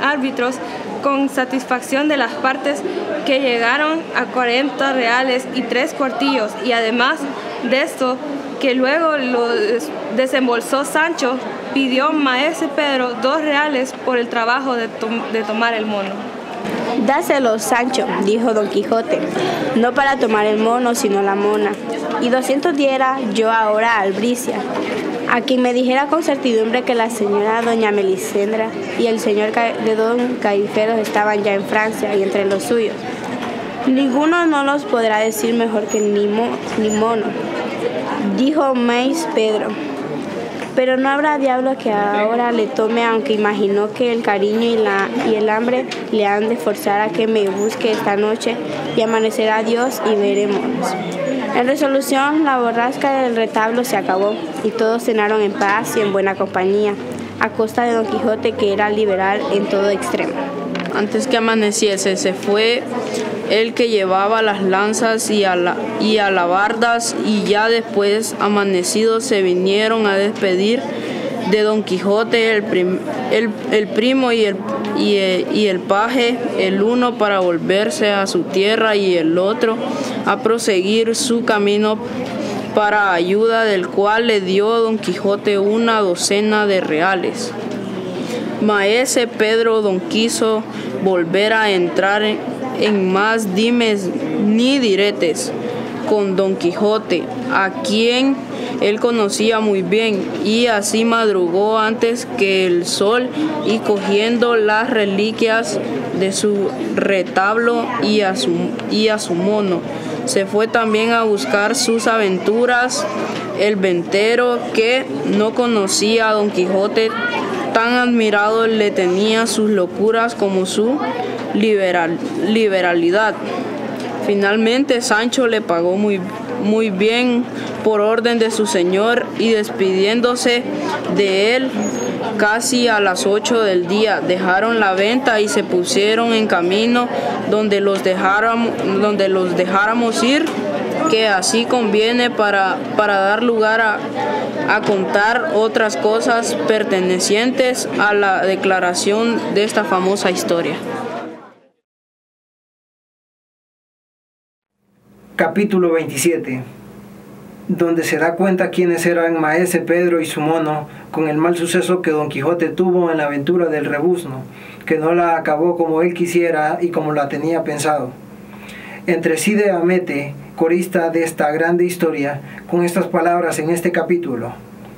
árbitros con satisfacción de las partes que llegaron a 40 reales y tres cuartillos y además de esto que luego lo desembolsó Sancho, pidió Maese Pedro dos reales por el trabajo de, de tomar el mono. Dáselo, Sancho, dijo Don Quijote, no para tomar el mono, sino la mona. Y doscientos diera yo ahora a Albricia, a quien me dijera con certidumbre que la señora doña Melisendra y el señor de don Caiferos estaban ya en Francia y entre los suyos. Ninguno no los podrá decir mejor que ni, ni mono, dijo Mais Pedro. Pero no habrá diablo que ahora le tome, aunque imaginó que el cariño y, la, y el hambre le han de forzar a que me busque esta noche y amanecerá Dios y veremos. En resolución, la borrasca del retablo se acabó y todos cenaron en paz y en buena compañía, a costa de Don Quijote que era liberal en todo extremo. Antes que amaneciese se fue el que llevaba las lanzas y, la, y alabardas y ya después amanecidos se vinieron a despedir de Don Quijote, el, el, primo y el, y, el paje, el uno para volverse a su tierra y el otro a proseguir su camino para ayuda del cual le dio Don Quijote una docena de reales. Maese Pedro Don quiso volver a entrar en más dimes ni diretes con Don Quijote, a quien él conocía muy bien, y así madrugó antes que el sol y cogiendo las reliquias de su retablo y a su, y a su mono. Se fue también a buscar sus aventuras el ventero que no conocía a Don Quijote, tan admirado le tenía sus locuras como su liberal, liberalidad. Finalmente Sancho le pagó muy, muy bien por orden de su señor y despidiéndose de él casi a las 8 del día dejaron la venta y se pusieron en camino donde los dejáramos, donde los dejáramos ir que así conviene para, para dar lugar a, a contar otras cosas pertenecientes a la declaración de esta famosa historia. capítulo 27, donde se da cuenta quiénes eran Maese Pedro y su mono con el mal suceso que Don Quijote tuvo en la aventura del rebuzno, que no la acabó como él quisiera y como la tenía pensado. Entre sí de Amete, corista de esta grande historia, con estas palabras en este capítulo.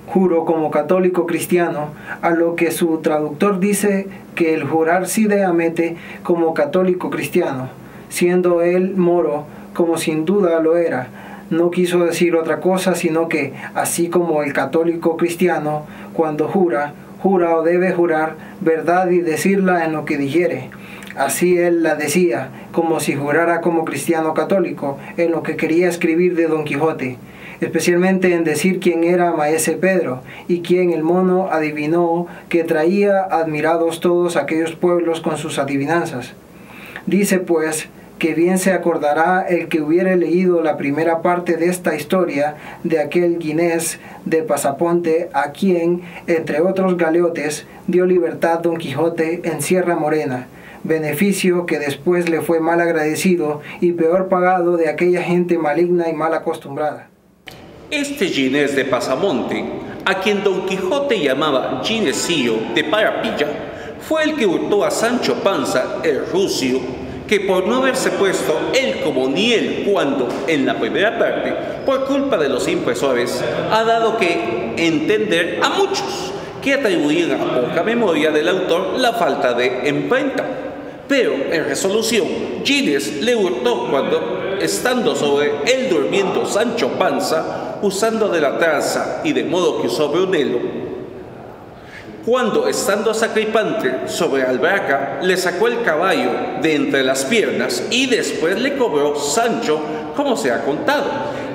Juro como católico cristiano, a lo que su traductor dice que el jurar sí de Amete como católico cristiano, siendo él moro, como sin duda lo era. No quiso decir otra cosa, sino que, así como el católico cristiano, cuando jura, jura o debe jurar verdad y decirla en lo que dijere. Así él la decía, como si jurara como cristiano católico, en lo que quería escribir de Don Quijote, especialmente en decir quién era Maese Pedro, y quién el mono adivinó que traía admirados todos aquellos pueblos con sus adivinanzas. Dice pues que bien se acordará el que hubiere leído la primera parte de esta historia de aquel guinés de Pasaponte a quien, entre otros galeotes, dio libertad Don Quijote en Sierra Morena, beneficio que después le fue mal agradecido y peor pagado de aquella gente maligna y mal acostumbrada. Este Ginés de Pasamonte, a quien Don Quijote llamaba Ginesío de Parapilla, fue el que hurtó a Sancho Panza, el rucio, que por no haberse puesto él como ni él cuando en la primera parte, por culpa de los impresores, ha dado que entender a muchos que atribuían a poca memoria del autor la falta de emprenta. Pero en resolución, Gines le hurtó cuando, estando sobre él durmiendo Sancho Panza, usando de la traza y de modo que usó Brunello, cuando, estando sacripante sobre Albraca, le sacó el caballo de entre las piernas y después le cobró Sancho, como se ha contado.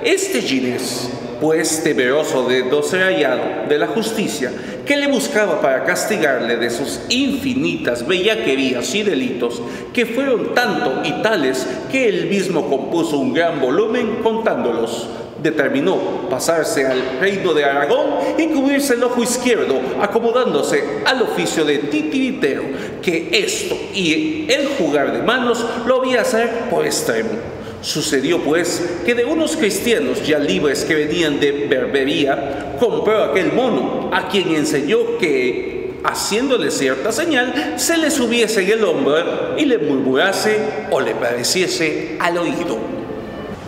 Este Ginés, pues temeroso de no ser hallado de la justicia, que le buscaba para castigarle de sus infinitas bellaquerías y delitos, que fueron tanto y tales que él mismo compuso un gran volumen contándolos determinó pasarse al reino de Aragón y cubrirse el ojo izquierdo, acomodándose al oficio de titiritero, que esto y el jugar de manos lo había hacer por extremo. Sucedió pues que de unos cristianos ya libres que venían de Berbería, compró aquel mono, a quien enseñó que, haciéndole cierta señal, se le subiese en el hombro y le murmurase o le pareciese al oído.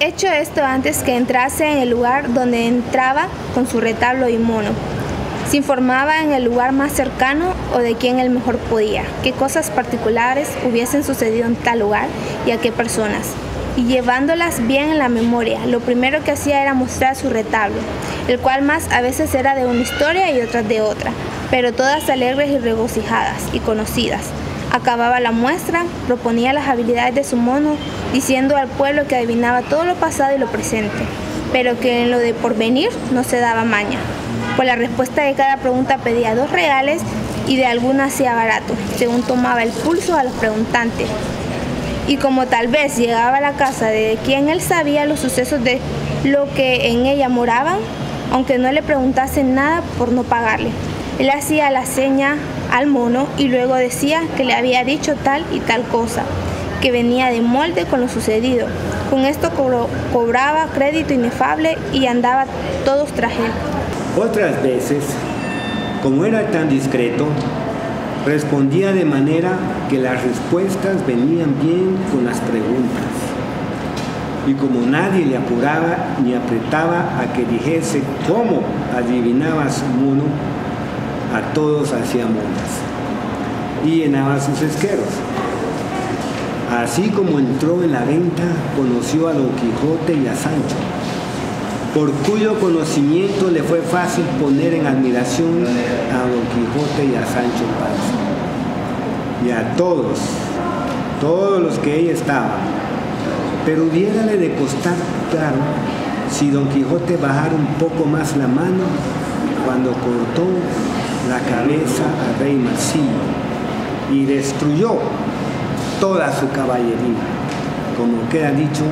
Hecho esto antes que entrase en el lugar donde entraba con su retablo y mono. Se informaba en el lugar más cercano o de quién el mejor podía, qué cosas particulares hubiesen sucedido en tal lugar y a qué personas. Y llevándolas bien en la memoria, lo primero que hacía era mostrar su retablo, el cual más a veces era de una historia y otras de otra, pero todas alegres y regocijadas y conocidas Acababa la muestra, proponía las habilidades de su mono, diciendo al pueblo que adivinaba todo lo pasado y lo presente, pero que en lo de porvenir no se daba maña. Por la respuesta de cada pregunta pedía dos reales y de alguna hacía barato, según tomaba el pulso a los preguntantes. Y como tal vez llegaba a la casa de quien él sabía los sucesos de lo que en ella moraban, aunque no le preguntasen nada por no pagarle. Él hacía la seña al mono y luego decía que le había dicho tal y tal cosa, que venía de molde con lo sucedido. Con esto cobraba crédito inefable y andaba todos tras él. Otras veces, como era tan discreto, respondía de manera que las respuestas venían bien con las preguntas. Y como nadie le apuraba ni apretaba a que dijese cómo adivinaba su mono, a todos hacía monas y llenaba sus esqueros. Así como entró en la venta, conoció a Don Quijote y a Sancho, por cuyo conocimiento le fue fácil poner en admiración a Don Quijote y a Sancho Panza, y a todos, todos los que ahí estaban. Pero hubiérale de costar, claro, si Don Quijote bajara un poco más la mano cuando cortó la cabeza al rey Marsilio y destruyó toda su caballería, como queda dicho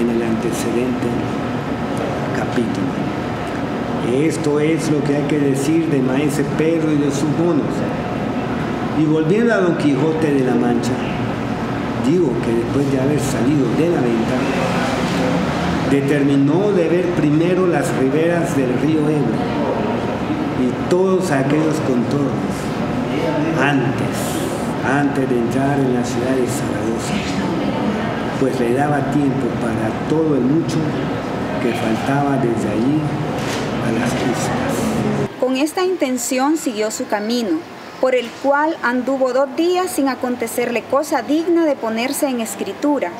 en el antecedente. Esto es lo que hay que decir de Maese Pedro y de sus monos. Y volviendo a Don Quijote de la Mancha, digo que después de haber salido de la venta, determinó de ver primero las riberas del río Ebro y todos aquellos contornos antes, antes de entrar en la ciudad de Zaragoza, pues le daba tiempo para todo el mucho que faltaba desde allí Con esta intención siguió su camino, por el cual anduvo dos días sin acontecerle cosa digna de ponerse en escritura,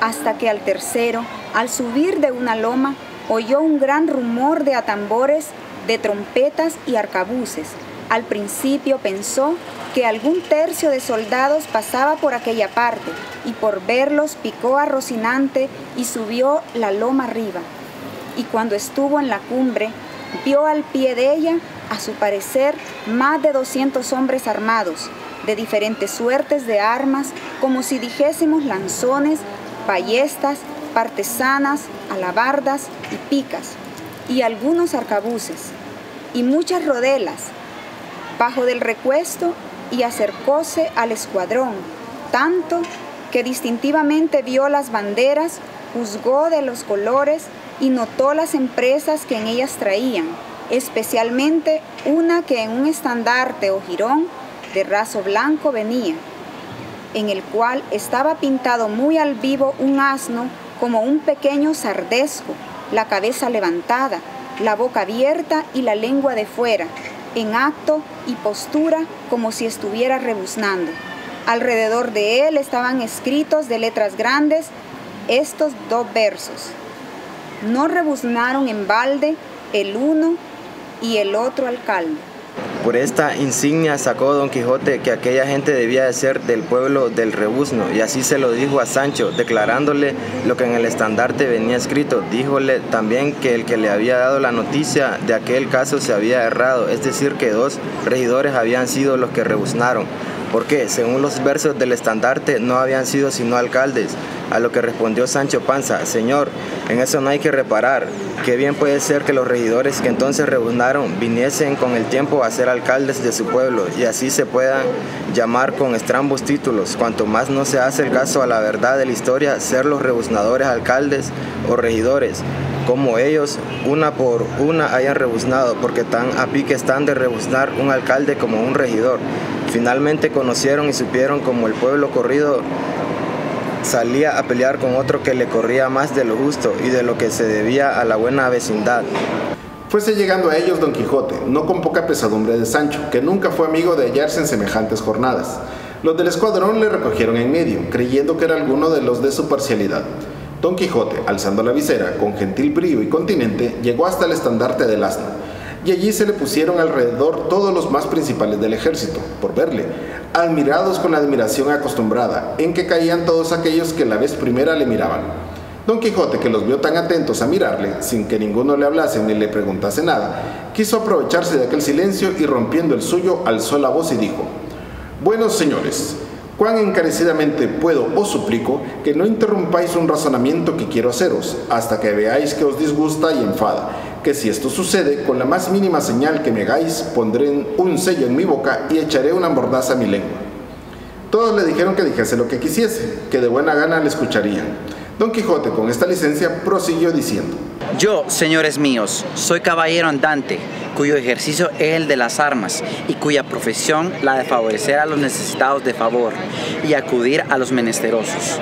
hasta que al tercero, al subir de una loma, oyó un gran rumor de atambores de trompetas y arcabuces. Al principio pensó que algún tercio de soldados pasaba por aquella parte y por verlos picó a Rocinante y subió la loma arriba. Y cuando estuvo en la cumbre, vio al pie de ella, a su parecer, más de 200 hombres armados, de diferentes suertes de armas, como si dijésemos lanzones, ballestas, partesanas, alabardas y picas, y algunos arcabuces, y muchas rodelas, bajo del recuesto, y acercóse al escuadrón, tanto que distintivamente vio las banderas, juzgó de los colores y notó las empresas que en ellas traían, especialmente una que en un estandarte o jirón de raso blanco venía, en el cual estaba pintado muy al vivo un asno como un pequeño sardesco, la cabeza levantada, la boca abierta y la lengua de fuera, en acto y postura como si estuviera rebuznando. Alrededor de él estaban escritos de letras grandes estos dos versos. No rebuznaron en balde el uno y el otro alcalde. Por esta insignia sacó Don Quijote que aquella gente debía de ser del pueblo del rebuzno, y así se lo dijo a Sancho, declarándole lo que en el estandarte venía escrito. Díjole también que el que le había dado la noticia de aquel caso se había errado, es decir, que dos regidores habían sido los que rebuznaron porque según los versos del estandarte no habían sido sino alcaldes, a lo que respondió Sancho Panza, Señor, en eso no hay que reparar, que bien puede ser que los regidores que entonces rebuznaron viniesen con el tiempo a ser alcaldes de su pueblo y así se puedan llamar con estrambos títulos, cuanto más no se hace el caso a la verdad de la historia ser los rebuznadores alcaldes o regidores, como ellos una por una hayan rebuznado, porque tan a pique están de rebuznar un alcalde como un regidor. Finalmente conocieron y supieron como el pueblo corrido salía a pelear con otro que le corría más de lo justo y de lo que se debía a la buena vecindad. Fuese llegando a ellos Don Quijote, no con poca pesadumbre de Sancho, que nunca fue amigo de hallarse en semejantes jornadas. Los del escuadrón le recogieron en medio, creyendo que era alguno de los de su parcialidad. Don Quijote, alzando la visera, con gentil brío y continente, llegó hasta el estandarte del asno y allí se le pusieron alrededor todos los más principales del ejército, por verle, admirados con la admiración acostumbrada, en que caían todos aquellos que la vez primera le miraban. Don Quijote, que los vio tan atentos a mirarle, sin que ninguno le hablase ni le preguntase nada, quiso aprovecharse de aquel silencio y rompiendo el suyo, alzó la voz y dijo, Buenos señores, cuán encarecidamente puedo os suplico que no interrumpáis un razonamiento que quiero haceros, hasta que veáis que os disgusta y enfada, que si esto sucede, con la más mínima señal que me hagáis, pondré un sello en mi boca y echaré una mordaza a mi lengua. Todos le dijeron que dijese lo que quisiese, que de buena gana le escucharían. Don Quijote, con esta licencia, prosiguió diciendo, Yo, señores míos, soy caballero andante, cuyo ejercicio es el de las armas y cuya profesión la de favorecer a los necesitados de favor y acudir a los menesterosos.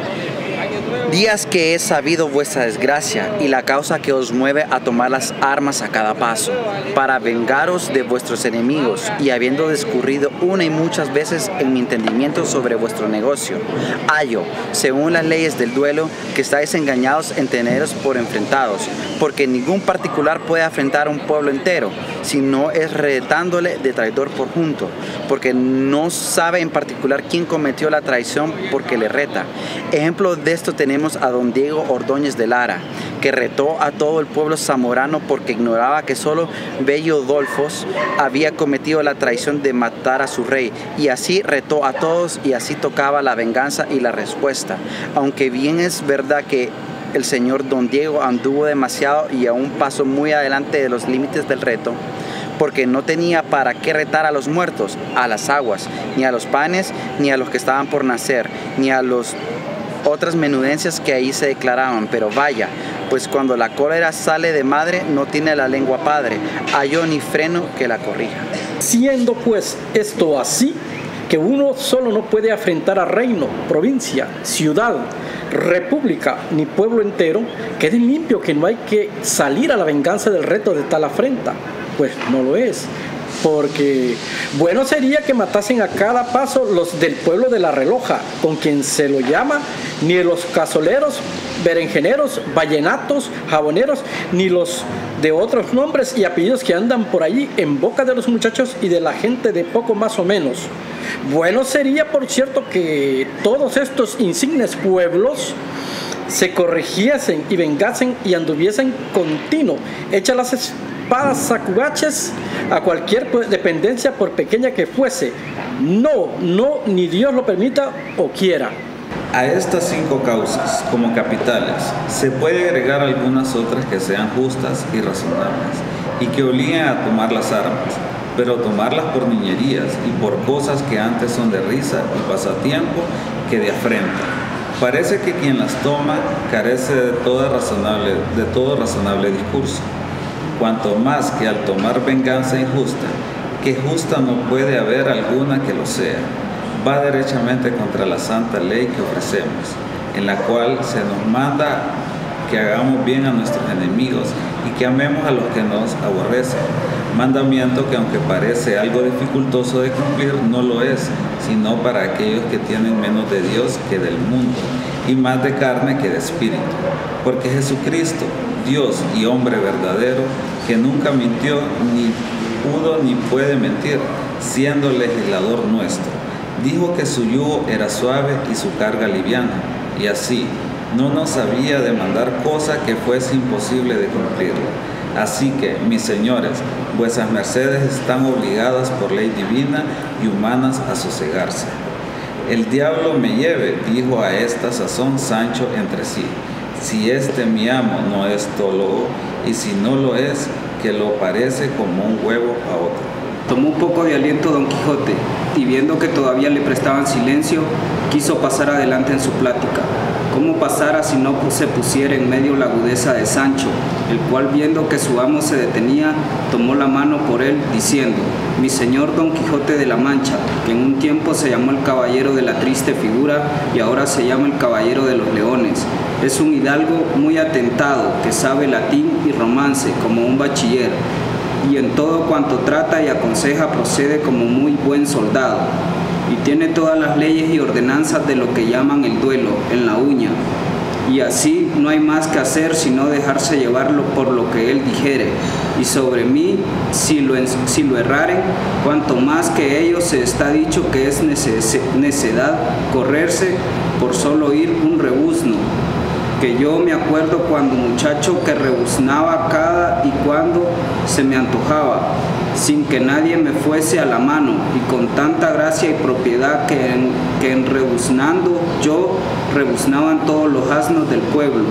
Días que he sabido vuestra desgracia y la causa que os mueve a tomar las armas a cada paso, para vengaros de vuestros enemigos y habiendo discurrido una y muchas veces en mi entendimiento sobre vuestro negocio, hallo, según las leyes del duelo, que estáis engañados en teneros por enfrentados, porque ningún particular puede afrentar a un pueblo entero, si no es retándole de traidor por junto, porque no sabe en particular quién cometió la traición porque le reta. Ejemplo de esto tenemos a don Diego Ordóñez de Lara, que retó a todo el pueblo zamorano porque ignoraba que solo Bello Dolfos había cometido la traición de matar a su rey, y así retó a todos y así tocaba la venganza y la respuesta. Aunque bien es verdad que el señor don Diego anduvo demasiado y a un paso muy adelante de los límites del reto, porque no tenía para qué retar a los muertos, a las aguas, ni a los panes, ni a los que estaban por nacer, ni a los otras menudencias que ahí se declaraban, pero vaya, pues cuando la cólera sale de madre no tiene la lengua padre, halló ni freno que la corrija. Siendo pues esto así, que uno solo no puede afrentar a reino, provincia, ciudad, república ni pueblo entero, quede limpio que no hay que salir a la venganza del reto de tal afrenta, pues no lo es, porque bueno sería que matasen a cada paso los del pueblo de la reloja, con quien se lo llama, ni los casoleros, berenjeneros, vallenatos, jaboneros, ni los de otros nombres y apellidos que andan por allí en boca de los muchachos y de la gente de poco más o menos. Bueno sería, por cierto, que todos estos insignes pueblos se corrigiesen y vengasen y anduviesen continuo, hechas las espadas a cualquier dependencia por pequeña que fuese. No, no, ni Dios lo permita o quiera. A estas cinco causas, como capitales, se puede agregar algunas otras que sean justas y razonables y que obliguen a tomar las armas, pero tomarlas por niñerías y por cosas que antes son de risa y pasatiempo que de afrenta. Parece que quien las toma carece de, toda razonable, de todo razonable discurso, cuanto más que al tomar venganza injusta, que justa no puede haber alguna que lo sea, va derechamente contra la santa ley que ofrecemos, en la cual se nos manda que hagamos bien a nuestros enemigos y que amemos a los que nos aborrecen. Mandamiento que aunque parece algo dificultoso de cumplir, no lo es, sino para aquellos que tienen menos de Dios que del mundo y más de carne que de espíritu. Porque Jesucristo, Dios y hombre verdadero, que nunca mintió, ni pudo ni puede mentir, siendo legislador nuestro, dijo que su yugo era suave y su carga liviana, y así no nos había de mandar cosa que fuese imposible de cumplir. Así que, mis señores, vuestras mercedes están obligadas por ley divina y humanas a sosegarse. El diablo me lleve, dijo a esta sazón Sancho entre sí, si este mi amo no es tólogo, y si no lo es, que lo parece como un huevo a otro. Tomó un poco de aliento don Quijote, y viendo que todavía le prestaban silencio, quiso pasar adelante en su plática. ¿Cómo pasara si no se pusiera en medio la agudeza de Sancho, el cual viendo que su amo se detenía, tomó la mano por él, diciendo, mi señor Don Quijote de la Mancha, que en un tiempo se llamó el caballero de la triste figura y ahora se llama el caballero de los leones, es un hidalgo muy atentado, que sabe latín y romance como un bachiller, y en todo cuanto trata y aconseja procede como muy buen soldado y tiene todas las leyes y ordenanzas de lo que llaman el duelo en la uña. Y así no hay más que hacer sino dejarse llevarlo por lo que él dijere. Y sobre mí, si lo, si lo erraren, cuanto más que ellos se está dicho que es necedad correrse por solo oír un rebuzno que yo me acuerdo cuando muchacho que rebuznaba cada y cuando se me antojaba, sin que nadie me fuese a la mano, y con tanta gracia y propiedad que en, que en rebuznando yo rebuznaban todos los asnos del pueblo.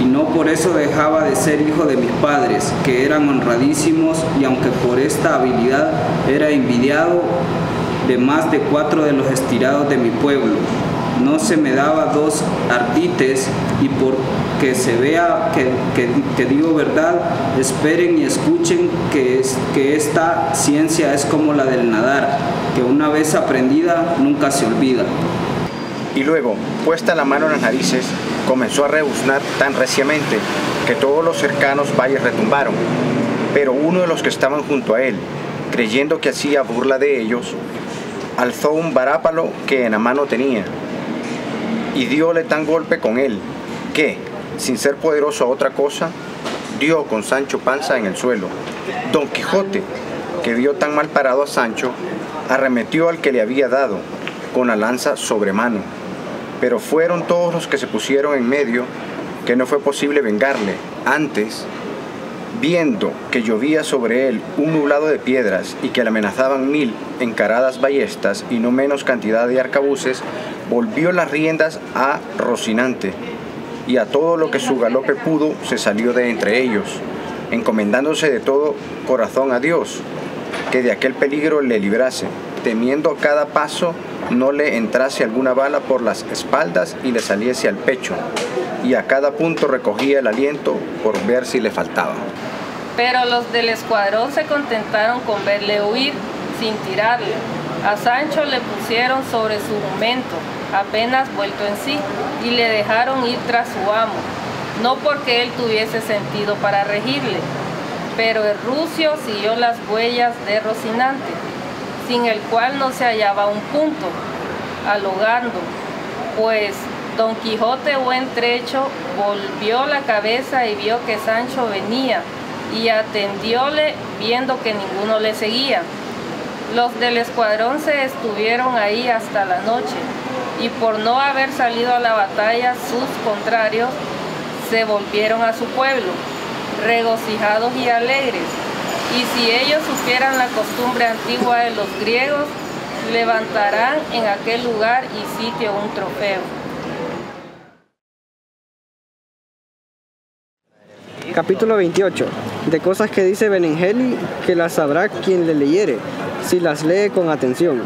Y no por eso dejaba de ser hijo de mis padres, que eran honradísimos, y aunque por esta habilidad era envidiado de más de cuatro de los estirados de mi pueblo no se me daba dos ardites y por que se vea que, digo verdad, esperen y escuchen que, es, que esta ciencia es como la del nadar, que una vez aprendida nunca se olvida. Y luego, puesta la mano en las narices, comenzó a rebuznar tan reciamente que todos los cercanos valles retumbaron. Pero uno de los que estaban junto a él, creyendo que hacía burla de ellos, alzó un barápalo que en la mano tenía y diole tan golpe con él que, sin ser poderoso a otra cosa, dio con Sancho Panza en el suelo. Don Quijote, que vio tan mal parado a Sancho, arremetió al que le había dado con la lanza sobre mano. Pero fueron todos los que se pusieron en medio que no fue posible vengarle. Antes, viendo que llovía sobre él un nublado de piedras y que le amenazaban mil encaradas ballestas y no menos cantidad de arcabuces, volvió las riendas a Rocinante, y a todo lo que su galope pudo se salió de entre ellos, encomendándose de todo corazón a Dios, que de aquel peligro le librase, temiendo a cada paso no le entrase alguna bala por las espaldas y le saliese al pecho, y a cada punto recogía el aliento por ver si le faltaba. Pero los del escuadrón se contentaron con verle huir sin tirarle. A Sancho le pusieron sobre su jumento apenas vuelto en sí, y le dejaron ir tras su amo, no porque él tuviese sentido para regirle, pero el rucio siguió las huellas de Rocinante, sin el cual no se hallaba un punto, alogando, pues Don Quijote buen trecho volvió la cabeza y vio que Sancho venía, y atendióle viendo que ninguno le seguía. Los del escuadrón se estuvieron ahí hasta la noche, y por no haber salido a la batalla sus contrarios se volvieron a su pueblo, regocijados y alegres. Y si ellos supieran la costumbre antigua de los griegos, levantarán en aquel lugar y sitio un trofeo. Capítulo 28. De cosas que dice Benengeli que las sabrá quien le leyere, si las lee con atención.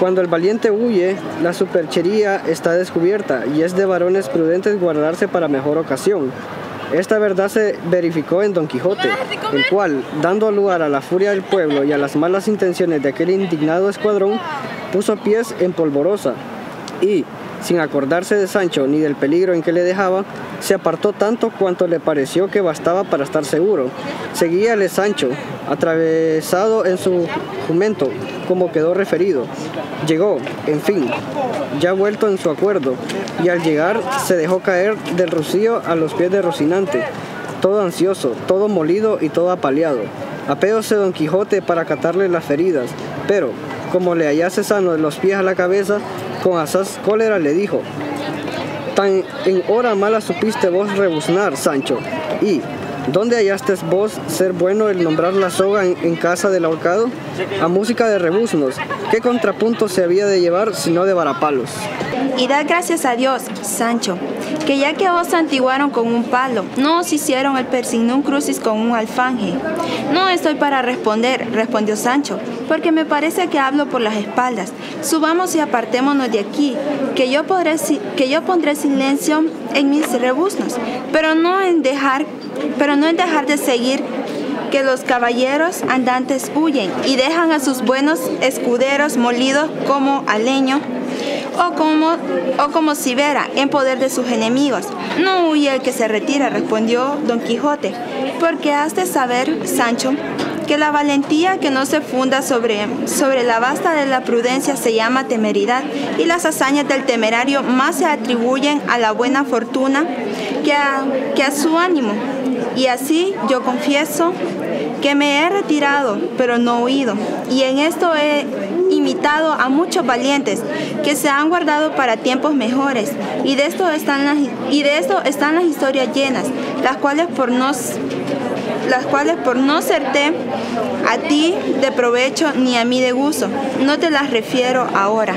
Cuando el valiente huye, la superchería está descubierta y es de varones prudentes guardarse para mejor ocasión. Esta verdad se verificó en Don Quijote, el cual, dando lugar a la furia del pueblo y a las malas intenciones de aquel indignado escuadrón, puso pies en polvorosa y, sin acordarse de Sancho ni del peligro en que le dejaba, se apartó tanto cuanto le pareció que bastaba para estar seguro. Seguíale Sancho, atravesado en su jumento, como quedó referido. Llegó, en fin, ya vuelto en su acuerdo, y al llegar se dejó caer del rocío a los pies de Rocinante, todo ansioso, todo molido y todo apaleado. Apéose Don Quijote para catarle las feridas, pero, como le hallase sano de los pies a la cabeza, con asaz cólera le dijo, Tan en hora mala supiste vos rebuznar, Sancho, y ¿Dónde hallaste vos ser bueno el nombrar la soga en, casa del ahorcado? A música de rebuznos, ¿qué contrapunto se había de llevar sino de varapalos? Y da gracias a Dios, Sancho, que ya que os santiguaron con un palo, no os hicieron el persignum crucis con un alfanje. No estoy para responder, respondió Sancho, porque me parece que hablo por las espaldas. Subamos y apartémonos de aquí, que yo, podré, que yo pondré silencio en mis rebuznos, pero no en dejar pero no en dejar de seguir que los caballeros andantes huyen y dejan a sus buenos escuderos molidos como leño o como, o como cibera en poder de sus enemigos. No huye el que se retira, respondió Don Quijote, porque has de saber, Sancho, que la valentía que no se funda sobre, sobre la basta de la prudencia se llama temeridad y las hazañas del temerario más se atribuyen a la buena fortuna que a, que a su ánimo. Y así yo confieso que me he retirado, pero no huido. Y en esto he imitado a muchos valientes que se han guardado para tiempos mejores. Y de esto están las, y de esto están las historias llenas, las cuales por nos las cuales por no serte a ti de provecho ni a mí de gusto, no te las refiero ahora.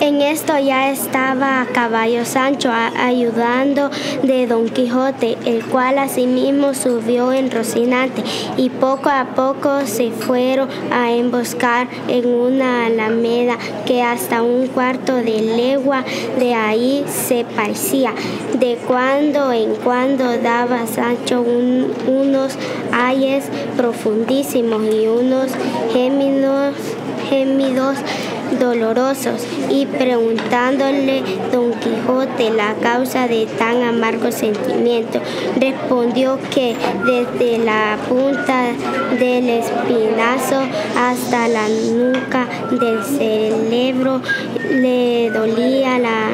En esto ya estaba caballo Sancho ayudando de Don Quijote, el cual asimismo subió en Rocinante y poco a poco se fueron a emboscar en una alameda que hasta un cuarto de legua de ahí se parecía. De cuando en cuando daba Sancho unos ayes profundísimos y unos gemidos, gemidos dolorosos y preguntándole don Quijote la causa de tan amargo sentimiento, respondió que desde la punta del espinazo hasta la nuca del cerebro le dolía la,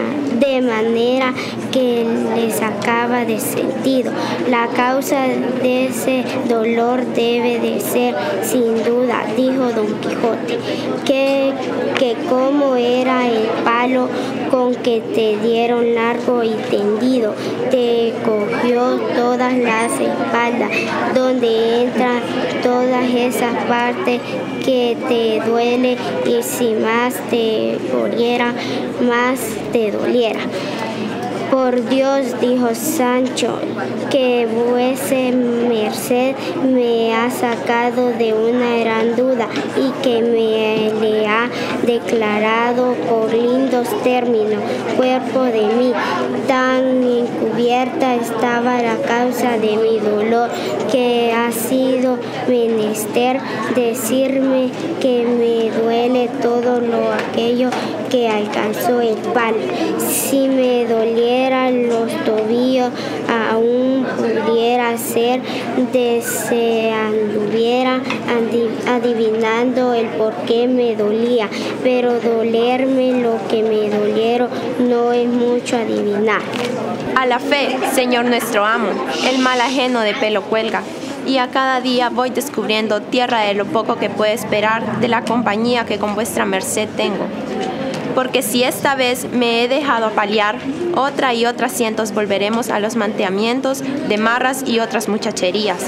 de manera que le sacaba de sentido. La causa de ese dolor debe de ser, sin duda, dijo don Quijote, que, que como era el palo con que te dieron largo y tendido, te cogió todas las espaldas, donde entran todas esas partes que te duele y si más te doliera, más te doliera. Por Dios, dijo Sancho, que vuese merced me ha sacado de una gran duda y que me le ha declarado por lindos términos cuerpo de mí. Tan encubierta estaba la causa de mi dolor que ha sido menester decirme que me duele todo lo aquello que alcanzó el palo. Si me dolieran los tobillos, aún pudiera ser de se anduviera adivinando el por qué me dolía, pero dolerme lo que me dolieron no es mucho adivinar. A la fe, Señor nuestro amo, el mal ajeno de pelo cuelga y a cada día voy descubriendo tierra de lo poco que puedo esperar de la compañía que con vuestra merced tengo porque si esta vez me he dejado apalear, otra y otras cientos volveremos a los manteamientos de marras y otras muchacherías,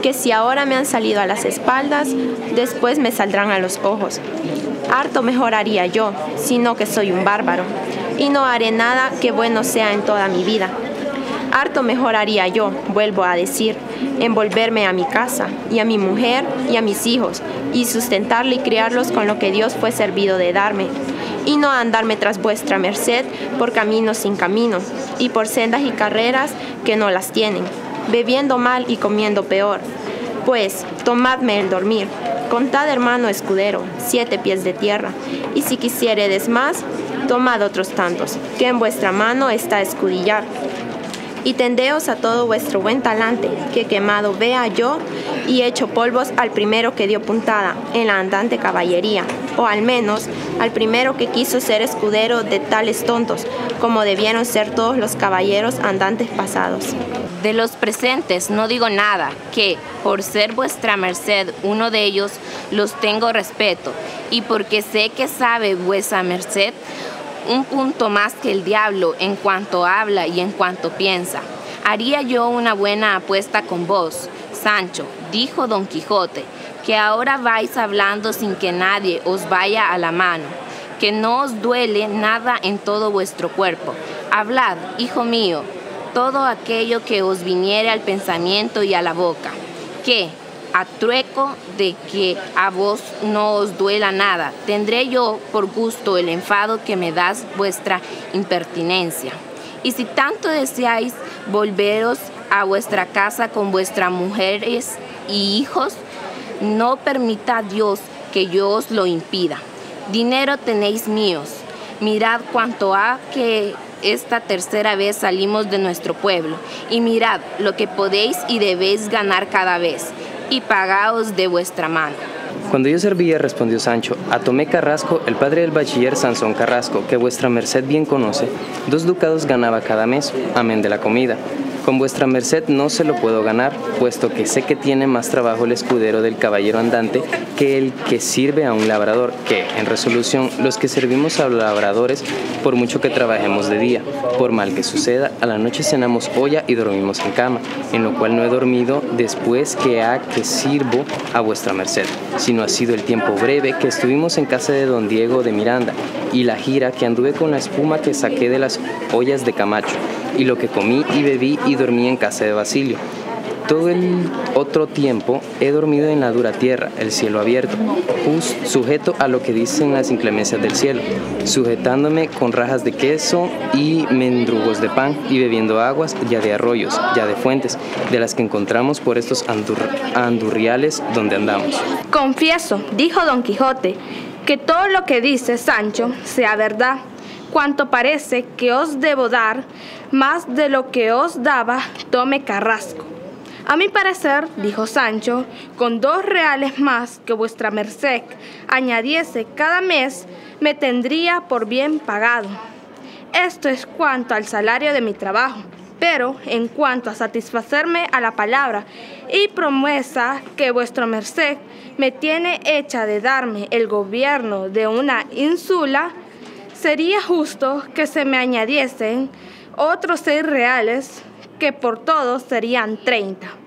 que si ahora me han salido a las espaldas, después me saldrán a los ojos. Harto mejor haría yo, sino que soy un bárbaro, y no haré nada que bueno sea en toda mi vida. Harto mejor haría yo, vuelvo a decir, envolverme a mi casa y a mi mujer y a mis hijos y sustentarle y criarlos con lo que Dios fue servido de darme y no andarme tras vuestra merced por caminos sin camino y por sendas y carreras que no las tienen, bebiendo mal y comiendo peor. Pues tomadme el dormir, contad hermano escudero, siete pies de tierra, y si quisiéredes más, tomad otros tantos, que en vuestra mano está escudillar. Y tendeos a todo vuestro buen talante, que quemado vea yo y hecho polvos al primero que dio puntada en la andante caballería, o al menos al primero que quiso ser escudero de tales tontos, como debieron ser todos los caballeros andantes pasados. De los presentes no digo nada, que por ser vuestra merced uno de ellos los tengo respeto, y porque sé que sabe vuestra merced un punto más que el diablo en cuanto habla y en cuanto piensa. Haría yo una buena apuesta con vos, Sancho, dijo Don Quijote, que ahora vais hablando sin que nadie os vaya a la mano, que no os duele nada en todo vuestro cuerpo. Hablad, hijo mío, todo aquello que os viniere al pensamiento y a la boca, que, a trueco de que a vos no os duela nada, tendré yo por gusto el enfado que me das vuestra impertinencia. Y si tanto deseáis volveros a vuestra casa con vuestras mujeres y hijos, no permita Dios que yo os lo impida. Dinero tenéis míos. Mirad cuánto ha que esta tercera vez salimos de nuestro pueblo, y mirad lo que podéis y debéis ganar cada vez, y pagaos de vuestra mano. Cuando yo servía, respondió Sancho, a Tomé Carrasco, el padre del bachiller Sansón Carrasco, que vuestra merced bien conoce, dos ducados ganaba cada mes, amén de la comida. Con vuestra merced no se lo puedo ganar, puesto que sé que tiene más trabajo el escudero del caballero andante que el que sirve a un labrador, que, en resolución, los que servimos a labradores, por mucho que trabajemos de día, por mal que suceda, a la noche cenamos olla y dormimos en cama, en lo cual no he dormido después que ha que sirvo a vuestra merced, sino ha sido el tiempo breve que estuvimos en casa de don Diego de Miranda, y la gira que anduve con la espuma que saqué de las ollas de Camacho, y lo que comí y bebí y dormí en casa de Basilio. Todo el otro tiempo he dormido en la dura tierra, el cielo abierto, sujeto a lo que dicen las inclemencias del cielo, sujetándome con rajas de queso y mendrugos de pan y bebiendo aguas ya de arroyos, ya de fuentes, de las que encontramos por estos andurriales donde andamos. Confieso, dijo Don Quijote, que todo lo que dice Sancho sea verdad cuanto parece que os debo dar más de lo que os daba Tome Carrasco. A mi parecer, dijo Sancho, con dos reales más que vuestra merced añadiese cada mes, me tendría por bien pagado. Esto es cuanto al salario de mi trabajo, pero en cuanto a satisfacerme a la palabra y promesa que vuestra merced me tiene hecha de darme el gobierno de una ínsula, sería justo que se me añadiesen otros seis reales, que por todos serían treinta.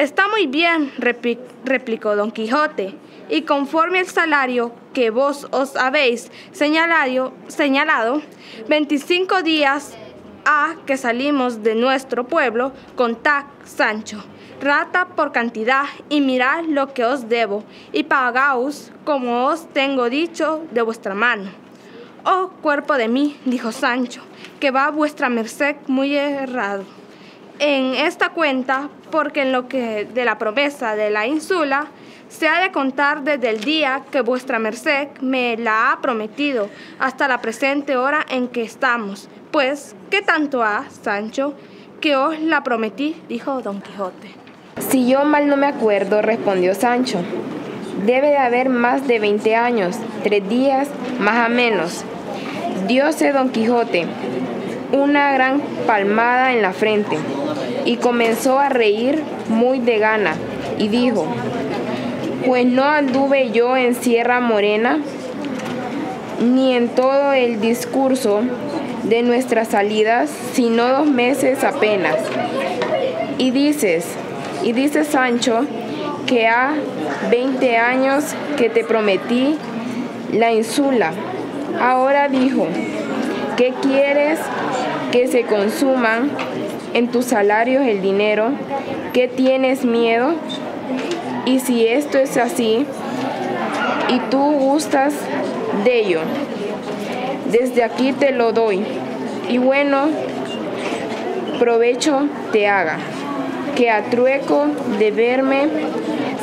Está muy bien, replicó don Quijote, y conforme al salario que vos os habéis señalado, señalado 25 días a que salimos de nuestro pueblo, contad, Sancho, rata por cantidad, y mirad lo que os debo, y pagaos como os tengo dicho de vuestra mano. Oh cuerpo de mí, dijo Sancho, que va vuestra merced muy errado. En esta cuenta, porque en lo que de la promesa de la ínsula se ha de contar desde el día que vuestra merced me la ha prometido hasta la presente hora en que estamos. Pues, ¿qué tanto ha, Sancho, que os la prometí? dijo don Quijote. Si yo mal no me acuerdo, respondió Sancho, debe de haber más de 20 años, tres días, más o menos. Diose Don Quijote una gran palmada en la frente y comenzó a reír muy de gana y dijo, pues no anduve yo en Sierra Morena ni en todo el discurso de nuestras salidas, sino dos meses apenas. Y dices, y dice Sancho, que ha 20 años que te prometí la insula. Ahora dijo, ¿qué quieres que se consuman en tu salario el dinero, ¿qué tienes miedo? Y si esto es así, y tú gustas de ello, desde aquí te lo doy. Y bueno, provecho te haga, que a trueco de verme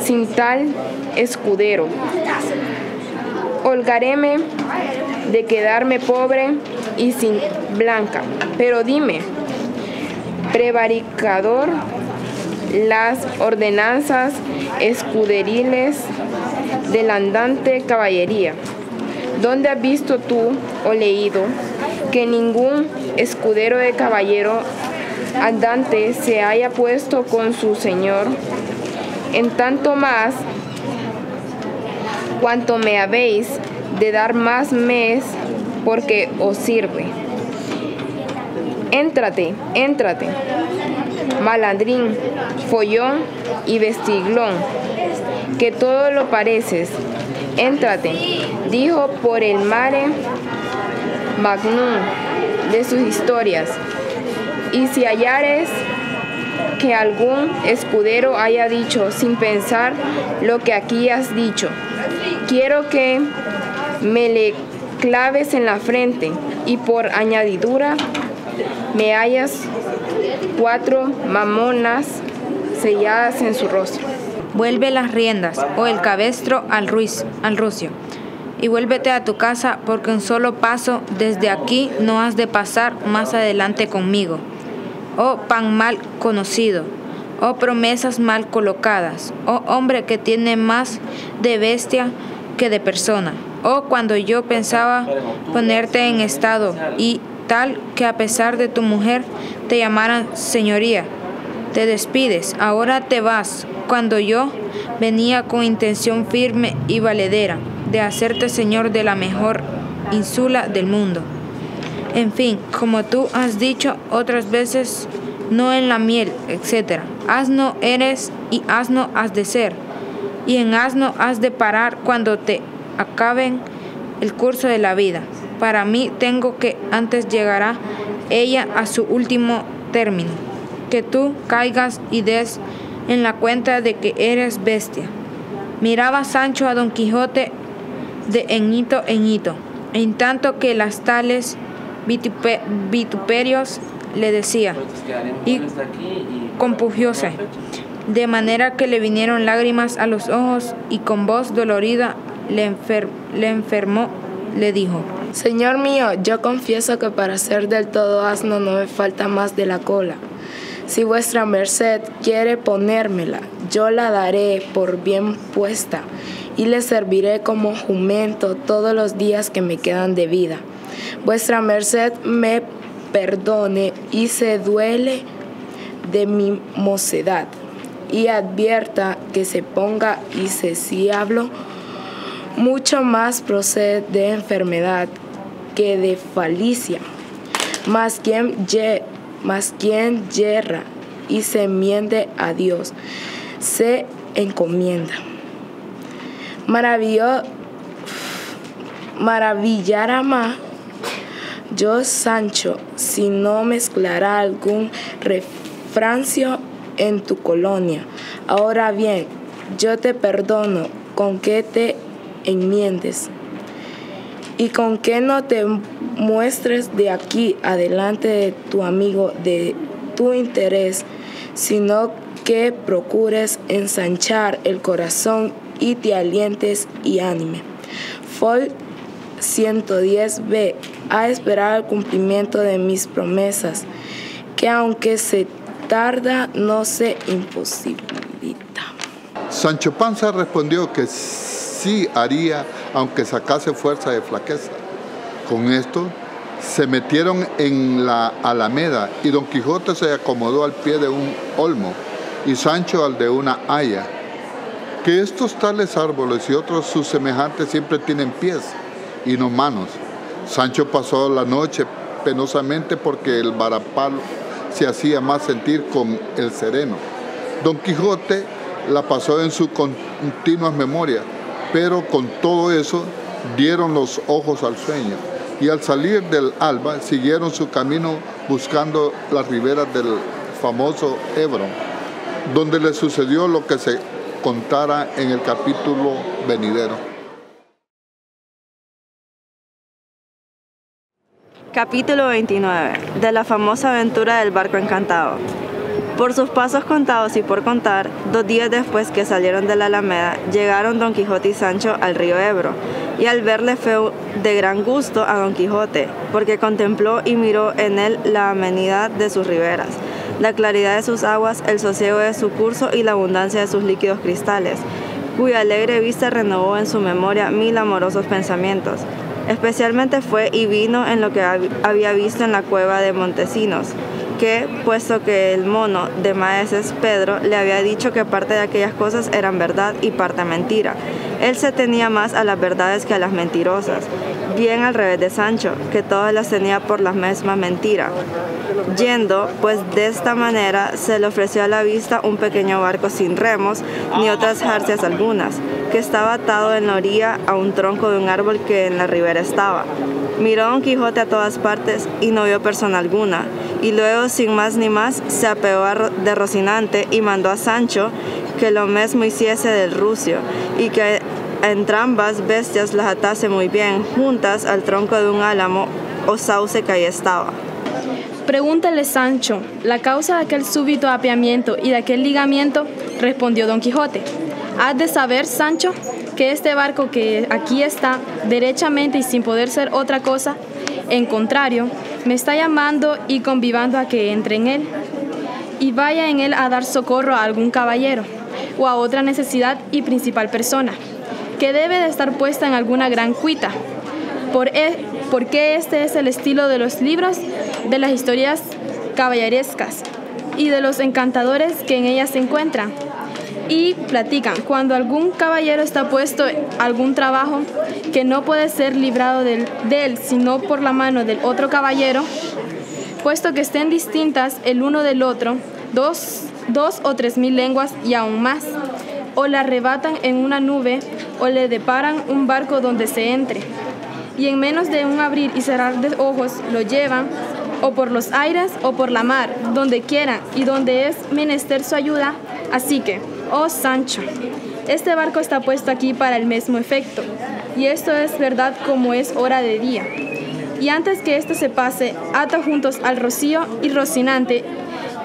sin tal escudero, holgaréme de quedarme pobre y sin blanca. Pero dime, prevaricador, las ordenanzas escuderiles del andante caballería. ¿Dónde has visto tú o leído que ningún escudero de caballero andante se haya puesto con su señor? En tanto más, cuanto me habéis de dar más mes porque os sirve. Éntrate, éntrate, malandrín, follón y vestiglón, que todo lo pareces. Éntrate, dijo por el mare magnum de sus historias. Y si hallares que algún escudero haya dicho sin pensar lo que aquí has dicho, quiero que me le claves en la frente y por añadidura me hayas cuatro mamonas selladas en su rostro. Vuelve las riendas o el cabestro al, ruiz, al rucio y vuélvete a tu casa porque un solo paso desde aquí no has de pasar más adelante conmigo. Oh pan mal conocido, oh promesas mal colocadas, oh hombre que tiene más de bestia que de persona. Oh, cuando yo pensaba ponerte en estado y tal que a pesar de tu mujer te llamaran señoría, te despides, ahora te vas, cuando yo venía con intención firme y valedera de hacerte señor de la mejor insula del mundo. En fin, como tú has dicho otras veces, no en la miel, etc. Asno eres y asno has de ser, y en asno has de parar cuando te acaben el curso de la vida. Para mí tengo que antes llegará ella a su último término, que tú caigas y des en la cuenta de que eres bestia. Miraba Sancho a Don Quijote de en hito en hito, en tanto que las tales vituperios le decía, y compugióse, de manera que le vinieron lágrimas a los ojos y con voz dolorida le, le enfermó, le dijo, Señor mío, yo confieso que para ser del todo asno no me falta más de la cola. Si vuestra merced quiere ponérmela, yo la daré por bien puesta y le serviré como jumento todos los días que me quedan de vida. Vuestra merced me perdone y se duele de mi mocedad y advierta que se ponga y se si hablo mucho más procede de enfermedad que de falicia. Mas quien, ye, quien yerra y se enmiende a Dios, se encomienda. Maravilló, maravillará más yo, Sancho, si no mezclará algún refrancio en tu colonia. Ahora bien, yo te perdono con que te enmiendes y con que no te muestres de aquí adelante de tu amigo de tu interés, sino que procures ensanchar el corazón y te alientes y ánime. Fol 110b a esperar el cumplimiento de mis promesas, que aunque se tarda, no se imposibilita. Sancho Panza respondió que sí haría aunque sacase fuerza de flaqueza. Con esto se metieron en la alameda y Don Quijote se acomodó al pie de un olmo y Sancho al de una haya. Que estos tales árboles y otros sus semejantes siempre tienen pies y no manos. Sancho pasó la noche penosamente porque el varapalo se hacía más sentir con el sereno. Don Quijote la pasó en su continuas memorias pero con todo eso dieron los ojos al sueño y al salir del alba siguieron su camino buscando las riberas del famoso Ebro, donde le sucedió lo que se contara en el capítulo venidero. Capítulo 29 de la famosa aventura del barco encantado. Por sus pasos contados y por contar, dos días después que salieron de la Alameda, llegaron Don Quijote y Sancho al río Ebro, y al verle fue de gran gusto a Don Quijote, porque contempló y miró en él la amenidad de sus riberas, la claridad de sus aguas, el sosiego de su curso y la abundancia de sus líquidos cristales, cuya alegre vista renovó en su memoria mil amorosos pensamientos. Especialmente fue y vino en lo que había visto en la cueva de Montesinos, que, puesto que el mono de Maeses Pedro le había dicho que parte de aquellas cosas eran verdad y parte mentira, él se tenía más a las verdades que a las mentirosas, bien al revés de Sancho, que todas las tenía por la misma mentira. Yendo, pues de esta manera se le ofreció a la vista un pequeño barco sin remos ni otras jarcias algunas, que estaba atado en la orilla a un tronco de un árbol que en la ribera estaba. Miró a Don Quijote a todas partes y no vio persona alguna, y luego sin más ni más se apeó de Rocinante y mandó a Sancho que lo mismo hiciese del rucio y que entrambas bestias las atase muy bien juntas al tronco de un álamo o sauce que ahí estaba. Pregúntale Sancho la causa de aquel súbito apiamiento y de aquel ligamiento, respondió Don Quijote. Has de saber, Sancho, que este barco que aquí está, derechamente y sin poder ser otra cosa, en contrario, me está llamando y convivando a que entre en él y vaya en él a dar socorro a algún caballero o a otra necesidad y principal persona, que debe de estar puesta en alguna gran cuita. Por e, porque este es el estilo de los libros, de las historias caballerescas y de los encantadores que en ellas se encuentran. Y platican, cuando algún caballero está puesto algún trabajo que no puede ser librado de él sino por la mano del otro caballero, puesto que estén distintas el uno del otro, dos dos o tres mil lenguas y aún más, o le arrebatan en una nube o le deparan un barco donde se entre, y en menos de un abrir y cerrar de ojos lo llevan o por los aires o por la mar, donde quieran y donde es menester su ayuda. Así que, oh Sancho, este barco está puesto aquí para el mismo efecto, y esto es verdad como es hora de día. Y antes que esto se pase, ata juntos al rocío y Rocinante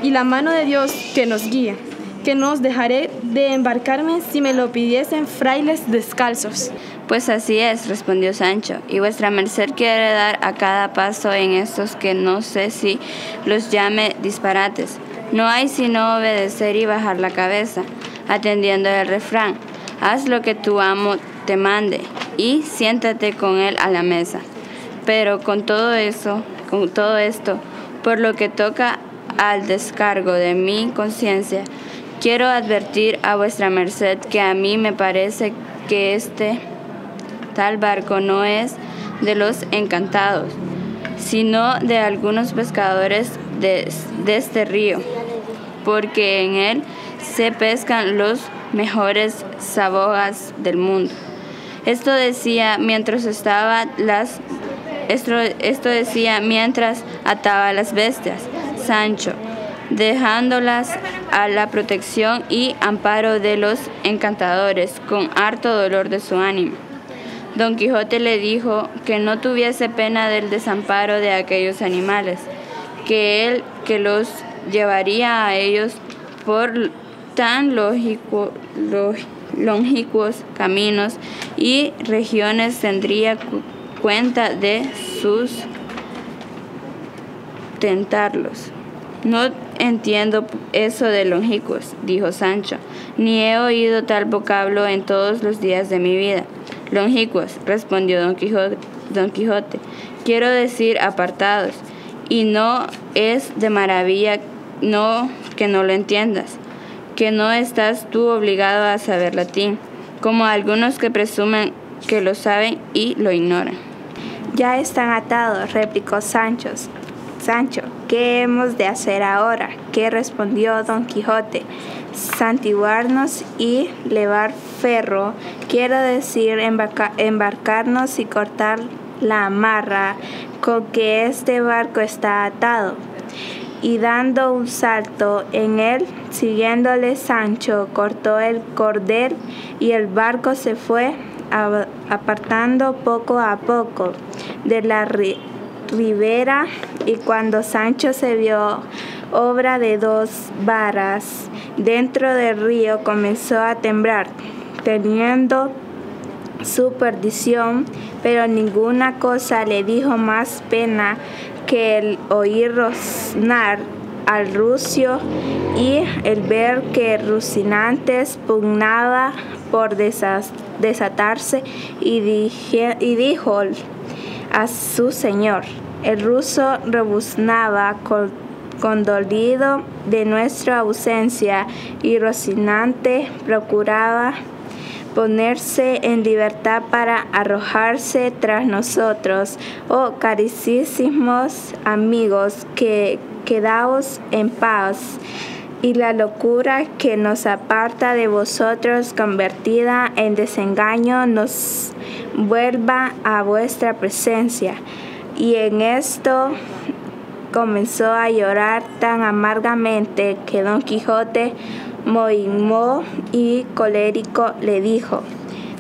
y la mano de Dios que nos guía, que nos dejaré de embarcarme si me lo pidiesen frailes descalzos. Pues así es, respondió Sancho, y vuestra merced quiere dar a cada paso en estos que no sé si los llame disparates. No hay sino obedecer y bajar la cabeza, atendiendo el refrán, haz lo que tu amo te mande y siéntate con él a la mesa. Pero con todo eso, con todo esto, por lo que toca al descargo de mi conciencia, quiero advertir a vuestra merced que a mí me parece que este tal barco no es de los encantados, sino de algunos pescadores de, de este río, porque en él se pescan los mejores sabogas del mundo. Esto decía mientras estaba las esto, esto decía mientras ataba las bestias. Sancho, dejándolas a la protección y amparo de los encantadores, con harto dolor de su ánimo. Don Quijote le dijo que no tuviese pena del desamparo de aquellos animales, que él que los llevaría a ellos por tan lógico, longicuos caminos y regiones tendría cuenta de sus tentarlos. No entiendo eso de longicus, dijo Sancho, ni he oído tal vocablo en todos los días de mi vida. Longicuos, respondió don Quijote, don Quijote, quiero decir apartados, y no es de maravilla no que no lo entiendas, que no estás tú obligado a saber latín, como algunos que presumen que lo saben y lo ignoran. Ya están atados, replicó Sancho. Sancho, ¿qué hemos de hacer ahora? ¿Qué respondió don Quijote? Santiguarnos y levar ferro, quiero decir embarcarnos y cortar la amarra con que este barco está atado. Y dando un salto en él, siguiéndole Sancho, cortó el cordel y el barco se fue apartando poco a poco de la ribera y cuando Sancho se vio obra de dos varas dentro del río comenzó a temblar, teniendo su perdición, pero ninguna cosa le dijo más pena que el oír roznar al rucio y el ver que Rucinantes pugnaba por desatarse y, y dijo a su señor. El ruso rebuznaba condolido de nuestra ausencia y Rocinante procuraba ponerse en libertad para arrojarse tras nosotros. Oh caricísimos amigos, que quedaos en paz. Y la locura que nos aparta de vosotros, convertida en desengaño, nos vuelva a vuestra presencia. Y en esto comenzó a llorar tan amargamente que Don Quijote mohimó y colérico le dijo,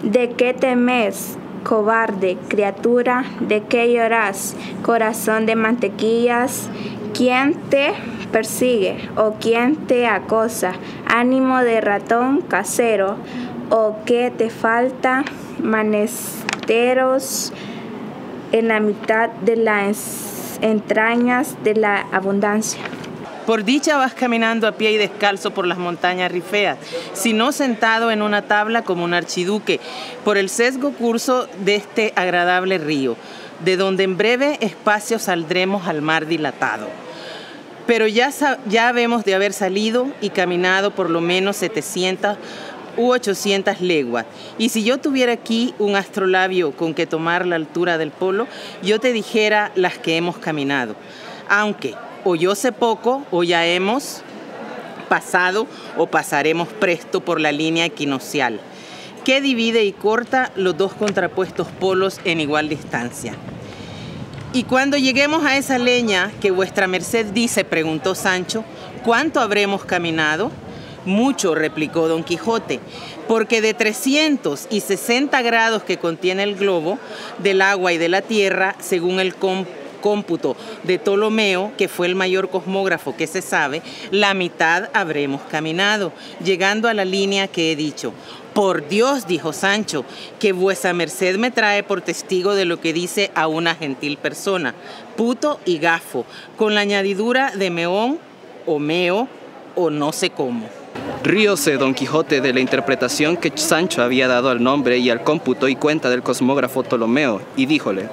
¿de qué temes, cobarde criatura? ¿De qué lloras, corazón de mantequillas? ¿Quién te persigue o quién te acosa? Ánimo de ratón casero, o qué te falta manesteros en la mitad de las entrañas de la abundancia. Por dicha vas caminando a pie y descalzo por las montañas rifeas, sino sentado en una tabla como un archiduque, por el sesgo curso de este agradable río, de donde en breve espacio saldremos al mar dilatado. Pero ya, ya habemos de haber salido y caminado por lo menos 700 u 800 leguas. Y si yo tuviera aquí un astrolabio con que tomar la altura del polo, yo te dijera las que hemos caminado. Aunque o yo sé poco o ya hemos pasado o pasaremos presto por la línea equinocial, que divide y corta los dos contrapuestos polos en igual distancia. Y cuando lleguemos a esa leña que vuestra merced dice, preguntó Sancho, ¿cuánto habremos caminado? Mucho, replicó Don Quijote, porque de 360 grados que contiene el globo, del agua y de la tierra, según el cómputo de Ptolomeo, que fue el mayor cosmógrafo que se sabe, la mitad habremos caminado, llegando a la línea que he dicho. Por Dios, dijo Sancho, que vuesa merced me trae por testigo de lo que dice a una gentil persona, puto y gafo, con la añadidura de meón o meo o no sé cómo. Ríose Don Quijote de la interpretación que Sancho había dado al nombre y al cómputo y cuenta del cosmógrafo Ptolomeo, y díjole,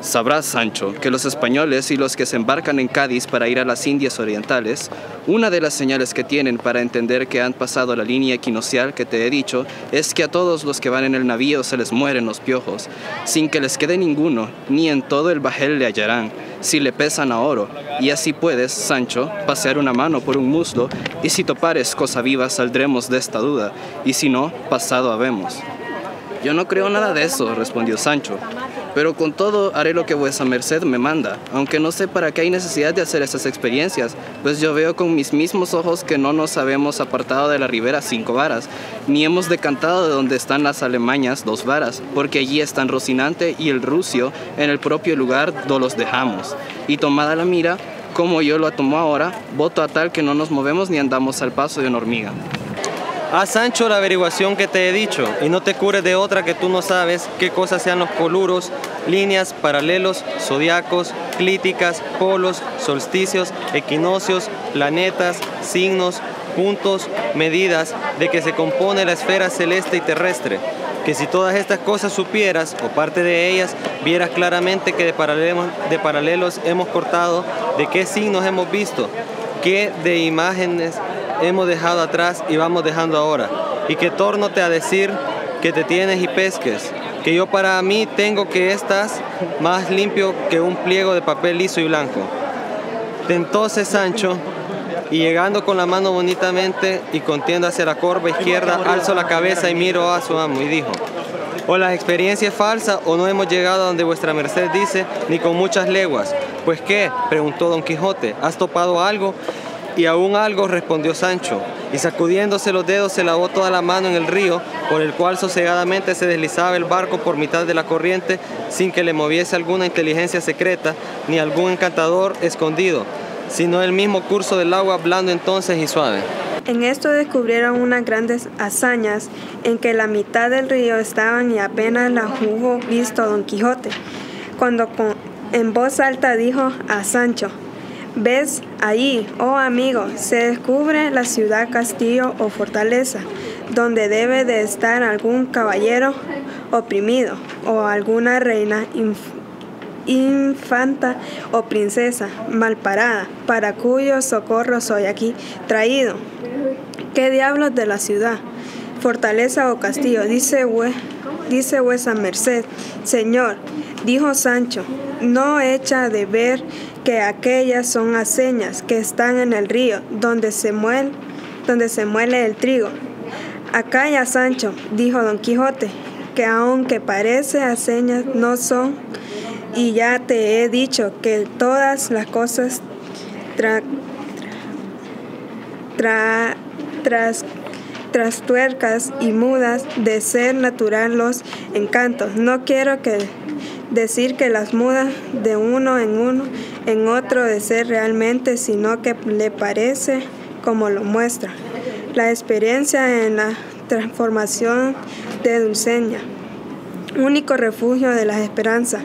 Sabrás, Sancho, que los españoles y los que se embarcan en Cádiz para ir a las Indias Orientales, una de las señales que tienen para entender que han pasado la línea equinocial que te he dicho es que a todos los que van en el navío se les mueren los piojos, sin que les quede ninguno, ni en todo el bajel le hallarán, si le pesan a oro, y así puedes, Sancho, pasear una mano por un muslo, y si topares cosa viva saldremos de esta duda, y si no, pasado habemos. Yo no creo nada de eso, respondió Sancho, pero con todo haré lo que vuesa merced me manda, aunque no sé para qué hay necesidad de hacer esas experiencias, pues yo veo con mis mismos ojos que no nos habemos apartado de la ribera cinco varas, ni hemos decantado de donde están las alemañas dos varas, porque allí están Rocinante y el Rucio en el propio lugar do los dejamos, y tomada la mira, como yo lo tomo ahora, voto a tal que no nos movemos ni andamos al paso de una hormiga. Haz, Sancho, la averiguación que te he dicho y no te cures de otra que tú no sabes qué cosas sean los coluros, líneas, paralelos, zodiacos, clíticas, polos, solsticios, equinoccios, planetas, signos, puntos, medidas, de que se compone la esfera celeste y terrestre. Que si todas estas cosas supieras, o parte de ellas, vieras claramente que de paralelos hemos cortado, de qué signos hemos visto, qué de imágenes hemos dejado atrás y vamos dejando ahora. Y que tornote a decir que te tienes y pesques, que yo para mí tengo que estás más limpio que un pliego de papel liso y blanco. Entonces Sancho, y llegando con la mano bonitamente y contiendo hacia la corva izquierda, alzo la cabeza y miro a su amo y dijo, o la experiencia es falsa, o no hemos llegado a donde vuestra merced dice, ni con muchas leguas. Pues qué, preguntó don Quijote, ¿has topado algo? Y aún algo, respondió Sancho, y sacudiéndose los dedos se lavó toda la mano en el río, por el cual sosegadamente se deslizaba el barco por mitad de la corriente, sin que le moviese alguna inteligencia secreta, ni algún encantador escondido, sino el mismo curso del agua blando entonces y suave. En esto descubrieron unas grandes hazañas en que la mitad del río estaban y apenas la hubo visto Don Quijote, cuando con, en voz alta dijo a Sancho, ¿Ves? Ahí, oh amigo, se descubre la ciudad, castillo o fortaleza, donde debe de estar algún caballero oprimido o alguna reina infanta o princesa malparada, para cuyo socorro soy aquí traído. ¿Qué diablos de la ciudad? Fortaleza o castillo, dice, dice vuesa merced. Señor, dijo Sancho, no echa de ver que aquellas son aceñas que están en el río donde se muele, donde se muele el trigo. Acá ya Sancho, dijo Don Quijote, que aunque parece aceñas no son, y ya te he dicho que todas las cosas tra, tra, tras, trastuercas y mudas de ser natural los encantos. No quiero que decir que las mudas de uno en uno en otro de ser realmente, sino que le parece como lo muestra. La experiencia en la transformación de Dulceña, único refugio de las esperanzas.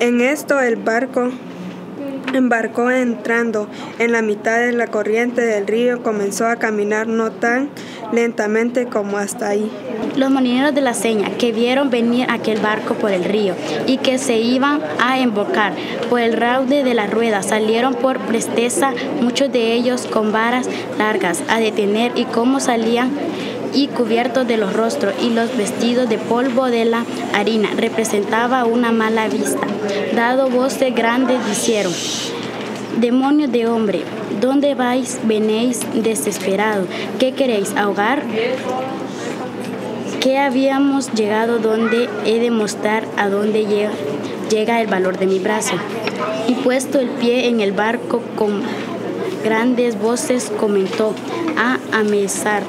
En esto el barco embarcó entrando en la mitad de la corriente del río, comenzó a caminar no tan lentamente como hasta ahí. Los molineros de la seña que vieron venir aquel barco por el río y que se iban a embocar por el raude de la rueda salieron por presteza, muchos de ellos con varas largas, a detener y cómo salían y cubiertos de los rostros y los vestidos de polvo de la harina representaba una mala vista. Dado voces grandes dijeron, demonios de hombre, ¿dónde vais? Venéis desesperado. ¿Qué queréis? ¿Ahogar? que habíamos llegado donde he de mostrar a dónde llega, llega el valor de mi brazo. Y puesto el pie en el barco con grandes voces comentó a amesar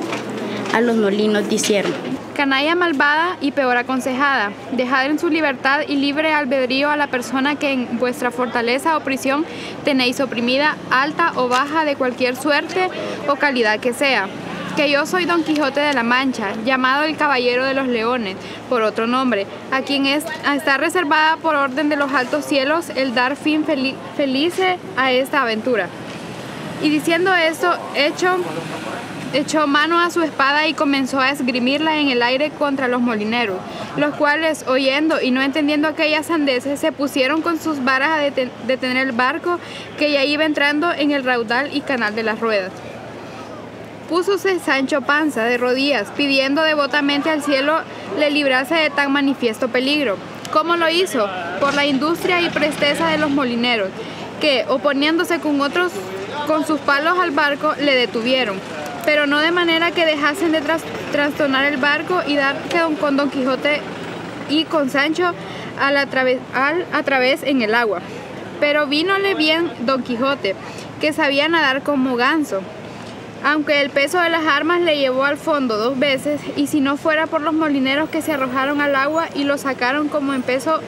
a los molinos dijeron. Canalla malvada y peor aconsejada, dejad en su libertad y libre albedrío a la persona que en vuestra fortaleza o prisión tenéis oprimida, alta o baja de cualquier suerte o calidad que sea que yo soy Don Quijote de la Mancha, llamado el Caballero de los Leones, por otro nombre, a quien es, está reservada por orden de los altos cielos el dar fin felice a esta aventura. Y diciendo esto, echó, echó mano a su espada y comenzó a esgrimirla en el aire contra los molineros, los cuales, oyendo y no entendiendo aquellas sandeces, se pusieron con sus varas a detener el barco que ya iba entrando en el raudal y canal de las ruedas. Púsose Sancho Panza de rodillas, pidiendo devotamente al cielo le librase de tan manifiesto peligro. ¿Cómo lo hizo? Por la industria y presteza de los molineros, que, oponiéndose con otros con sus palos al barco, le detuvieron, pero no de manera que dejasen de trastornar el barco y dar con Don Quijote y con Sancho al a través en el agua. Pero vínole bien Don Quijote, que sabía nadar como ganso, aunque el peso de las armas le llevó al fondo dos veces y si no fuera por los molineros que se arrojaron al agua y lo sacaron como en peso,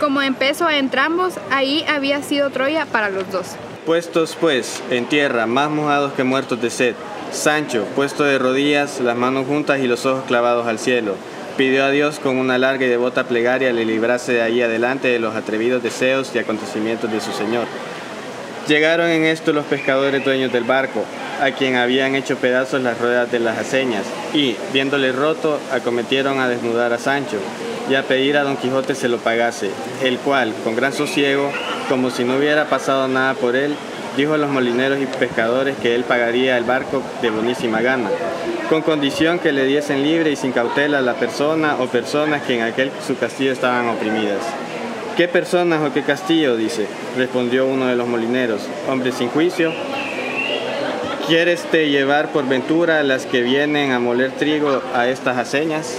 como en peso a entrambos, ahí había sido Troya para los dos. Puestos pues en tierra, más mojados que muertos de sed, Sancho, puesto de rodillas, las manos juntas y los ojos clavados al cielo, pidió a Dios con una larga y devota plegaria le librase de ahí adelante de los atrevidos deseos y acontecimientos de su Señor. Llegaron en esto los pescadores dueños del barco, a quien habían hecho pedazos las ruedas de las aceñas, y, viéndole roto, acometieron a desnudar a Sancho y a pedir a Don Quijote se lo pagase, el cual, con gran sosiego, como si no hubiera pasado nada por él, dijo a los molineros y pescadores que él pagaría el barco de buenísima gana, con condición que le diesen libre y sin cautela a la persona o personas que en aquel su castillo estaban oprimidas. ¿Qué personas o qué castillo? dice, respondió uno de los molineros, hombre sin juicio, ¿Quieres te llevar por ventura las que vienen a moler trigo a estas aceñas?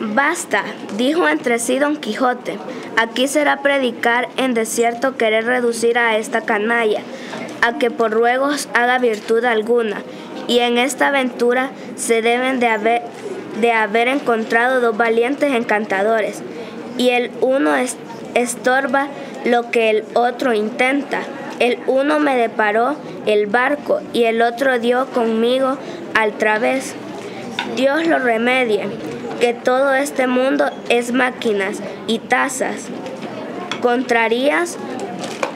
Basta, dijo entre sí don Quijote, aquí será predicar en desierto querer reducir a esta canalla, a que por ruegos haga virtud alguna, y en esta aventura se deben de haber, de haber encontrado dos valientes encantadores, y el uno estorba lo que el otro intenta. El uno me deparó el barco y el otro dio conmigo al través. Dios lo remedie, que todo este mundo es máquinas y tazas, contrarías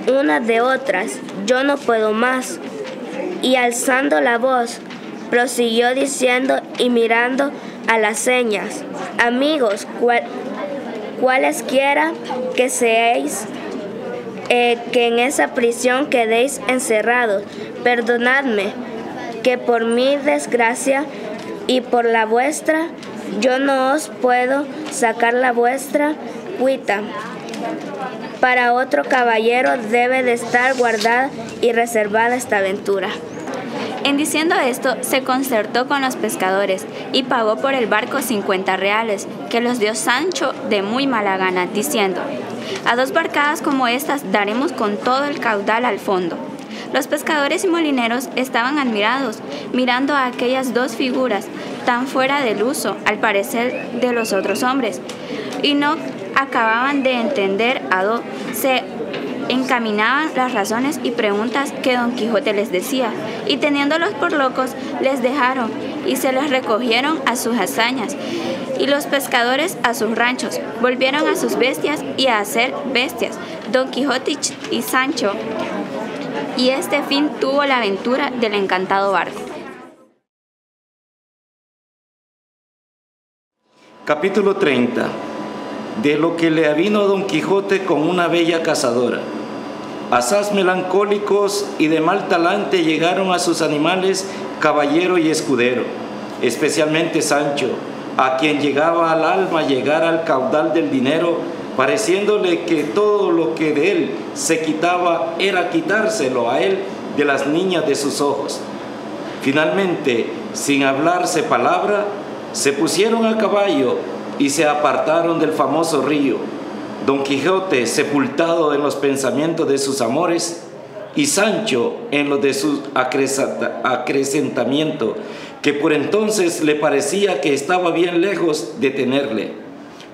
unas de otras. Yo no puedo más. Y alzando la voz, prosiguió diciendo y mirando a las señas, amigos, cualesquiera que seáis, eh, que en esa prisión quedéis encerrados, perdonadme, que por mi desgracia y por la vuestra, yo no os puedo sacar la vuestra cuita. Para otro caballero debe de estar guardada y reservada esta aventura. En diciendo esto, se concertó con los pescadores y pagó por el barco 50 reales, que los dio Sancho de muy mala gana, diciendo, a dos barcadas como estas daremos con todo el caudal al fondo. Los pescadores y molineros estaban admirados, mirando a aquellas dos figuras tan fuera del uso, al parecer, de los otros hombres, y no acababan de entender a dónde se encaminaban las razones y preguntas que don Quijote les decía, y teniéndolos por locos, les dejaron y se les recogieron a sus hazañas, y los pescadores a sus ranchos, volvieron a sus bestias y a hacer bestias, don Quijote y Sancho, y este fin tuvo la aventura del encantado barco. Capítulo 30 de lo que le avino a Don Quijote con una bella cazadora. Asaz melancólicos y de mal talante llegaron a sus animales caballero y escudero, especialmente Sancho, a quien llegaba al alma llegar al caudal del dinero, pareciéndole que todo lo que de él se quitaba era quitárselo a él de las niñas de sus ojos. Finalmente, sin hablarse palabra, se pusieron a caballo y se apartaron del famoso río Don Quijote sepultado en los pensamientos de sus amores y Sancho en los de su acrecentamiento, que por entonces le parecía que estaba bien lejos de tenerle,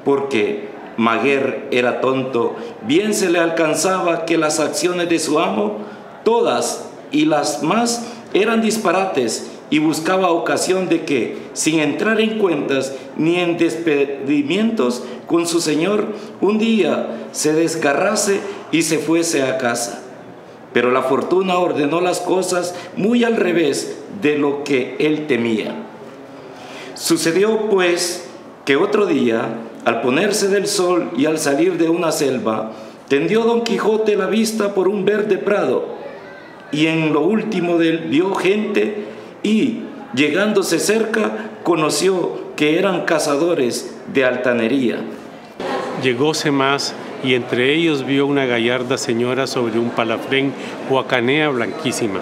porque Maguer era tonto, bien se le alcanzaba que las acciones de su amo, todas y las más, eran disparates y buscaba ocasión de que, sin entrar en cuentas ni en despedimientos con su señor, un día se desgarrase y se fuese a casa. Pero la fortuna ordenó las cosas muy al revés de lo que él temía. Sucedió pues que otro día, al ponerse del sol y al salir de una selva, tendió don Quijote la vista por un verde prado, y en lo último de él vio gente y, llegándose cerca, conoció que eran cazadores de altanería. Llegóse más y entre ellos vio una gallarda señora sobre un palafrén o blanquísima,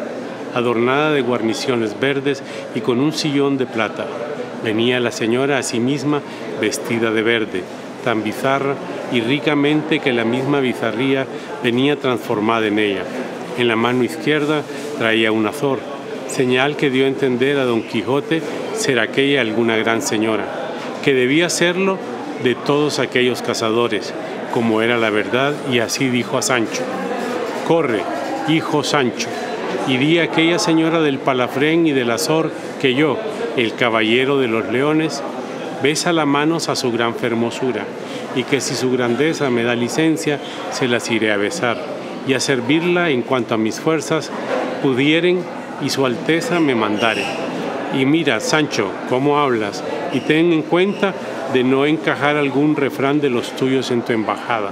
adornada de guarniciones verdes y con un sillón de plata. Venía la señora a sí misma vestida de verde, tan bizarra y ricamente que la misma bizarría venía transformada en ella. En la mano izquierda traía un azor, señal que dio a entender a don Quijote ser aquella alguna gran señora, que debía serlo de todos aquellos cazadores, como era la verdad, y así dijo a Sancho, Corre, hijo Sancho, y di a aquella señora del palafrén y del azor que yo, el caballero de los leones, besa las manos a su gran fermosura, y que si su grandeza me da licencia, se las iré a besar, y a servirla en cuanto a mis fuerzas pudieren y su Alteza me mandare. Y mira, Sancho, cómo hablas, y ten en cuenta de no encajar algún refrán de los tuyos en tu embajada.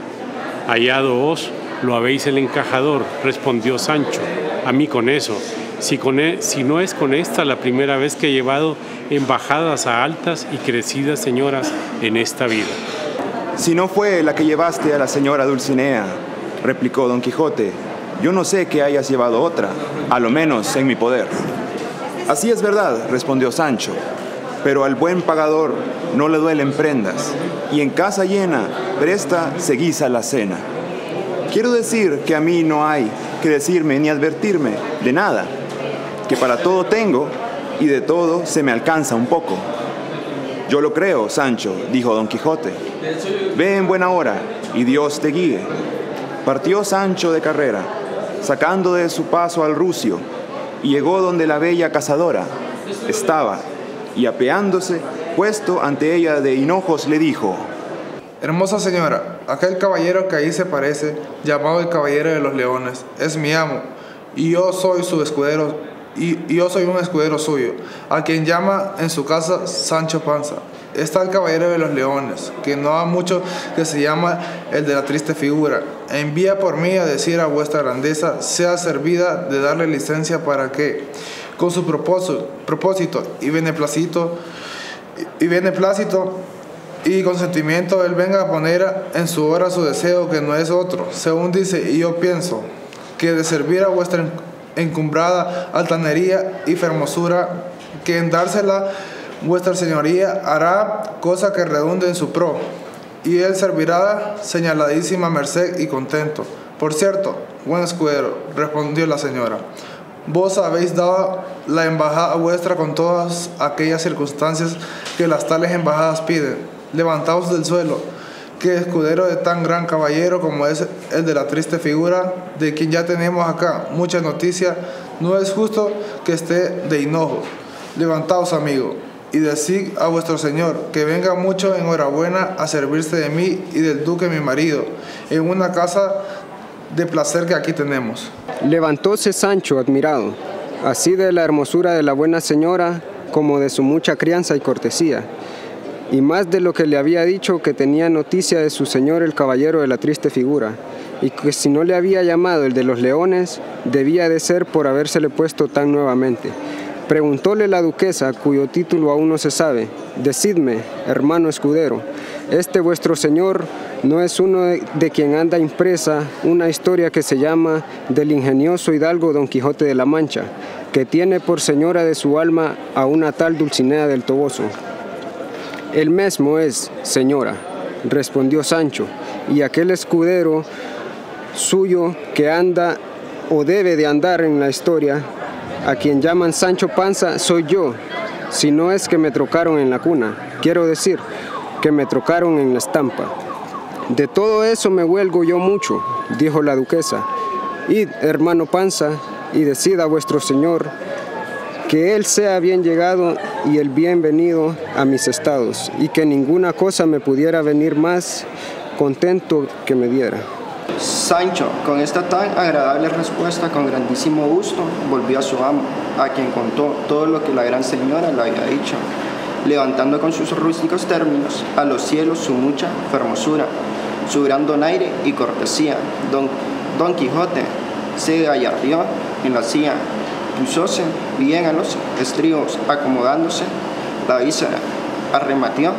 Hallado os, lo habéis el encajador, respondió Sancho, a mí con eso. Si, con e, si no es con esta la primera vez que he llevado embajadas a altas y crecidas señoras en esta vida. Si no fue la que llevaste a la señora Dulcinea, replicó don Quijote, yo no sé que hayas llevado otra, a lo menos en mi poder. Así es verdad, respondió Sancho. pero al buen pagador no le duelen prendas, y en casa llena presta se guisa la cena. Quiero decir que a mí no hay que decirme ni advertirme de nada, que para todo tengo y de todo se me alcanza un poco. Yo lo creo, Sancho, dijo Don Quijote. Ve en buena hora y Dios te guíe. Partió Sancho de carrera, sacando de su paso al rucio, y llegó donde la bella cazadora estaba, y apeándose, puesto ante ella de hinojos, le dijo, Hermosa señora, aquel caballero que ahí se parece, llamado el Caballero de los Leones, es mi amo, y yo soy su escudero y, yo soy un escudero suyo, a quien llama en su casa Sancho Panza. Está el caballero de los leones, que no ha mucho que se llama el de la triste figura. Envía por mí a decir a vuestra grandeza, sea servida de darle licencia para que, con su propósito, propósito y beneplácito, y beneplácito y consentimiento, él venga a poner en su hora su deseo, que no es otro, según dice, y yo pienso, que de servir a vuestra encumbrada altanería y fermosura, que en dársela vuestra señoría hará cosa que redunde en su pro, y él servirá señaladísima merced y contento. Por cierto, buen escudero, respondió la señora, vos habéis dado la embajada vuestra con todas aquellas circunstancias que las tales embajadas piden. Levantaos del suelo que escudero de tan gran caballero como es el de la triste figura, de quien ya tenemos acá mucha noticia, no es justo que esté de hinojo. Levantaos, amigo, y decid a vuestro señor que venga mucho enhorabuena a servirse de mí y del duque mi marido, en una casa de placer que aquí tenemos. Levantóse Sancho admirado, así de la hermosura de la buena señora como de su mucha crianza y cortesía y más de lo que le había dicho que tenía noticia de su señor el caballero de la triste figura, y que si no le había llamado el de los leones, debía de ser por habérsele puesto tan nuevamente. Preguntóle la duquesa, cuyo título aún no se sabe, Decidme, hermano escudero, este vuestro señor no es uno de, quien anda impresa una historia que se llama del ingenioso hidalgo Don Quijote de la Mancha, que tiene por señora de su alma a una tal Dulcinea del Toboso. El mismo es, señora, respondió Sancho, y aquel escudero suyo que anda o debe de andar en la historia, a quien llaman Sancho Panza, soy yo, si no es que me trocaron en la cuna, quiero decir, que me trocaron en la estampa. De todo eso me huelgo yo mucho, dijo la duquesa. Id, hermano Panza, y decida vuestro señor que Él sea bien llegado y el bienvenido a mis estados, y que ninguna cosa me pudiera venir más contento que me diera. Sancho, con esta tan agradable respuesta, con grandísimo gusto, volvió a su amo, a quien contó todo lo que la gran señora le había dicho, levantando con sus rústicos términos a los cielos su mucha hermosura, su gran donaire y cortesía. Don, Don Quijote se gallardió en la silla Púsose bien a los estribos, acomodándose la víscera, arrematió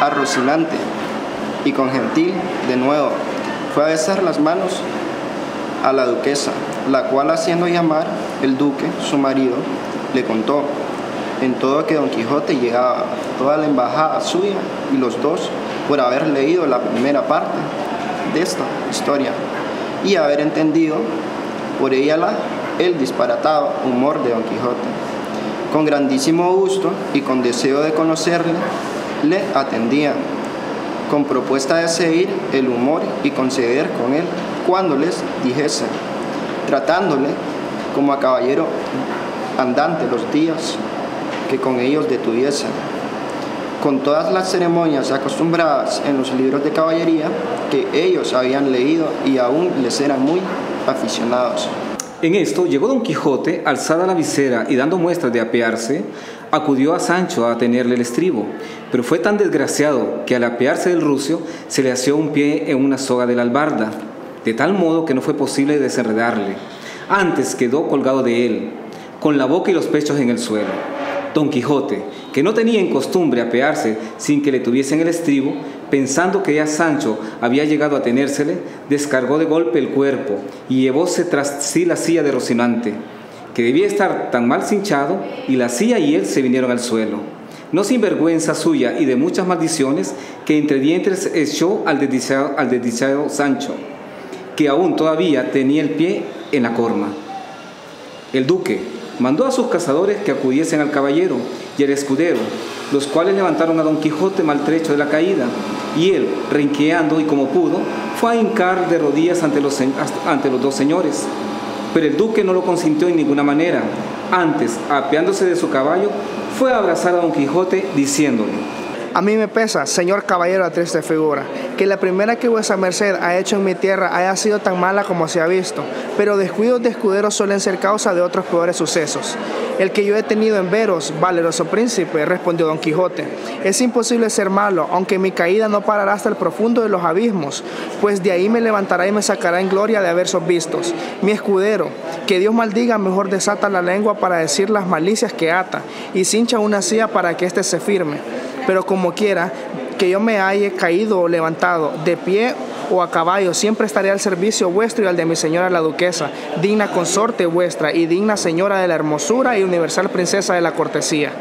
a Rocinante y con gentil de nuevo fue a besar las manos a la duquesa, la cual haciendo llamar el duque, su marido, le contó en todo que Don Quijote llegaba, toda la embajada suya y los dos por haber leído la primera parte de esta historia y haber entendido por ella la el disparatado humor de Don Quijote. Con grandísimo gusto y con deseo de conocerle, le atendían, con propuesta de seguir el humor y conceder con él cuando les dijese, tratándole como a caballero andante los días que con ellos detuviesen, con todas las ceremonias acostumbradas en los libros de caballería que ellos habían leído y aún les eran muy aficionados. En esto llegó don Quijote, alzada la visera y dando muestras de apearse, acudió a Sancho a tenerle el estribo, pero fue tan desgraciado que al apearse del rucio se le asió un pie en una soga de la albarda, de tal modo que no fue posible desenredarle. Antes quedó colgado de él, con la boca y los pechos en el suelo. Don Quijote, que no tenía en costumbre apearse sin que le tuviesen el estribo, pensando que ya Sancho había llegado a tenérsele, descargó de golpe el cuerpo y llevóse tras sí la silla de Rocinante, que debía estar tan mal cinchado, y la silla y él se vinieron al suelo. no sin vergüenza suya y de muchas maldiciones, que entre dientes echó al desdichado, al desdichado Sancho, que aún todavía tenía el pie en la corma. El duque mandó a sus cazadores que acudiesen al caballero y al escudero, los cuales levantaron a Don Quijote maltrecho de la caída, y él, rinqueando y como pudo, fue a hincar de rodillas ante los, ante los dos señores. Pero el duque no lo consintió en ninguna manera. Antes, apeándose de su caballo, fue a abrazar a Don Quijote diciéndole, a mí me pesa, señor caballero de triste figura, que la primera que vuesa merced ha hecho en mi tierra haya sido tan mala como se ha visto, pero descuidos de escuderos suelen ser causa de otros peores sucesos. El que yo he tenido en veros, valeroso príncipe, respondió don Quijote, es imposible ser malo, aunque mi caída no parará hasta el profundo de los abismos, pues de ahí me levantará y me sacará en gloria de haber vistos. Mi escudero, que Dios maldiga, mejor desata la lengua para decir las malicias que ata, y cincha una silla para que éste se firme pero como quiera, que yo me haya caído o levantado, de pie o a caballo, siempre estaré al servicio vuestro y al de mi señora la duquesa, digna consorte vuestra y digna señora de la hermosura y universal princesa de la cortesía.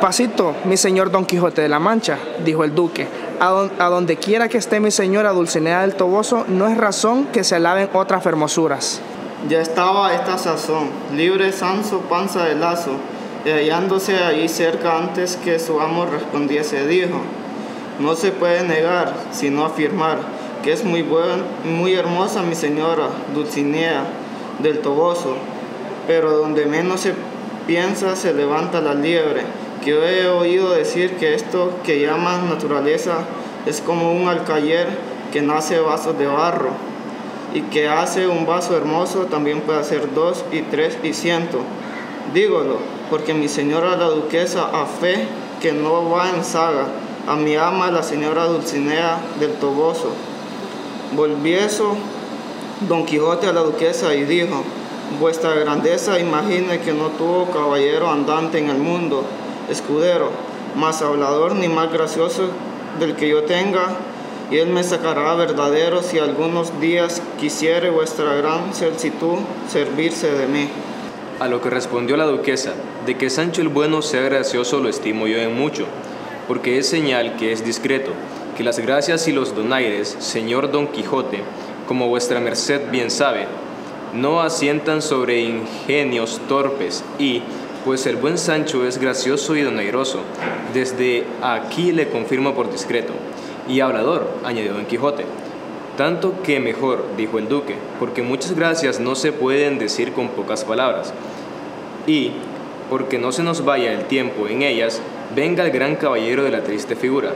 Pasito, mi señor Don Quijote de la Mancha, dijo el duque, a, donde quiera que esté mi señora Dulcinea del Toboso, no es razón que se alaben otras hermosuras. Ya estaba esta sazón, libre Sanso panza de lazo, hallándose allí cerca antes que su amo respondiese, dijo, no se puede negar, sino afirmar, que es muy, buen, muy hermosa mi señora Dulcinea del Toboso, pero donde menos se piensa se levanta la liebre, que he oído decir que esto que llaman naturaleza es como un alcayer que nace vasos de barro y que hace un vaso hermoso también puede hacer dos y tres y ciento. Dígolo, porque mi señora la duquesa a fe que no va en saga, a mi ama la señora Dulcinea del Toboso. Volvieso Don Quijote a la duquesa y dijo, vuestra grandeza imagine que no tuvo caballero andante en el mundo, escudero, más hablador ni más gracioso del que yo tenga, y él me sacará verdadero si algunos días quisiere vuestra gran solicitud servirse de mí. A lo que respondió la duquesa, de que Sancho el Bueno sea gracioso lo estimo yo en mucho, porque es señal que es discreto, que las gracias y los donaires, señor Don Quijote, como vuestra merced bien sabe, no asientan sobre ingenios torpes y, pues el buen Sancho es gracioso y donairoso, desde aquí le confirmo por discreto, y hablador, añadió Don Quijote. Tanto que mejor, dijo el duque, porque muchas gracias no se pueden decir con pocas palabras. Y, porque no se nos vaya el tiempo en ellas, venga el gran caballero de la triste figura.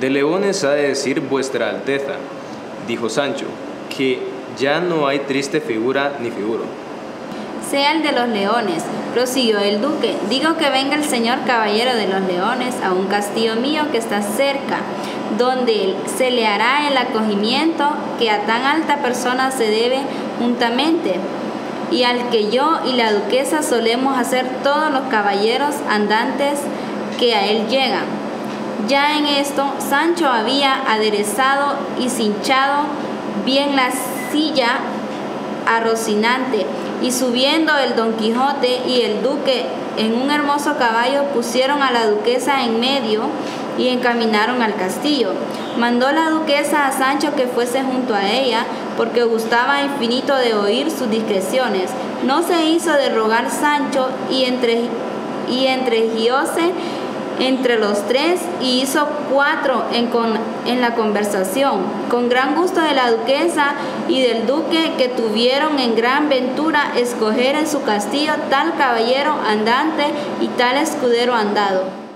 De leones ha de decir vuestra alteza, dijo Sancho, que ya no hay triste figura ni figuro. Sea el de los leones, prosiguió el duque, digo que venga el señor caballero de los leones a un castillo mío que está cerca, donde se le hará el acogimiento que a tan alta persona se debe juntamente, y al que yo y la duquesa solemos hacer todos los caballeros andantes que a él llegan. Ya en esto, Sancho había aderezado y cinchado bien la silla a Rocinante, y subiendo el Don Quijote y el duque en un hermoso caballo pusieron a la duquesa en medio y encaminaron al castillo. Mandó la duquesa a Sancho que fuese junto a ella, porque gustaba infinito de oír sus discreciones. No se hizo de rogar Sancho y entre y entregióse entre los tres y hizo cuatro en, en la conversación, con gran gusto de la duquesa y del duque que tuvieron en gran ventura escoger en su castillo tal caballero andante y tal escudero andado.